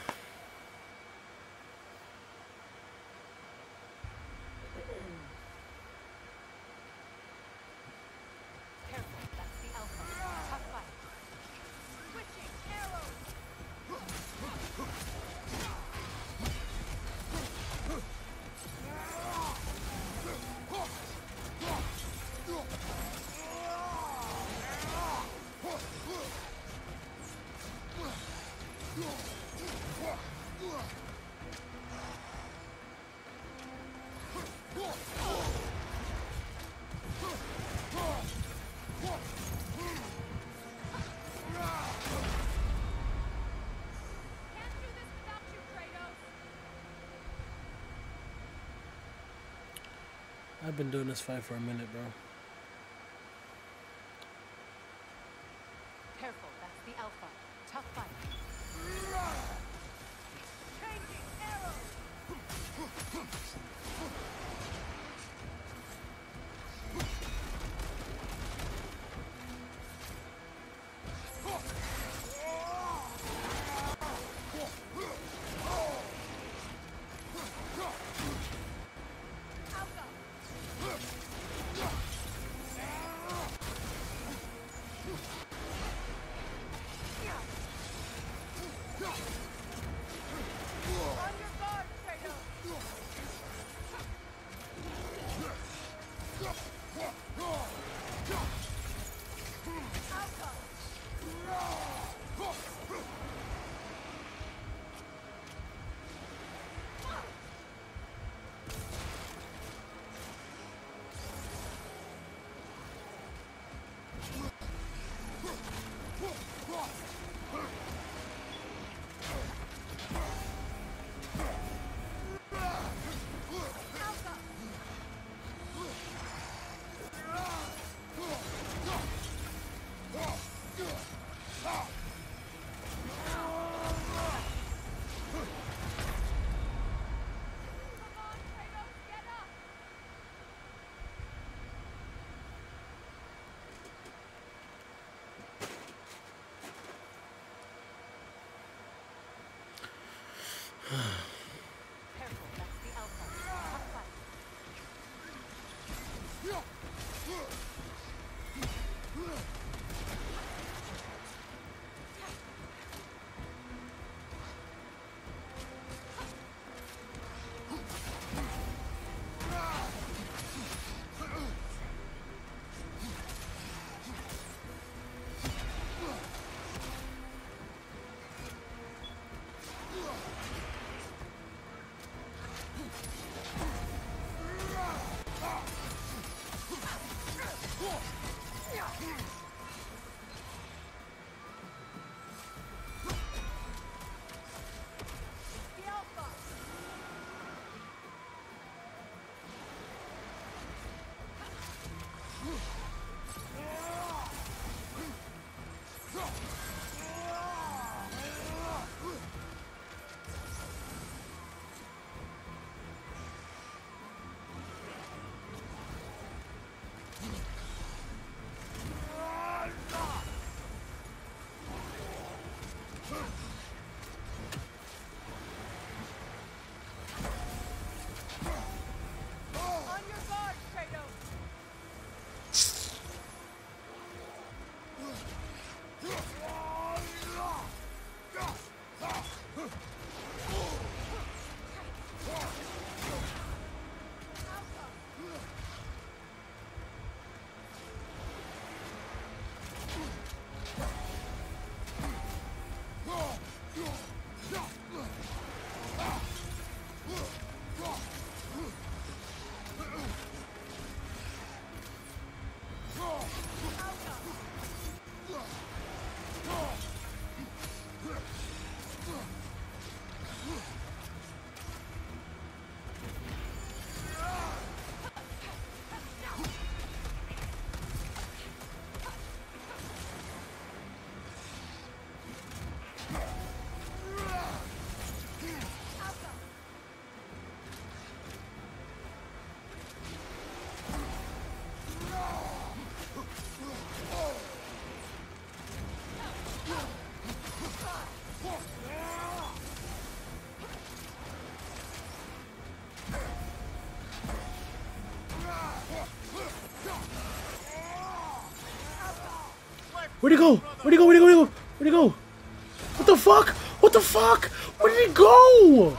I've been doing this fight for a minute, bro. Cross! Where'd he go? Where'd he go? Where'd he go? Where'd he go? Where'd he go? What the fuck? What the fuck? Where did he go?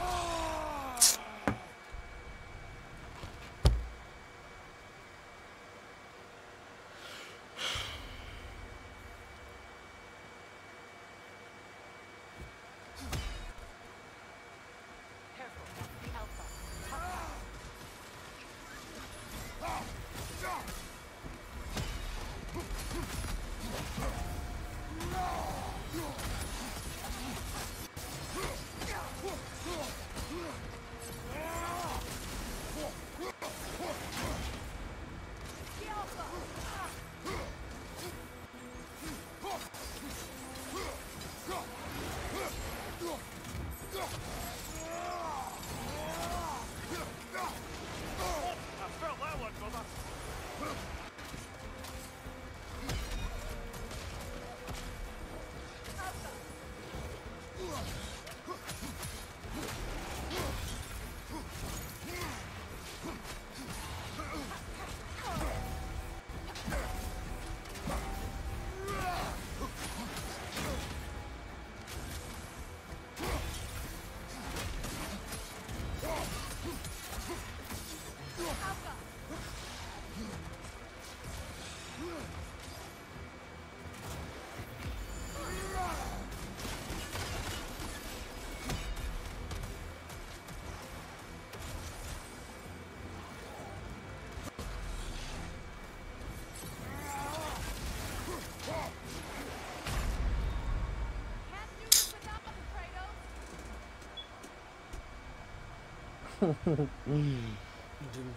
Careful, that's the Alpha. The Alpha. I felt that one, brother. Can't do this without them, Kratos.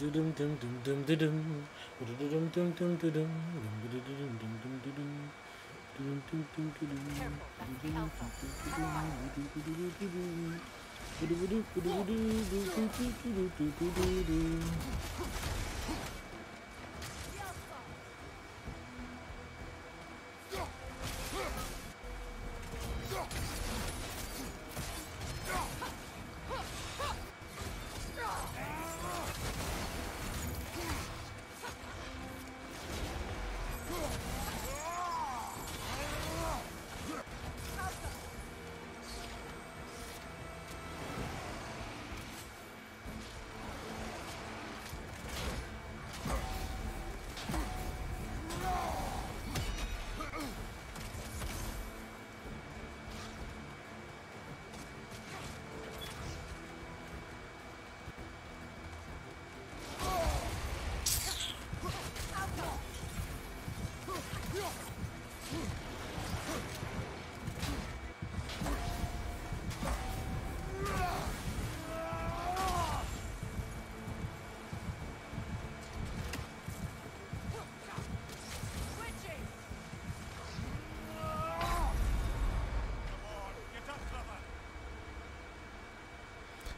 Careful, that's the Alpha. The Alpha. Switching. Get up, brother.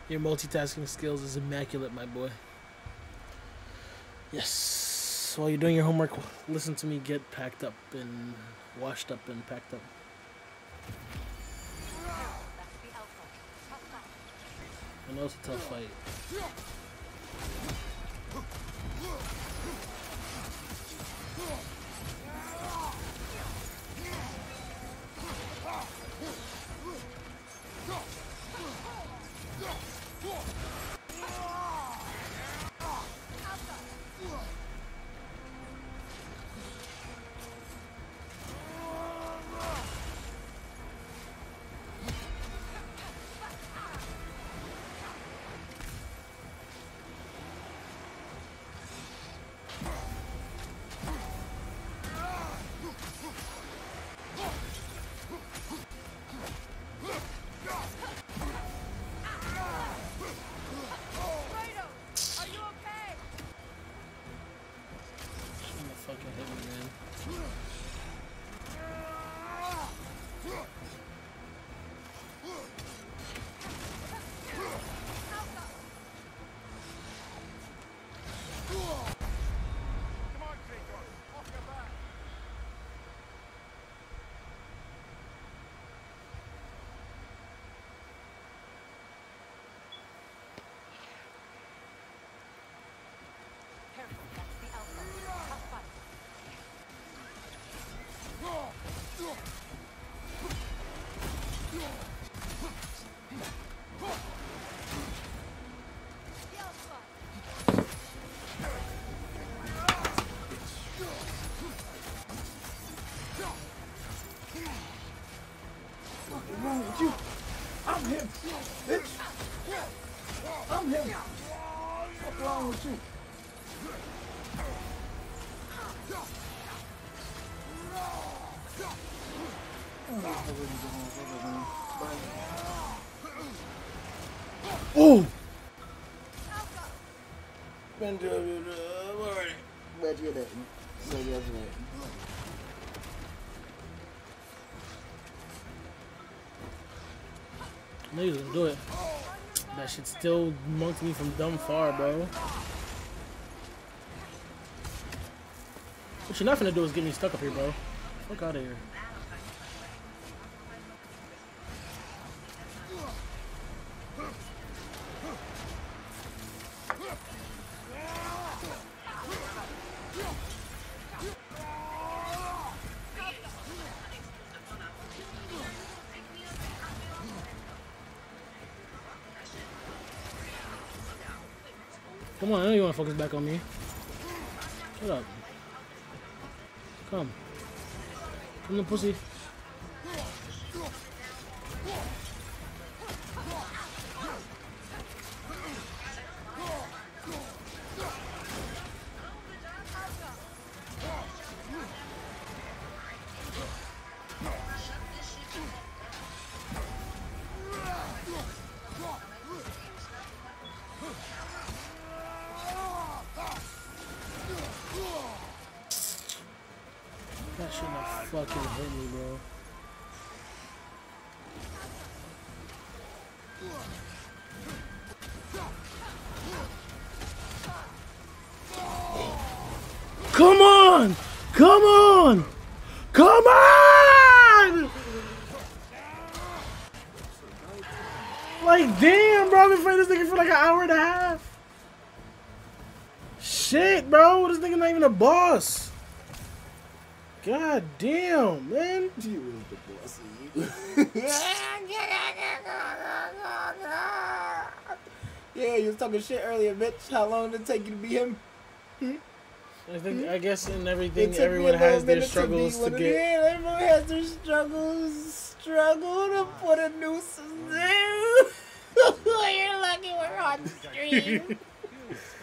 Your multitasking skills is immaculate, my boy. Yes. While you're doing your homework, listen to me get packed up and washed up and packed up. I know it's a tough fight. Been to the word. Glad you that. Glad you got that. No, you didn't do it. That shit still monked me from dumb far, bro. What you're not gonna do is get me stuck up here, bro. Fuck out of here. Back on me. Shut up. Come. Come the pussy. God damn, man. You was the boss of [LAUGHS] you. yeah, you was talking shit earlier, bitch. How long did it take you to be him? Hmm? I think I hmm? guess in everything It took me everyone has their to struggles to of get. them. Everyone has their struggles. Struggle to put a noose in there. [LAUGHS] You're lucky we're on stream.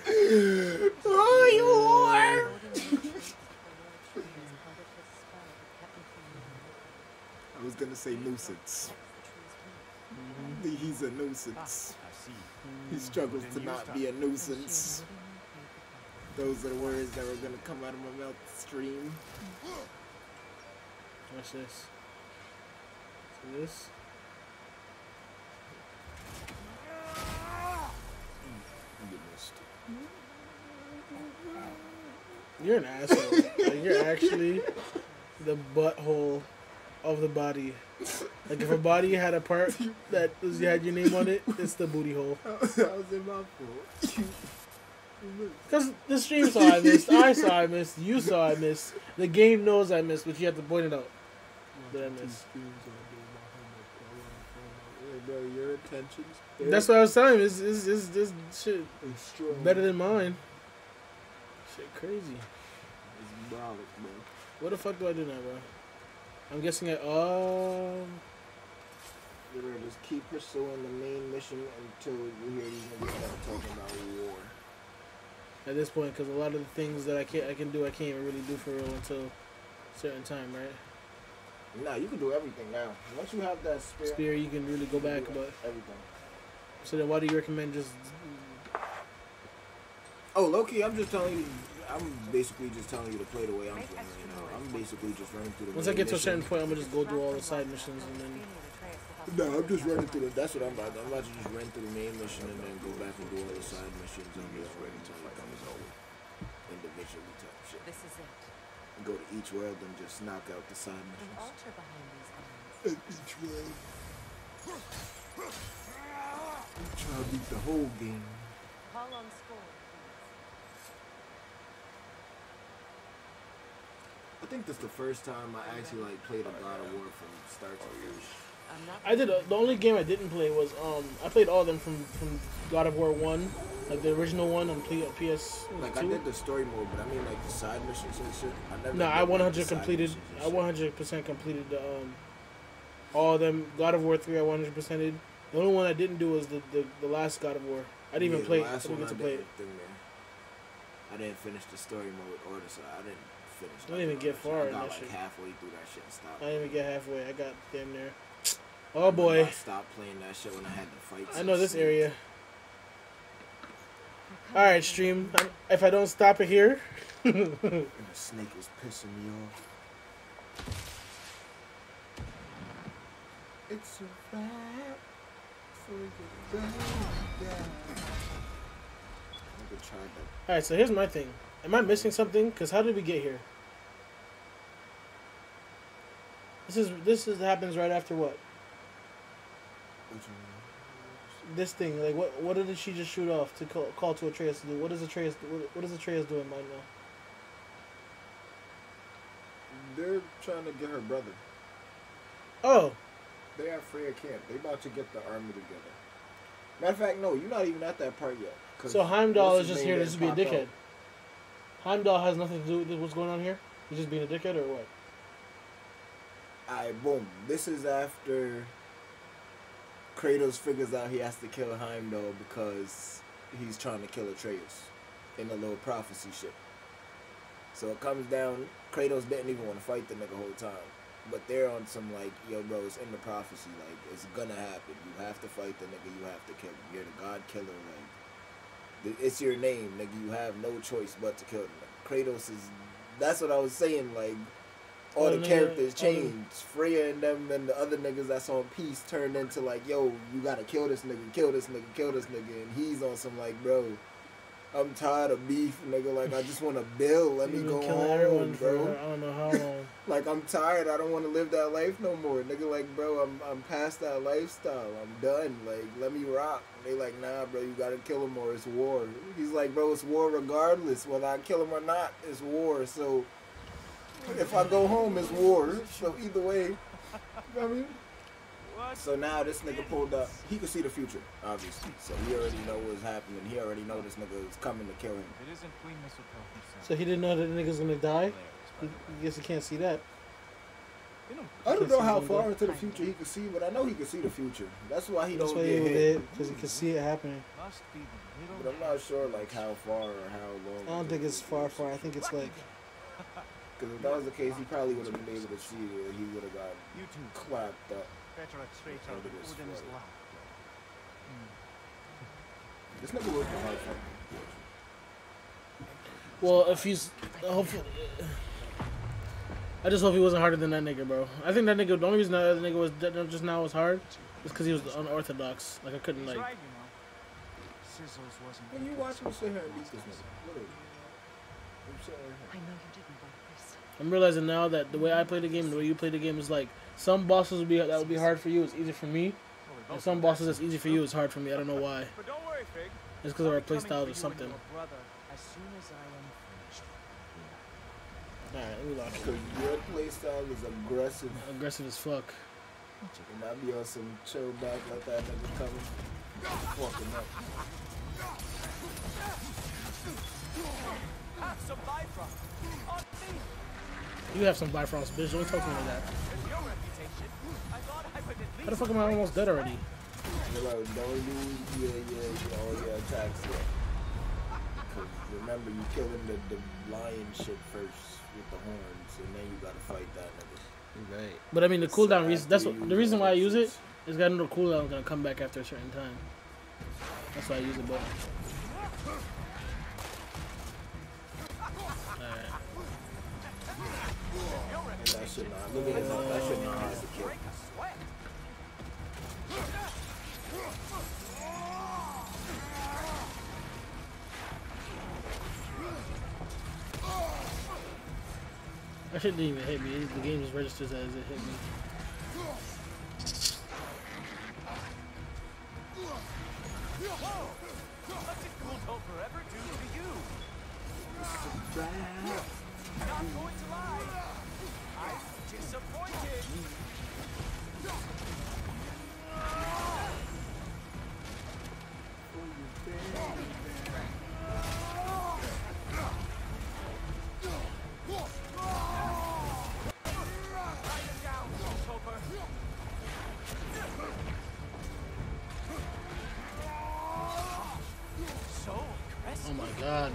[LAUGHS] oh, you whore. I was gonna say nuisance. He's a nuisance. He struggles to not be a nuisance. Those are the words that were gonna come out of my mouth stream. What's this? This? You missed. You're an asshole. like, you're actually the butthole of the body. Like if a body had a part that was, had your name on it, it's the booty hole. [LAUGHS] that was in my fault. [LAUGHS] Because the stream saw I missed, I saw I missed, you saw I missed, the game knows I missed, but you have to point it out that I missed. Bro, your attentions. That's what I was telling you. This this this this shit better than mine. Shit crazy. It's brolic, bro. What the fuck do I do now, bro? I'm guessing I um You're gonna just keep pursuing the main mission until you hear these niggas start talking about war. at this point because a lot of the things that I can I can do I can't even really do for real until a certain time, right? Nah, you can do everything now. Once you have that spear, Spear, you can really go back, but everything. so then why do you recommend just? Oh, Loki, I'm just telling you. I'm basically just telling you to play the way I'm playing right now. I'm basically just running through the. Once I main get to a certain point, I'm gonna just go through all the side missions and then. No, I'm just running through the. That's what I'm about. to- I'm about to just run through the main mission and then go back and do all the side missions. I'm just ready to like I'm his own individually type shit. This is it. Go to each world and just knock out the side An missions. altar behind these lines. At each world. Try to beat the whole game. Call on I think this is the first time I actually like played a God of War from start to finish. I'm not I did a, the only game I didn't play was um I played all of them from from God of War one, like the original one on P- PS Like I two. did the story mode, but I mean like the side missions and shit. I never. No, I 100 completed. I 100 percent completed the um all of them. God of War three I 100 percented. The only one I didn't do was the, the, the last God of War. I didn't Yeah, even the play. it. I didn't one get to I play it. didn't man. I didn't finish the story mode or the side. I didn't finish. I didn't even get far in. I that got like shit. halfway through that shit and stopped. I didn't even get halfway. I got damn near. Oh boy. I stopped playing that shit when I had to fight. I know this area. All right, stream. I'm- If I don't stop it here, [LAUGHS] And the snake is pissing me off. It's a wrap for your birthday. I could try that. all right. So here's my thing. Am I missing something? Cause how did we get here? This is this is happens right after what? This thing. Like what? What did she just shoot off to call, call to Atreus to do? What is Atreus? What, what is Atreus doing right now? They're trying to get her brother. Oh, They at Freya camp. They about to get the army together. Matter of fact, no, you're not even at that part yet. so Heimdall is just here to just be a dickhead. out. Heimdall has nothing to do with what's going on here. He's just being a dickhead, or what? Alright, boom. This is after Kratos figures out he has to kill Heimdall because he's trying to kill Atreus in the little prophecy shit. So it comes down, Kratos didn't even want to fight the nigga whole time. But they're on some like, yo bro, it's in the prophecy, like it's gonna happen. You have to fight the nigga, you have to kill him. You're the god killer, like it's your name, nigga. You have no choice but to kill him. Kratos is that's what I was saying, like all the characters changed. Freya and them and the other niggas that's on peace turned into like, yo, you gotta kill this nigga, kill this nigga, kill this nigga, and he's on some like, bro, I'm tired of beef, nigga. Like I just want to build. Let me go home, bro. I don't know how [LAUGHS] long. Like I'm tired. I don't want to live that life no more, nigga. Like bro, I'm I'm past that lifestyle. I'm done. Like let me rock. They like nah, bro. You gotta kill him or it's war. He's like, bro, it's war regardless. Whether I kill him or not, it's war. So if I go home, it's war. So either way, you know what I mean. So now this nigga pulled up. He could see the future, obviously. So he already know what's happening. He already know this nigga is coming to kill him. It isn't Queen Mistletoe himself. So he didn't know that the nigga's gonna die. I guess he can't see that. You know, I don't know how far into the future he could see, but I know he could see the future. That's why he That's don't why get he hit. because he could see it happening. must be the middle But I'm not sure like how far or how long. I don't think it's far, far. I think it's like [LAUGHS] Because if that was the case, he probably would have been able to see it. He would have got You two, clapped up. Better a traitor than this Odin's flag. love. This nigga working hard for. Well, if he's hopefully, I just hope he wasn't harder than that nigga, bro. I think that nigga. The only reason that nigga was that just now was hard is because he was unorthodox. Like I couldn't like. right, you know. Sizzles wasn't. When you watch him sit here and beat this nigga, literally. I'm sitting I here. know you didn't want this. I'm realizing now that the way I play the game and the way you play the game is like some bosses will be that will be hard for you. It's easy for me, and some bosses that. that's easy for you is hard for me. I don't know why. But don't worry, Fig. It's because of our I'll play styles or something. your brother as soon as I am finished. All right, let me lock it. Because your playstyle is aggressive. Aggressive as fuck. And I be on some chill back, let that nigga come. Fuck him up. Have some Bifrost. On me. You have some Bifrost, bitch. Don't talk to me like that. How the fuck am I almost dead already? You're like, don't use yeah, yeah, yeah, all your attacks yet. Because remember, you killing the, the lion shit first with the horns, and then you gotta fight that nigga. Right. But I mean, the So cooldown reason. That's what, the reason why I use it, is it shit. is got no cooldown gonna come back after a certain time. That's why I use it. But Alright. That shit not, look at it, that shit not hard to kill. Break a sweat. That shit didn't even hit me. The game just registers as it hit me.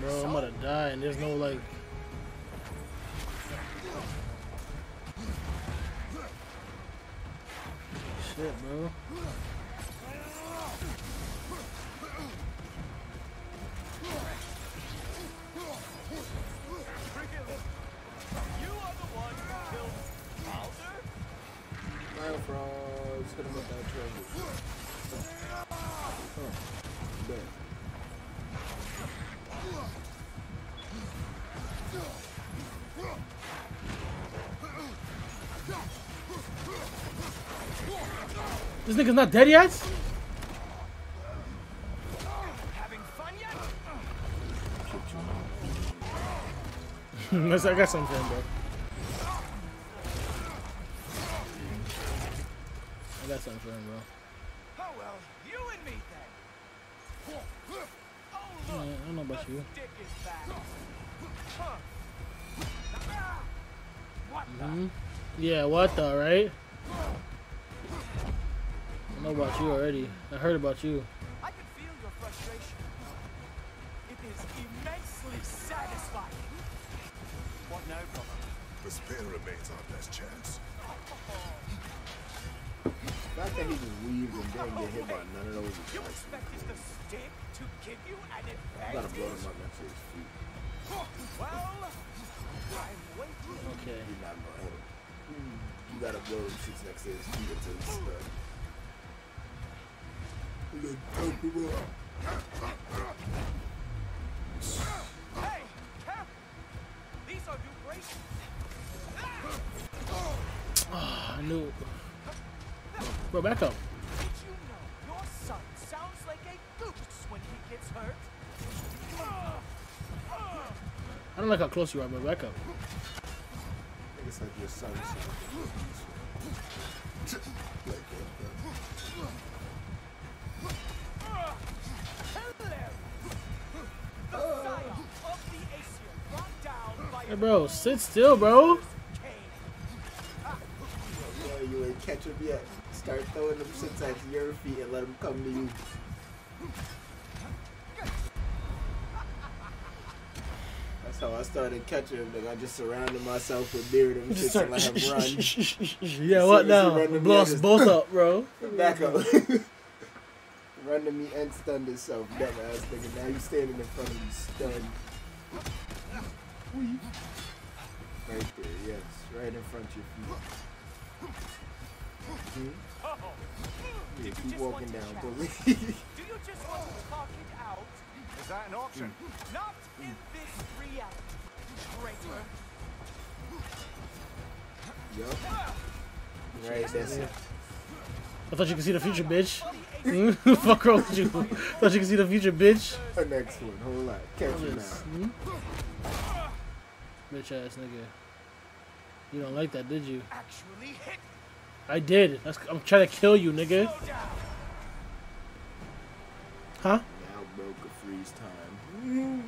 Bro. I'm about to die and there's no like This nigga's not dead yet? Having fun yet? That's- I got something for him, bro. I got something bro. Oh well, you and me then. Oh I don't know about you. stick. Huh. What the? hmm Yeah, what the, right? I heard about you. Back up. You know your son sounds like a goose when he gets hurt? I don't like how close you are, but back up. Nigga said your son like like Hey, bro, sit still, bro. Started catching him. Nigga. I just surrounded myself with beer and shit and let him run. [LAUGHS] yeah, what As soon as he now? run Blow us both up, bro. [LAUGHS] Back up. [LAUGHS] run to me and stunned himself. Dumb ass nigga. Now you standing in front of me stunned. Right there, yes. Right in front of your feet. Oh, Yeah, you keep walking down, chat? bully. do you just want to talk it out? Is that an option? Hmm. Not in this reality, traitor. Yup. Right, that's it. I thought you could see the future, bitch. Hmm? [LAUGHS] Fuck wrong with you? Thought you could see the future, bitch. The next one, hold on. Catch you now. Hmm? Bitch ass nigga. You don't like that, did you? Actually hit I did. That's, I'm trying to kill you, nigga. Huh? Now broke a freeze time.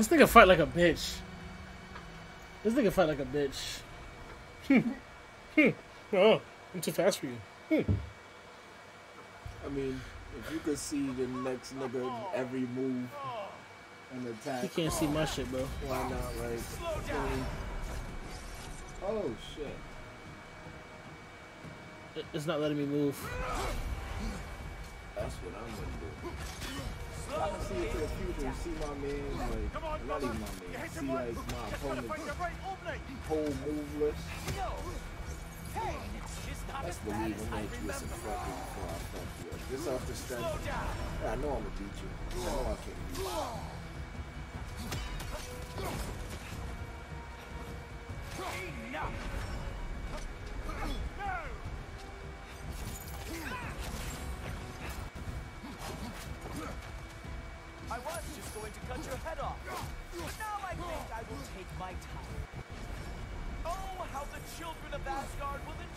This nigga fight like a bitch. This nigga fight like a bitch. Hmm. Hmm. Oh, I'm too fast for you. Hmm. I mean, if you could see the next nigga every move and attack. He can't see my shit, bro. Why not, Like. Slow down. Oh, shit. It's not letting me move. That's what I'm gonna do. I can see into the future, see my man, like, Come on, not even my man, see, like, my opponent moveless. Hey, Let's believe I'm gonna some fucking before I fuck you up. This off the. I know I'm gonna beat you. I know I can beat you. Enough!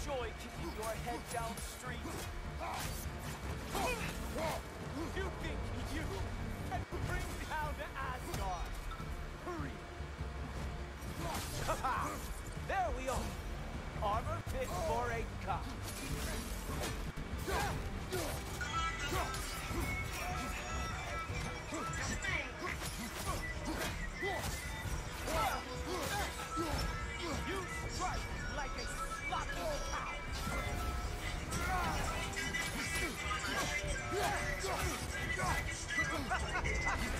enjoy keeping your head down Go! Go! Go!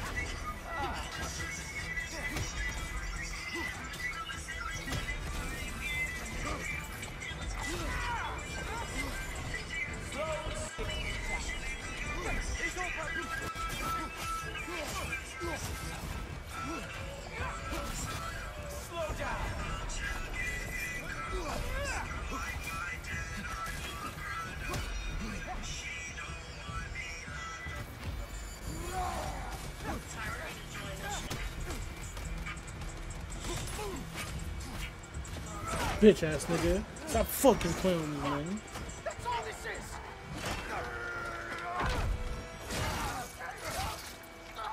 bitch ass nigga. Stop fucking playing with me, man. That's all this is.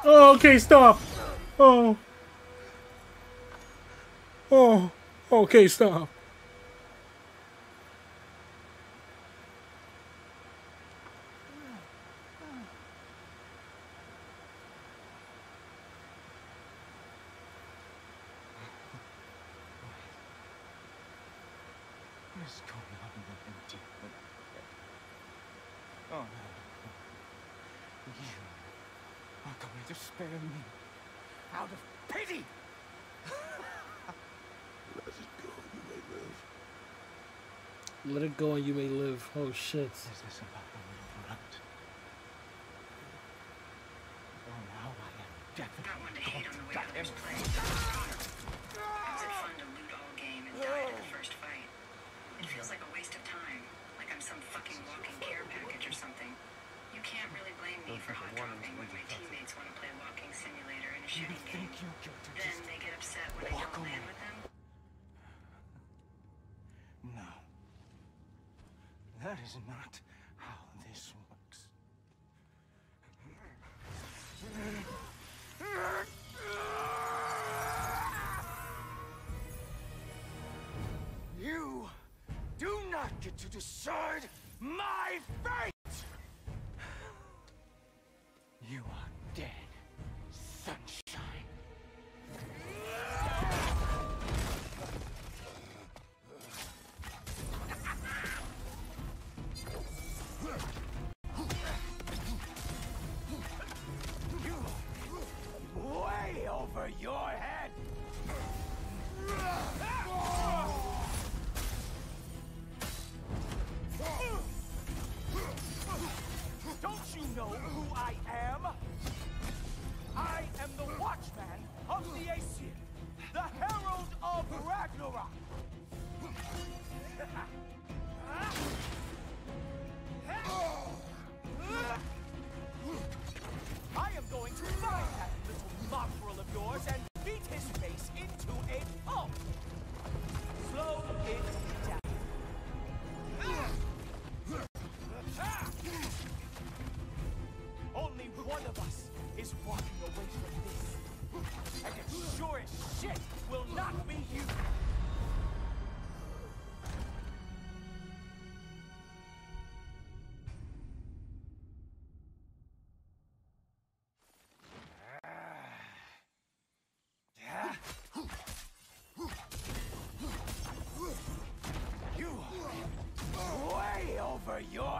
Oh, okay, stop. Oh. Oh. Okay, stop. going, you may live. Oh shit. to decide my fate! Don't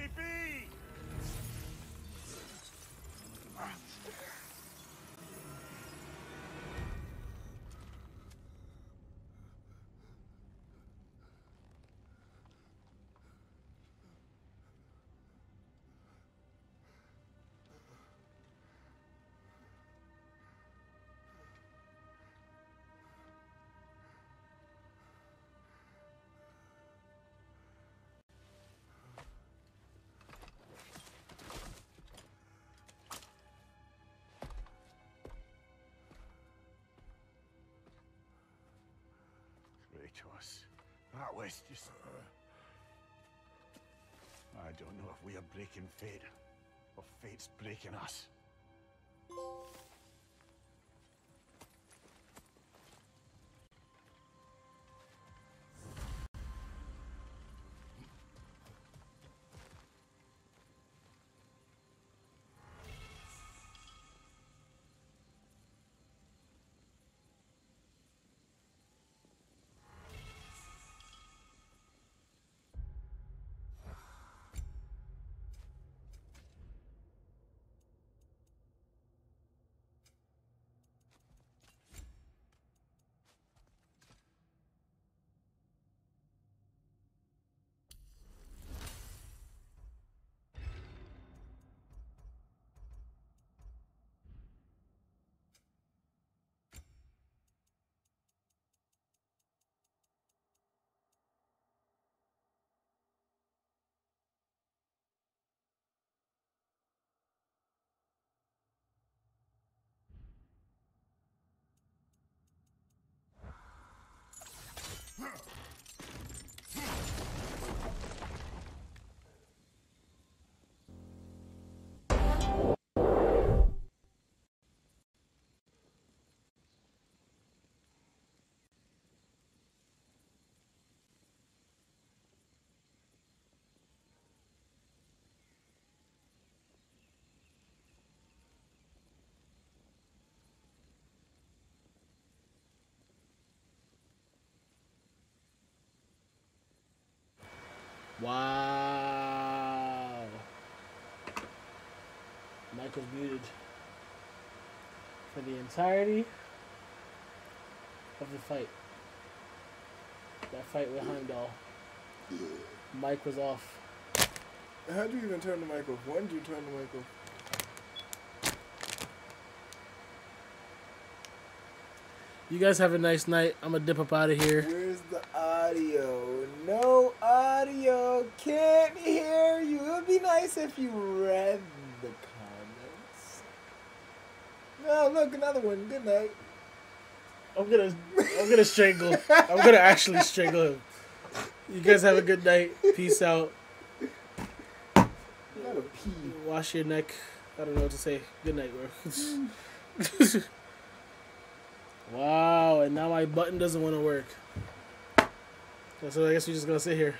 sheepy! Be! Kratos, that was just. I don't know if we are breaking fate, or fate's breaking us. Wow. Mike was muted for the entirety of the fight. That fight with Heimdall. Mike was off. How'd you even turn the mic off? When did you turn the mic off? You guys have a nice night. I'm gonna dip up out of here. Where's the audio? No audio. Can't hear you. It would be nice if you read the comments. No, look, another one. Good night. I'm gonna I'm gonna strangle. I'm gonna actually strangle him. You guys have a good night. Peace out. Not a pee. Wash your neck. I don't know what to say. Good night, bro. [LAUGHS] [LAUGHS] wow, and now my button doesn't want to work. So I guess we're just gonna sit here.